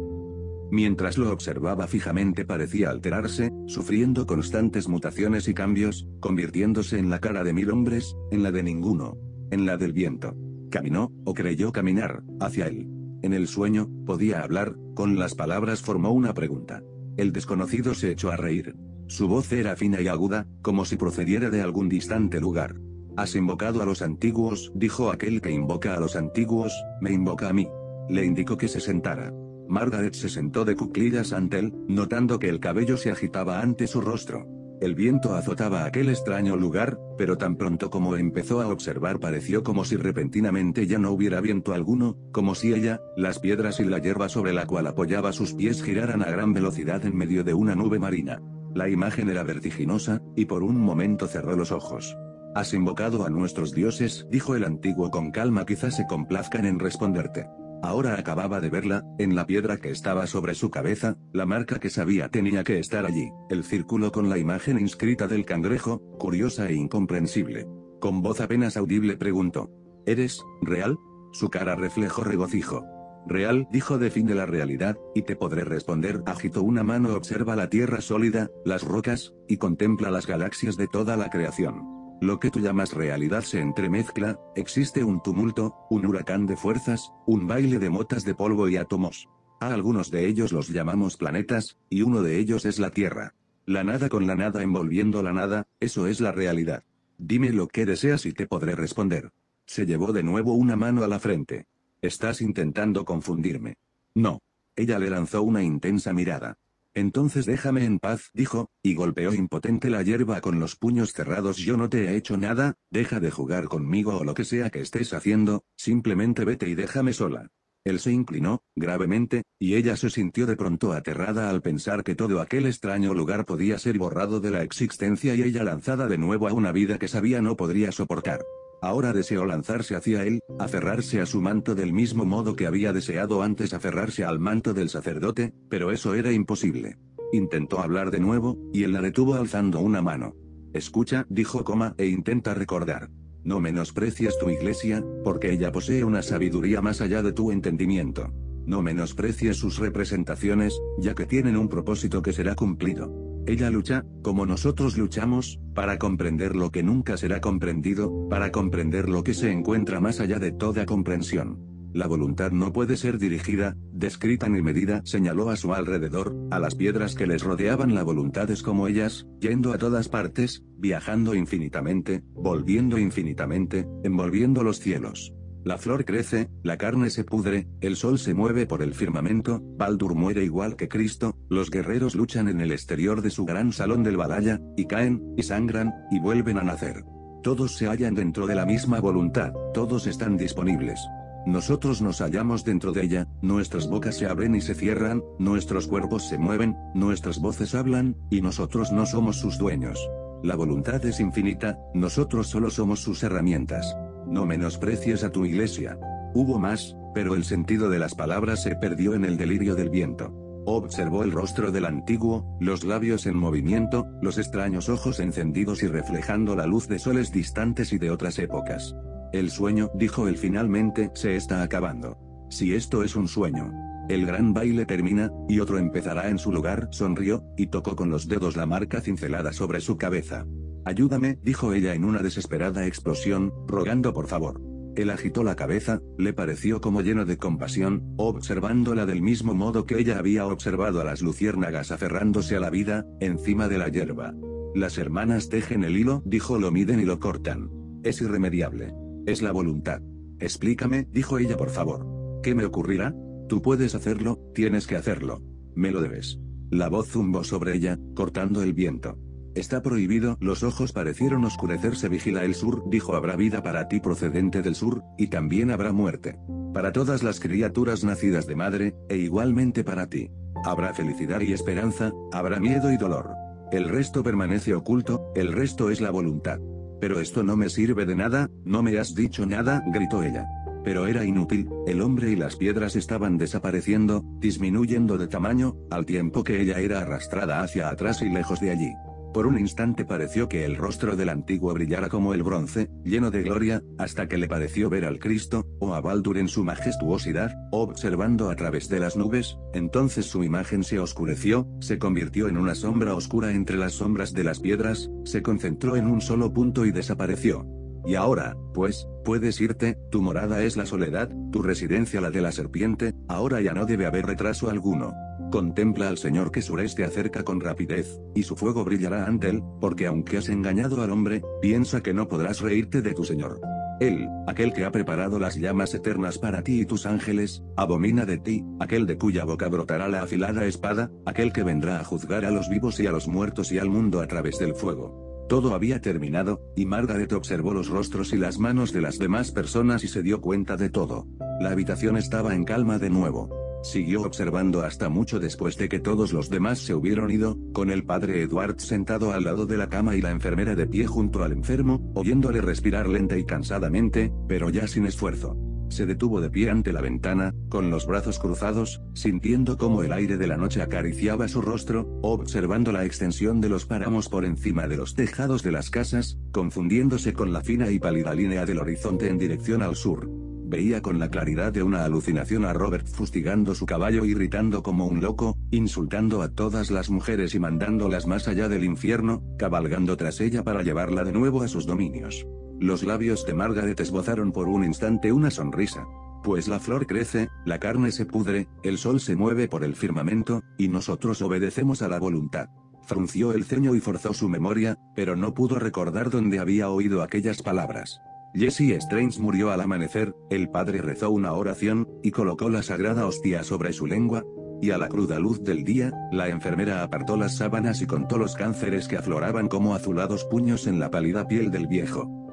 Mientras lo observaba fijamente parecía alterarse, sufriendo constantes mutaciones y cambios, convirtiéndose en la cara de mil hombres, en la de ninguno, en la del viento. Caminó, o creyó caminar, hacia él. En el sueño, podía hablar, con las palabras formó una pregunta. El desconocido se echó a reír. Su voz era fina y aguda, como si procediera de algún distante lugar. Has invocado a los antiguos, dijo aquel que invoca a los antiguos, me invoca a mí. Le indicó que se sentara. Margaret se sentó de cuclillas ante él, notando que el cabello se agitaba ante su rostro. El viento azotaba aquel extraño lugar, pero tan pronto como empezó a observar pareció como si repentinamente ya no hubiera viento alguno, como si ella, las piedras y la hierba sobre la cual apoyaba sus pies giraran a gran velocidad en medio de una nube marina. La imagen era vertiginosa, y por un momento cerró los ojos. Has invocado a nuestros dioses, dijo el antiguo con calma quizás se complazcan en responderte. Ahora acababa de verla, en la piedra que estaba sobre su cabeza, la marca que sabía tenía que estar allí, el círculo con la imagen inscrita del cangrejo, curiosa e incomprensible. Con voz apenas audible preguntó. ¿Eres, real? Su cara reflejó regocijo. Real, dijo de fin de la realidad, y te podré responder. Agitó una mano, observa la tierra sólida, las rocas, y contempla las galaxias de toda la creación. Lo que tú llamas realidad se entremezcla, existe un tumulto, un huracán de fuerzas, un baile de motas de polvo y átomos. A algunos de ellos los llamamos planetas, y uno de ellos es la Tierra. La nada con la nada envolviendo la nada, eso es la realidad. Dime lo que deseas y te podré responder. Se llevó de nuevo una mano a la frente. Estás intentando confundirme. No. Ella le lanzó una intensa mirada. Entonces déjame en paz, dijo, y golpeó impotente la hierba con los puños cerrados. Yo no te he hecho nada, deja de jugar conmigo o lo que sea que estés haciendo, simplemente vete y déjame sola. Él se inclinó, gravemente, y ella se sintió de pronto aterrada al pensar que todo aquel extraño lugar podía ser borrado de la existencia y ella lanzada de nuevo a una vida que sabía no podría soportar. Ahora deseó lanzarse hacia él, aferrarse a su manto del mismo modo que había deseado antes aferrarse al manto del sacerdote, pero eso era imposible. Intentó hablar de nuevo, y él la detuvo alzando una mano. Escucha, dijo coma, e intenta recordar. No menosprecies tu iglesia, porque ella posee una sabiduría más allá de tu entendimiento. No menosprecies sus representaciones, ya que tienen un propósito que será cumplido. Ella lucha, como nosotros luchamos, para comprender lo que nunca será comprendido, para comprender lo que se encuentra más allá de toda comprensión. La voluntad no puede ser dirigida, descrita ni medida, señaló a su alrededor, a las piedras que les rodeaban la voluntad es como ellas, yendo a todas partes, viajando infinitamente, volviendo infinitamente, envolviendo los cielos. La flor crece, la carne se pudre, el sol se mueve por el firmamento, Baldur muere igual que Cristo, los guerreros luchan en el exterior de su gran salón del Balaya, y caen, y sangran, y vuelven a nacer. Todos se hallan dentro de la misma voluntad, todos están disponibles. Nosotros nos hallamos dentro de ella, nuestras bocas se abren y se cierran, nuestros cuerpos se mueven, nuestras voces hablan, y nosotros no somos sus dueños. La voluntad es infinita, nosotros solo somos sus herramientas. No menosprecies a tu iglesia. Hubo más, pero el sentido de las palabras se perdió en el delirio del viento. Observó el rostro del antiguo, los labios en movimiento, los extraños ojos encendidos y reflejando la luz de soles distantes y de otras épocas. El sueño, dijo él finalmente, se está acabando. Si esto es un sueño. El gran baile termina, y otro empezará en su lugar, sonrió, y tocó con los dedos la marca cincelada sobre su cabeza. Ayúdame, dijo ella en una desesperada explosión, rogando por favor. Él agitó la cabeza, le pareció como lleno de compasión, observándola del mismo modo que ella había observado a las luciérnagas aferrándose a la vida, encima de la hierba. Las hermanas tejen el hilo, dijo lo miden y lo cortan. Es irremediable. Es la voluntad. Explícame, dijo ella por favor. ¿Qué me ocurrirá? Tú puedes hacerlo, tienes que hacerlo. Me lo debes. La voz zumbó sobre ella, cortando el viento. Está prohibido, los ojos parecieron oscurecerse. Vigila el sur, dijo habrá vida para ti procedente del sur, y también habrá muerte. Para todas las criaturas nacidas de madre, e igualmente para ti. Habrá felicidad y esperanza, habrá miedo y dolor. El resto permanece oculto, el resto es la voluntad. Pero esto no me sirve de nada, no me has dicho nada, gritó ella. Pero era inútil, el hombre y las piedras estaban desapareciendo, disminuyendo de tamaño, al tiempo que ella era arrastrada hacia atrás y lejos de allí. Por un instante pareció que el rostro del antiguo brillara como el bronce, lleno de gloria, hasta que le pareció ver al Cristo, o a Baldur en su majestuosidad, observando a través de las nubes, entonces su imagen se oscureció, se convirtió en una sombra oscura entre las sombras de las piedras, se concentró en un solo punto y desapareció. Y ahora, pues, puedes irte, tu morada es la soledad, tu residencia la de la serpiente, ahora ya no debe haber retraso alguno. Contempla al Señor que sureste acerca con rapidez, y su fuego brillará ante él, porque aunque has engañado al hombre, piensa que no podrás reírte de tu Señor. Él, aquel que ha preparado las llamas eternas para ti y tus ángeles, abomina de ti, aquel de cuya boca brotará la afilada espada, aquel que vendrá a juzgar a los vivos y a los muertos y al mundo a través del fuego. Todo había terminado, y Margaret observó los rostros y las manos de las demás personas y se dio cuenta de todo. La habitación estaba en calma de nuevo. Siguió observando hasta mucho después de que todos los demás se hubieron ido, con el padre Edward sentado al lado de la cama y la enfermera de pie junto al enfermo, oyéndole respirar lenta y cansadamente, pero ya sin esfuerzo. Se detuvo de pie ante la ventana, con los brazos cruzados, sintiendo cómo el aire de la noche acariciaba su rostro, observando la extensión de los páramos por encima de los tejados de las casas, confundiéndose con la fina y pálida línea del horizonte en dirección al sur. Veía con la claridad de una alucinación a Robert fustigando su caballo y gritando como un loco, insultando a todas las mujeres y mandándolas más allá del infierno, cabalgando tras ella para llevarla de nuevo a sus dominios. Los labios de Margaret esbozaron por un instante una sonrisa. Pues la flor crece, la carne se pudre, el sol se mueve por el firmamento, y nosotros obedecemos a la voluntad. Frunció el ceño y forzó su memoria, pero no pudo recordar dónde había oído aquellas palabras. Jesse Strange murió al amanecer, el padre rezó una oración, y colocó la sagrada hostia sobre su lengua, y a la cruda luz del día, la enfermera apartó las sábanas y contó los cánceres que afloraban como azulados puños en la pálida piel del viejo.